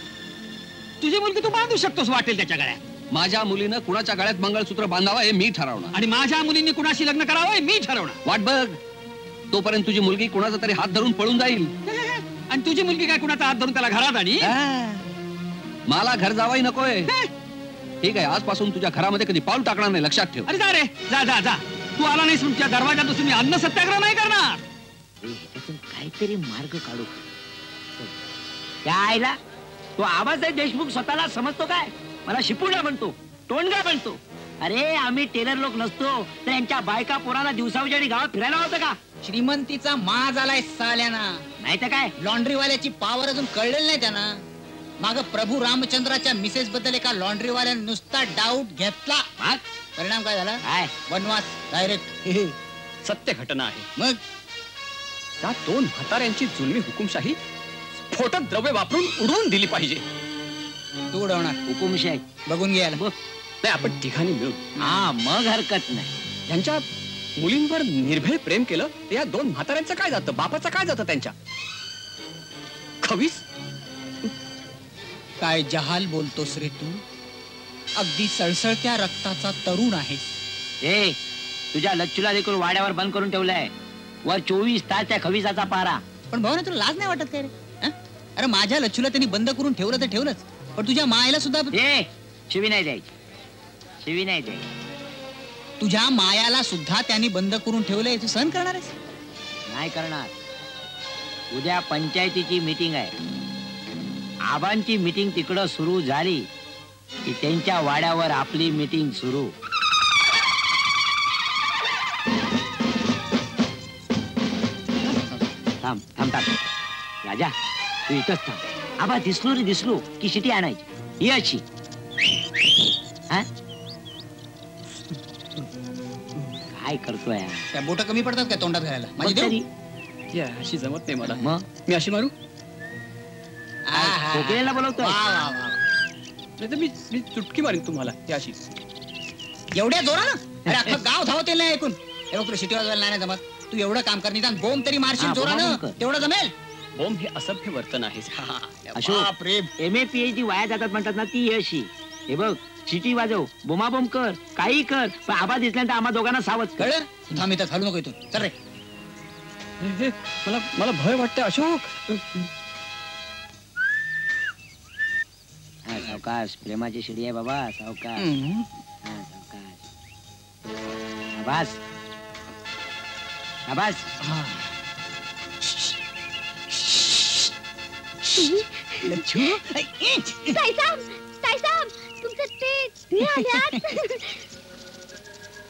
तुझी मुलगी तू बांधू शकतोस वाटेल त्याच्या गळ्यात. माझ्या मुलीनं कुणाच्या गळ्यात मंगळसूत्र बांधावं हे मी ठरवणार. आणि माझ्या मुलींनी कुणाशी लग्न करावं हे मी ठरवणार. वाट बघ. तोपर्यंत तुझी मुलगी कुणाचा तरी हात धरून पळून जाईल. आणि तुझी मुलगी काय कुणाचा हात धरून त्याला घरात आणि मला घर जावाही नकोय. ठीक आहे आजपासून तुझ्या घरामध्ये कधी पाऊल टाकणार नाही लक्षात ठेव. अरे जा रे जा जा जा. तू आला नाहीस तुमच्या दरवाजातून मी अन्न सत्याग्रह नाही करणार. काहीतरी मार्ग काढू. त्या आईला तो आवाज आहे देशमुख स्वतःला समजतो काय? मला शिपुडा म्हणतो टोणगा म्हणतो. अरे आम्ही टेलर लोक नसतो तर यांच्या बायका पोराला दिवसावजाडी गावात फिरायला होतं का? श्रीमंतीचा माज आलाय साल्याना. नाही तर काय? लॉन्ड्रीवाल्याची पावर अजून कळलेली नाही त्यांना. माग प्रभू रामचंद्राच्या मिसेस बद्दल एका लॉन्ड्रीवाल्याने नुसता डाऊट घेतला. परिणाम काय झाला? वनवास डायरेक्ट. सत्य घटना आहे. मग? त्या दोन म्हाताऱ्यांची जुलमी हुकुमशाही स्फोटक द्रव्य वापरून उडवून दिली पाहिजे. तू उडवणार. हुकुमशाही बघून घ्यायला नाही आपण तिघांनी मिळून. हा मग हरकत नाही. यांच्या मुलींवर निर्भय प्रेम केलं तर या दोन म्हाताऱ्यांचं काय जातं? बापाचं काय जातं त्यांच्या? खवीस? काय जहाल बोलतोस रे तू? अगदी सळसळत्या रक्ताचा तरुण आहेस. ए तुझ्या लच्चूला देखील वाड्यावर बंद करून ठेवलाय. वर चोवीस तास त्या खविसाचा पारा. पण भाऊ तुला लाज नाही वाटत काय रे? अरे माझ्या लच्छूला त्यांनी बंद करून ठेवलं तर ठेवलंच. पण तुझ्या मायला सुद्धा ए शिवी नाही द्यायची. शिवी नाही द्यायची. तुझ्या मायाला सुद्धा त्यांनी बंद करून ठेवलंय तू सहन करणार आहेस? नाही करणार. उद्या पंचायतीची मीटिंग आहे. आबांची मीटिंग तिकडं सुरू झाली की त्यांच्या वाड्यावर आपली मीटिंग सुरू. थांब थांब थांब. राजा तू इथंच थांब. आबा दिसलो रे दिसलो. की शिटी आणायची. ही अशी. हा? काय करतोय हा? त्या बोट कमी पडतात का तोंडात घालायला? माझी देऊ? तरी. या, अशी जमत नाही मला. मग? मी अशी मारू? खोकलेला बोलवतोय. नाही तर मी मी चुटकी मारीन तुम्हाला ही अशी. एवढ्या जोरानं? अरे अख्खं *laughs* गाव धावते नाही ऐकून. हे बघ तुला शिटी वाजवायला नाही ना जमत. तू एवढं काम कर निदान बोंब तरी मारशील जोरानं. बोंबाबोंब कर. तेवढं जमेल? बोंब हे असभ्य वर्तन आहे. Ashok M A P H D वाया जातात म्हणतात ना ती अशी हे बघ शिटी वाजव बोमाबोम कर काही कर पण आबा दिसल्यानंतर आम्हा दोघांना सावध कर. कळलं? थांब इथं घालू नको इथून. चल रे. मला मला भय वाटतं अशोक. हा, सावकाश प्रेमाची शिडी आहे बाबा सावकाश. हा, सावकाश. आबास आबास साईसाब साईसाब तुमचं ते ते आल्यात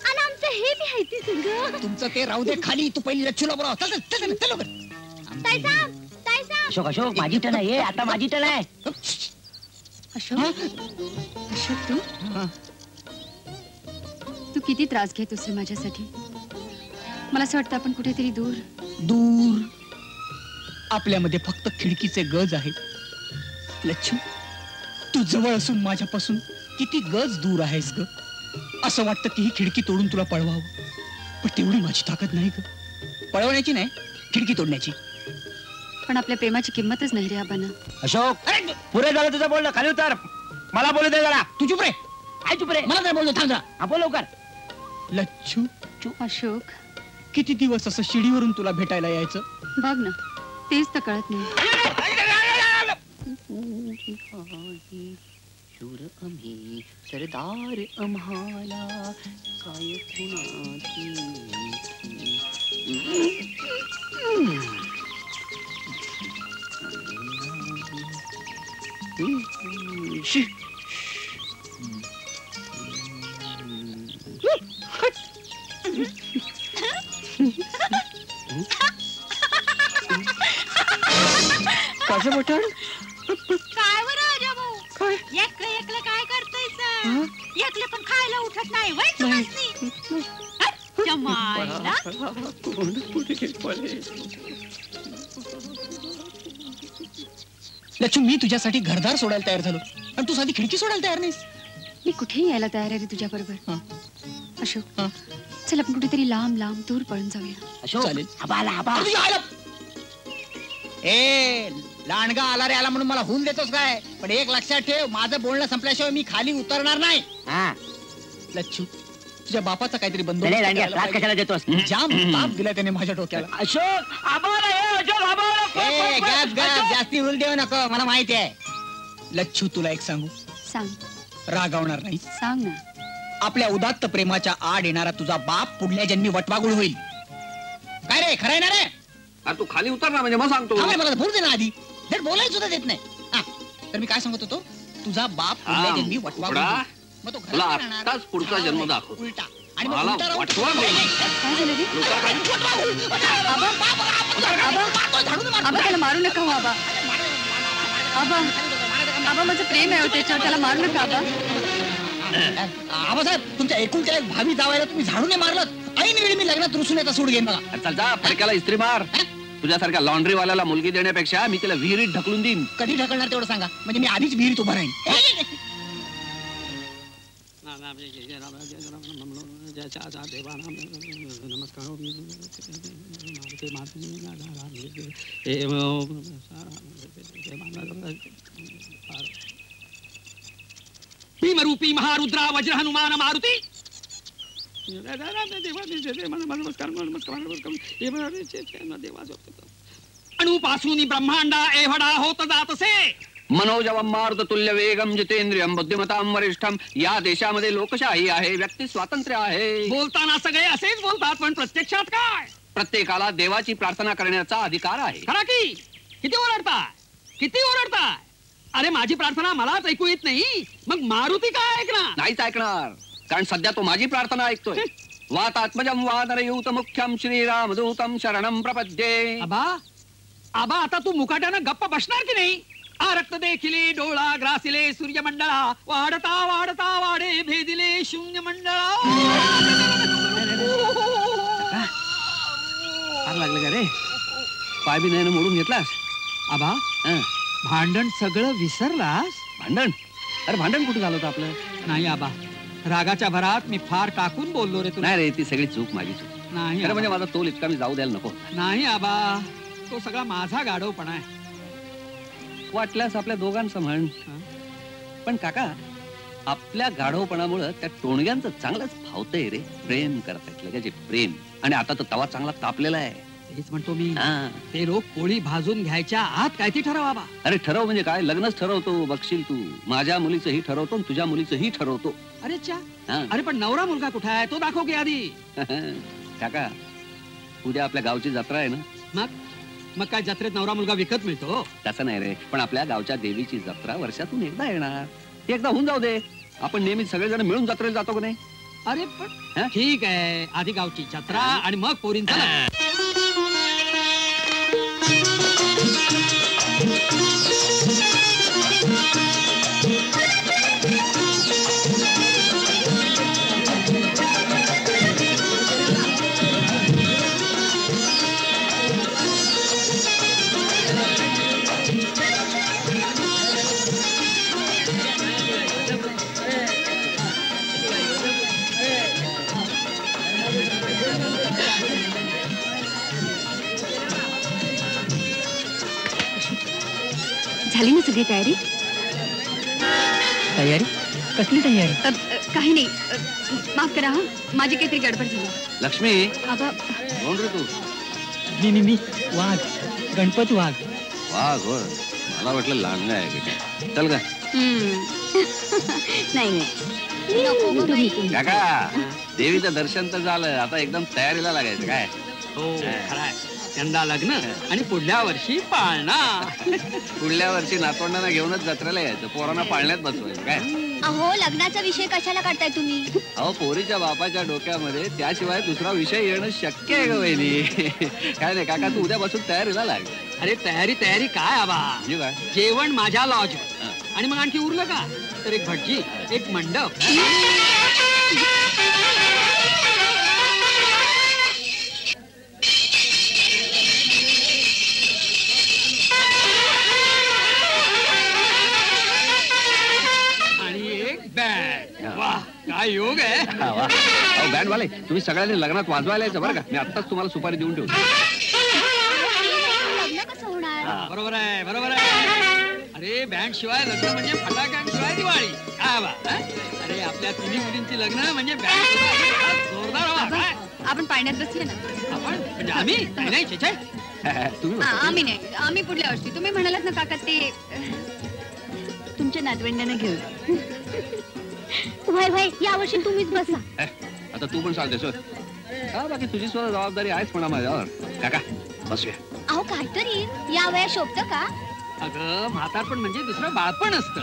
आणि आमचं हे बी आहे ते तुमचं ते राहू दे खाली तू पहिली लच्छूला बोलाव चल चल चल चल लवकर. साईसाब साईसाब अशोक अशोक माझी टन आहे ये, आता माझी टन आहे. अशोक अशोक तू? तू किती त्रास घेतोस रे माझ्यासाठी? मला असं वाटतं आपण कुठेतरी दूर. दूर. आपल्यामध्ये फक्त खिडकीचे गज आहेत. लच्छू तू जवळ असून माझ्यापासून किती गज दूर आहेस ग? असं वाटतं की ही खिडकी तोडून तुला पळवावं. पण तेवढी माझी ताकद नाही ग. पळवण्याची नाही खिडकी तोडण्याची. पण आपल्या प्रेमाची किंमतच नाही रे आबांना. अशोक पुरे झालं तुझं बोलणं. खाली उतर. मला बोलू दे जरा. तू चुप रे आय चुप रे मला काय बोलतो थांब जरा. हा बोल लवकर. लच्छू अशोक. किती दिवस असं शिडीवरून तुला भेटायला यायचं? बघ ना. तेच तर कळत नाही। शूर आम्ही सरदार आम्हाला काय कुणाची कसं बोटाड काय बरं राजा भाऊ? एकलं एकलं काय करताय एकले पण खायला उठत नाही मायला. लच्छू मी तुझ्यासाठी घरदार सोडायला तयार झालो. आणि तू साधी खिडकी सोडायला तयार नाहीस. मी कुठेही यायला तयार आहे रे तुझ्या बरोबर अशोक चल आपण कुठेतरी लांब लांब दूर पळून जाऊया. अशोक चालेल. ए लांडगा आला रे आला म्हणून मला होऊन देतोस काय? पण एक लक्षात ठेव माझं बोलणं संपल्याशिवाय मी खाली उतरणार नाही. हा. लच्छू तुझ्या बापाचा काहीतरी बंद चले, रांग्या, त्रास कशाला देतोस? जाम ताप दिला त्याने माझ्या डोक्याला. अशोक ए पळ, पळ. जास्ती उल देऊ नको मला माहिती आहे. लच्छू तुला एक सांगू? सांग. रागावणार नाही सांग ना. आपल्या उदात्त प्रेमाच्या आड येणारा तुझा बाप पुढल्या जन्मी वटवागुळ होईल. काय रे खरं आहे ना रे? अरे तू खाली उतर ना म्हणजे मग सांगतो. थांब रे, मला बोलू दे ना आधी. धड बोलायला सुद्धा देत नाही हा, तर मी काय सांगत होतो तुझा बाप पुढल्या हा, जन्मी वटवागुळ उघडा. होईल. मग तो घरात तुला राहणार. आत्ताच पुढचा हा, जन्म दाखव उलटा आणि मग मला उलटा राहून- वटवा बोल. काय झालं रे आबा त्याला मारू नका हो आबा आबा आबा माझं प्रेम आहे हो त्याच्यावर त्याला मारू नका आबा आबासाहेब तुमच्या एकुलच्या एक भावी जावायला तुम्ही झाडूने मारलं ऐन वेळी मी लग्नात रुसून येता सूड घेईन बघा चल जा फडक्याला इस्त्री मार तुझ्यासारख्या लॉन्ड्री वाल्याला मुलगी देण्यापेक्षा मी तिला विहिरीत ढकलून देईन. कधी ढकलणार तेवढं सांगा? म्हणजे मी आधीच विहिरीत उभा राहीन. भीमरूपी महारुद्रा वज्र हनुमान मारुती! अणुपासून ब्रह्मांडा एवढा होत जात असे तुल्य वेगम जितेंद्रियम बुद्धिमताम वरिष्ठम या देशामध्ये लोकशाही आहे व्यक्ती स्वातंत्र्य आहे. बोलताना सगळे असेच बोलतात पण प्रत्यक्षात काय? प्रत्येकाला देवाची प्रार्थना करण्याचा अधिकार आहे. खरा की? किती ओरडताय? किती ओरडताय? अरे माझी प्रार्थना मलाच ऐकू येत नाही. मग मारुती काय ऐकणार? नाहीच ऐकणार. कारण सध्या तो माझी प्रार्थना ऐकतोय. वातात्मजम वादरयूत मुख्यम श्रीरामदूतम शरणम प्रपद्ये. आबा आबा आता तू मुकाट्यानं गप्प बसणार की नाही? आ रक्त देखिले डोळा ग्रासिले सूर्यमंडळा वाढता वाढता वाढे भेदिले शून्य मंडळा फार लागलं का रे? पाय बी नाही मोडून घेतलास? आबा भांडण सगळं विसरलास? भांडण? अरे भांडण कुठे झालं होतं आपलं? नाही आबा रागाच्या भरात मी फार टाकून बोललो रे तुला. नाही रे ती सगळी चूक माझी चूक नाही खरं म्हणजे आबा. माझा तोल इतका मी जाऊ द्यायला नको. नाही आबा तो सगळा माझा गाढवपणा आहे. वाटल्यास आपल्या दोघांचं म्हण. पण काका आपल्या गाढवपणामुळं त्या टोणग्यांचं चांगलंच फावतंय रे. प्रेम करतायत लगाचे प्रेम. आणि आता तर तवा चांगला तापलेला आहे. हेच म्हणतो मी. ते रोग पोळी भाजून घ्यायच्या आत काय ती ठरवा आबा अरे ठरव म्हणजे काय? लग्नच ठरवतो बघशील तू. माझ्या मुलीचंही ठरवतो आणि तुझ्या मुलीचंही ठरवतो. अरे हा. अरे पण नवरा मुलगा कुठे आहे? तो दाखव की आधी. *laughs* काका उद्या आपल्या गावची जत्रा आहे ना? मग? मग काय जत्रेत नवरा मुलगा विकत मिळतो? तसं नाही रे. पण आपल्या गावच्या देवीची जत्रा वर्षातून एकदा येणार. ती एकदा होऊन जाऊ दे. आपण नेहमी सगळेजण मिळून जत्रेला जातो का नाही? अरे पण ठीक आहे. आधी गावची जत्रा आणि मग पोरींचा झाली ना सगळी तयारी? तयारी? कसली तयारी? अ, अ, काही नाही. अ, माफ करा हा. माझी काहीतरी गडबड झाली. लक्ष्मी! आबा कोण रे तू? मी मी मी. वाघ. गणपत वाघ. वाघ होय. मला वाटलं लहान आहे की काय. चल का *laughs* नाही नाही. नको गं बाई. काका देवीचं दर्शन तर झालं. आता एकदम तयारीला लागायचं काय? हो खरंय यंदा लग्न आणि पुढल्या वर्षी पाळणा पुढल्या वर्षी नातवंडांना घेऊनच जत्रेला यायचं. पोरांना पाळण्यात बसवायचं काय? अहो लग्नाचा विषय कशाला काढताय तुम्ही? अहो पोरीच्या बापाच्या डोक्यामध्ये त्याशिवाय दुसरा विषय येणं शक्य आहे ग वहिनी. काय नाही काका तू उद्यापासून तयारीला लाग. अरे तयारी तयारी काय आबा? म्हणजे काय जेवण माझ्या लॉज आणि मग आणखी उरलं का? तर एक भटजी एक मंडप. *laughs* काय योग आहे? हा, बँड वाले तुम्ही सगळ्यांनी लग्नात वाजवायला यायचं बरं का? मी आत्ताच तुम्हाला सुपारी देऊन ठेवतो. लग्न कसं होणार? बरोबर आहे बरोबर आहे. अरे बँड शिवाय लग्न म्हणजे फटाक्यांशिवाय दिवाळी. काय बा हा? अरे आपल्या तिन्ही मुलींची लग्न म्हणजे बँड जोरदार आपण पाण्यात बसले ना. आपण? म्हणजे आम्ही? नाही नाही छे, छे. तुम्ही आ, आम्ही नाही. आम्ही पुढल्या वर्षी. तुम्ही म्हणालात ना काका ते तुमच्या नातवंडांना घेऊन. व्हाय व्हाय या वर्षी तुम्हीच बसा आता तू पण होय. हा बाकी तुझी सुद्धा जबाबदारी आहेच म्हणा माझ्यावर. काका बसूया. अहो काहीतरी. या वया शोभत का? अगं म्हातारपण म्हणजे दुसरं बाळपण असतं.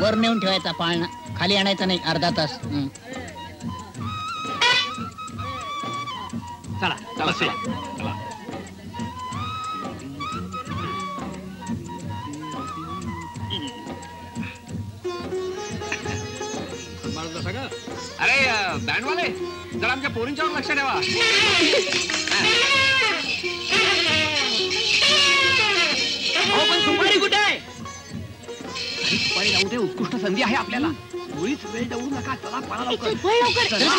वर नेऊन ठेवायचा पाळणा. खाली आणायचा नाही अर्धा तास. हं. चला चला चला चला. अरे बँडवाले जरा आमच्या पोरींच्यावर लक्ष अहो पण सुपारी कुठे आहे अरे, सुपारी जाऊ दे उत्कृष्ट संधी आहे आपल्याला मुळीच वेळ जाऊ नका चला पळा लवकर चला.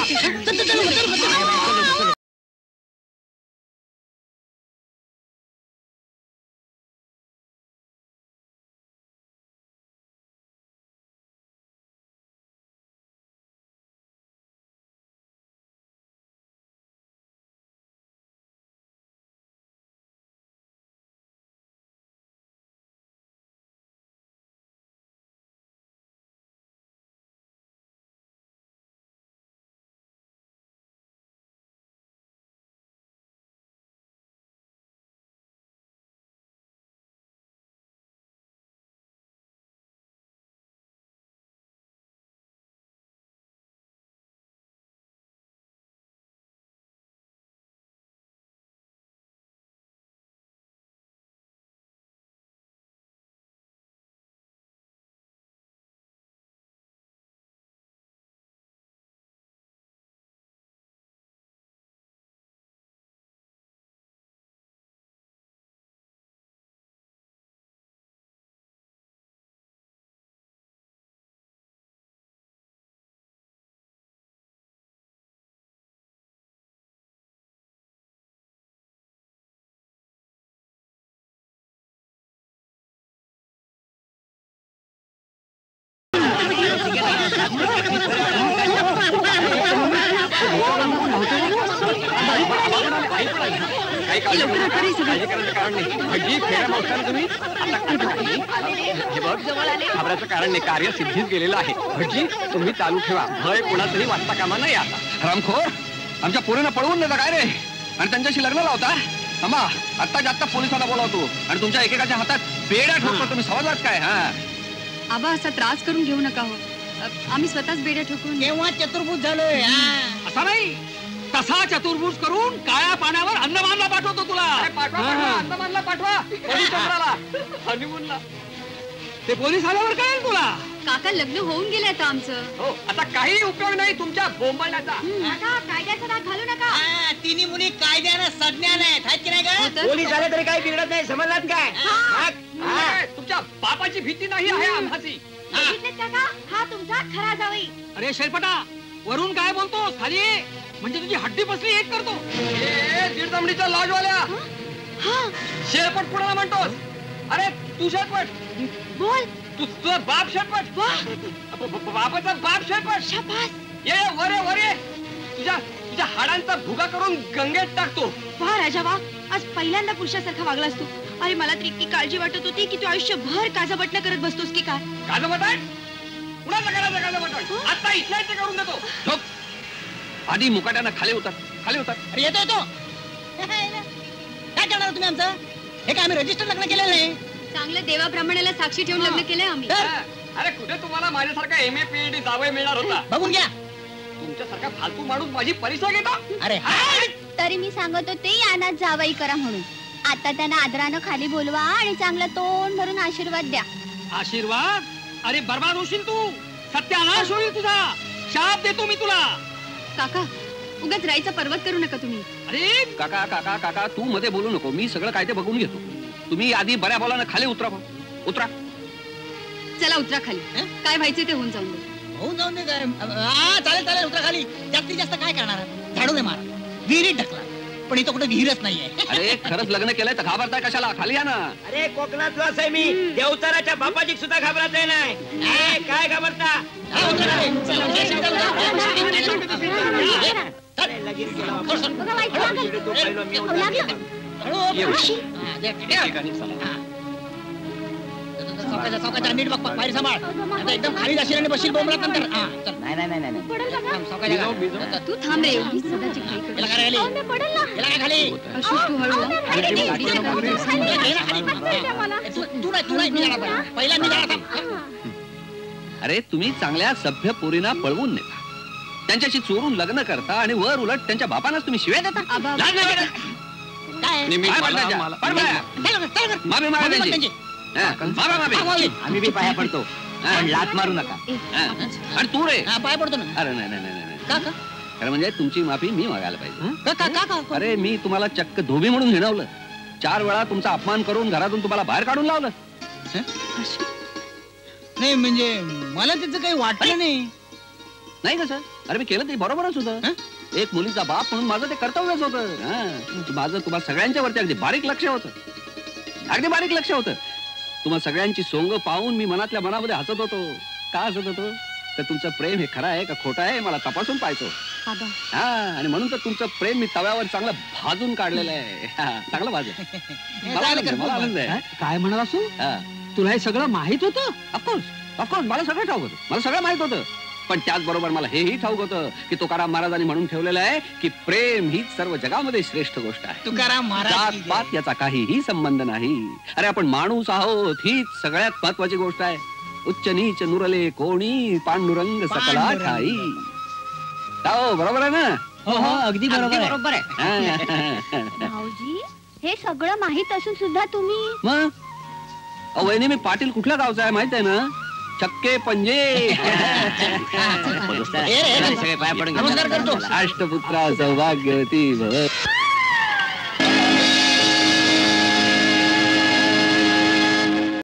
घाबरायचं कारण नाही. कार्य सिद्धीच गेलेलं आहे. भटजी तुम्ही चालू ठेवा. भय कोणाचंही वाचता कामा नाही आता. रामखोर आमच्या पोरीनं पळवून नेलं काय रे? आणि त्यांच्याशी लग्न लावता? थांबा आत्ता जास्त पोलिसांना बोलावतो. आणि तुमच्या एकेकाच्या हातात बेड्या ठोकतो. तुम्ही समजलात काय हा. आबा असा त्रास करून घेऊ नका हो. आम्ही स्वतःच बेड्या ठोकून तेव्हा चतुर्भुज झालोय असा नाही. तसा चतुर्भुज करून काळ्या पाण्यावर अंदमानला पाठवतो तुला. पाठवा पाठवा अंदमानला पाठवा. हनीमूनला. ते पोलीस आल्यावर कळेल तुला. काका लग्न होऊन गेले आता आमचं. हो आता काही उपयोग नाही तुमच्या बोंबाण्याचा कायद्याचा राग घालू नका. तिन्ही मुली कायद्यानं सज्ञान आहेत आहेत की नाही का पोलीस आले तरी काही बिघडत नाही. समजलात काय? काय? तुमच्या बापाची भीती नाही आहे आम्हाची. काका? हा तुमचा खरा जावई. अरे शेरपटा वरून काय बोलतोस खाली? ये. म्हणजे तुझी हड्डी बसली एक करतो. ए दीड जमडीच्या लॉजवाल्या. शेरपट कुणाला म्हणतोस? अरे तू शेरपट बोल. तू तुझा बाप ब- ब- बापाचा बाप शेरपट ये ये, वर ये वर ये. तुझ्या तुझ्या हाडांचा भुगा करून गंगेत टाकतो. वा राजा वा. आज पहिल्यांदा पुरुषासारखा वागलास तू. अरे मला तर इतकी काळजी वाटत होती की तू आयुष्यभर काजा बटणं करत बसतोस की काय? गाजं बटण कुणाचं करायचं गाजं बटण आता इथल्या इथे करून देतो. झोप. आधी मुकाट्यानं खाली उतर खाली उतर. अरे येतो येतो. काय करणार तुम्ही आमचं? हे काय आम्ही रजिस्टर लग्न केलेलं नाही? चांगलं देवाप्रमाणेला साक्षी ठेवून लग्न केलंय आम्ही. अरे कुठे तुम्हाला माझ्यासारखा एम ए पीएचडी जावई मिळणार होता? बघून घ्या. तुमच्यासारखा फालतू माणूस माझी परीक्षा घेता? अरे. तरी मी सांगत होते यानात जावई करा म्हणून. आता त्यांना आदरानं खाली बोलवा आणि चांगलं तोंड भरून आशीर्वाद द्या. आशीर्वाद? अरे बर्बाद होशील तू. सत्यानाश होईल तुझा. शाप देतो मी तुला. काका उगाच राईचा पर्वत करू नका तुम्ही. अरे काका काका काका तू मध्ये बोलू नको. मी सगळं काय ते बघून घेतो. तुम्ही आधी बऱ्या बोलानं खाली उतरा. उतरा. चला उतरा खाली. काय व्हायचं ते होऊन जाऊन दे होऊन जाऊन दे काय. हा चालेल चालेल उतरा खाली. जास्तीत जास्त काय करणार? झाडू दे मारा. विहिरीत ढकला. पण इथं कुठे विहीरच नाहीये अरे खरंच लग्न केलंय तर घाबरताय कशाला खाली या ना अरे कोकणातलो आहे मी देवताराच्या बापाची सुद्धा घाबरत नाही ए, काय घाबरता अरे, लगेच गेला बापा. तो पहिलो मी होतो. सावकाश सावकाश नीट बघ बघ, बाहेर सांभाळ आता एकदम खाली जाशील आणि बसशील बोंबलात नंतर हा, चल. नाही नाही नाही नाही थांब, सावकाश जा. तू थांब रे एवढी सदाची घाई करू याला काय खाली याला काय खाली अशोक तू हळू तू तू नाही तू नाही मी जाणार पहिला. पहिला मी जाणार थांब. अरे तुम्ही चांगल्या सभ्य पोरीना पळवून नेता त्यांच्याशी चोरून लग्न करता आणि वर उलट त्यांच्या बापानाच तुम्ही शिव्या देता लाज नाही वाटत? काय काय म्हणताय? पड बाया. चल, चल, चल. माफी मागा माफी त्यांची. माग हा, मागा माफी. हा, माफी. आम्ही बी पाया पडतो. लात मारू नका. आणि तू रे. हा, पाय पडतो ना. अरे नाही नाही नाही नाही. का का? खरं म्हणजे तुमची माफी मी मागायला पाहिजे. अरे मी तुम्हाला चक्क धोबी म्हणून हिणवलं. चार वेळा तुमचा अपमान करून घरातून तुम्हाला बाहेर काढून लावलं. नाही म्हणजे मला त्याचं काही वाटलं नाही. नाही कसं अरे मी केलं ते बरोबरच होतं. एक मुलीचा बाप म्हणून माझं ते कर्तव्यच होतं. माझं तुम्हा सगळ्यांच्या वरती अगदी बारीक लक्ष होतं. अगदी बारीक लक्ष होतं. तुम्हा सगळ्यांची सोंग पाहून मी मनातल्या मनामध्ये हसत होतो. का हसत होतो? तर तुमचं प्रेम हे खरं आहे का खोटं आहे मला तपासून पाहायचो हा आणि म्हणून तर तुमचं प्रेम मी तव्यावर चांगलं भाजून काढलेलं आहे. चांगलं *laughs* आहे काय म्हणत असू. तुला हे सगळं माहीत होतं? ऑफकोर्स ऑफकोर्स मला सगळं ठाऊक होतं. मला सगळं माहीत होतं. पण त्याचबरोबर मला हेही ठाऊक होतं की तुकाराम महाराजांनी म्हणून ठेवलेलं आहे की प्रेम हीच सर्व जगामध्ये श्रेष्ठ गोष्ट आहे. तुकाराम महाराज याचा काहीही संबंध नाही. अरे आपण माणूस आहोत हीच सगळ्यात महत्वाची गोष्ट आहे. उच्च नीच नुरले कोणी पांडुरंग सकला. ठाई. हो बरोबर आहे ना? हो हो अगदी बरोबर आहे. *laughs* हे सगळं माहीत असून सुद्धा तुम्ही मग? वहिनी मी पाटील कुठल्या गावचा आहे माहीत आहे ना? चक्के पंजे. *laughs* सगळे पाया पडून घ्या. नमस्कार करतो अष्टपुत्रा सौभाग्यवती भव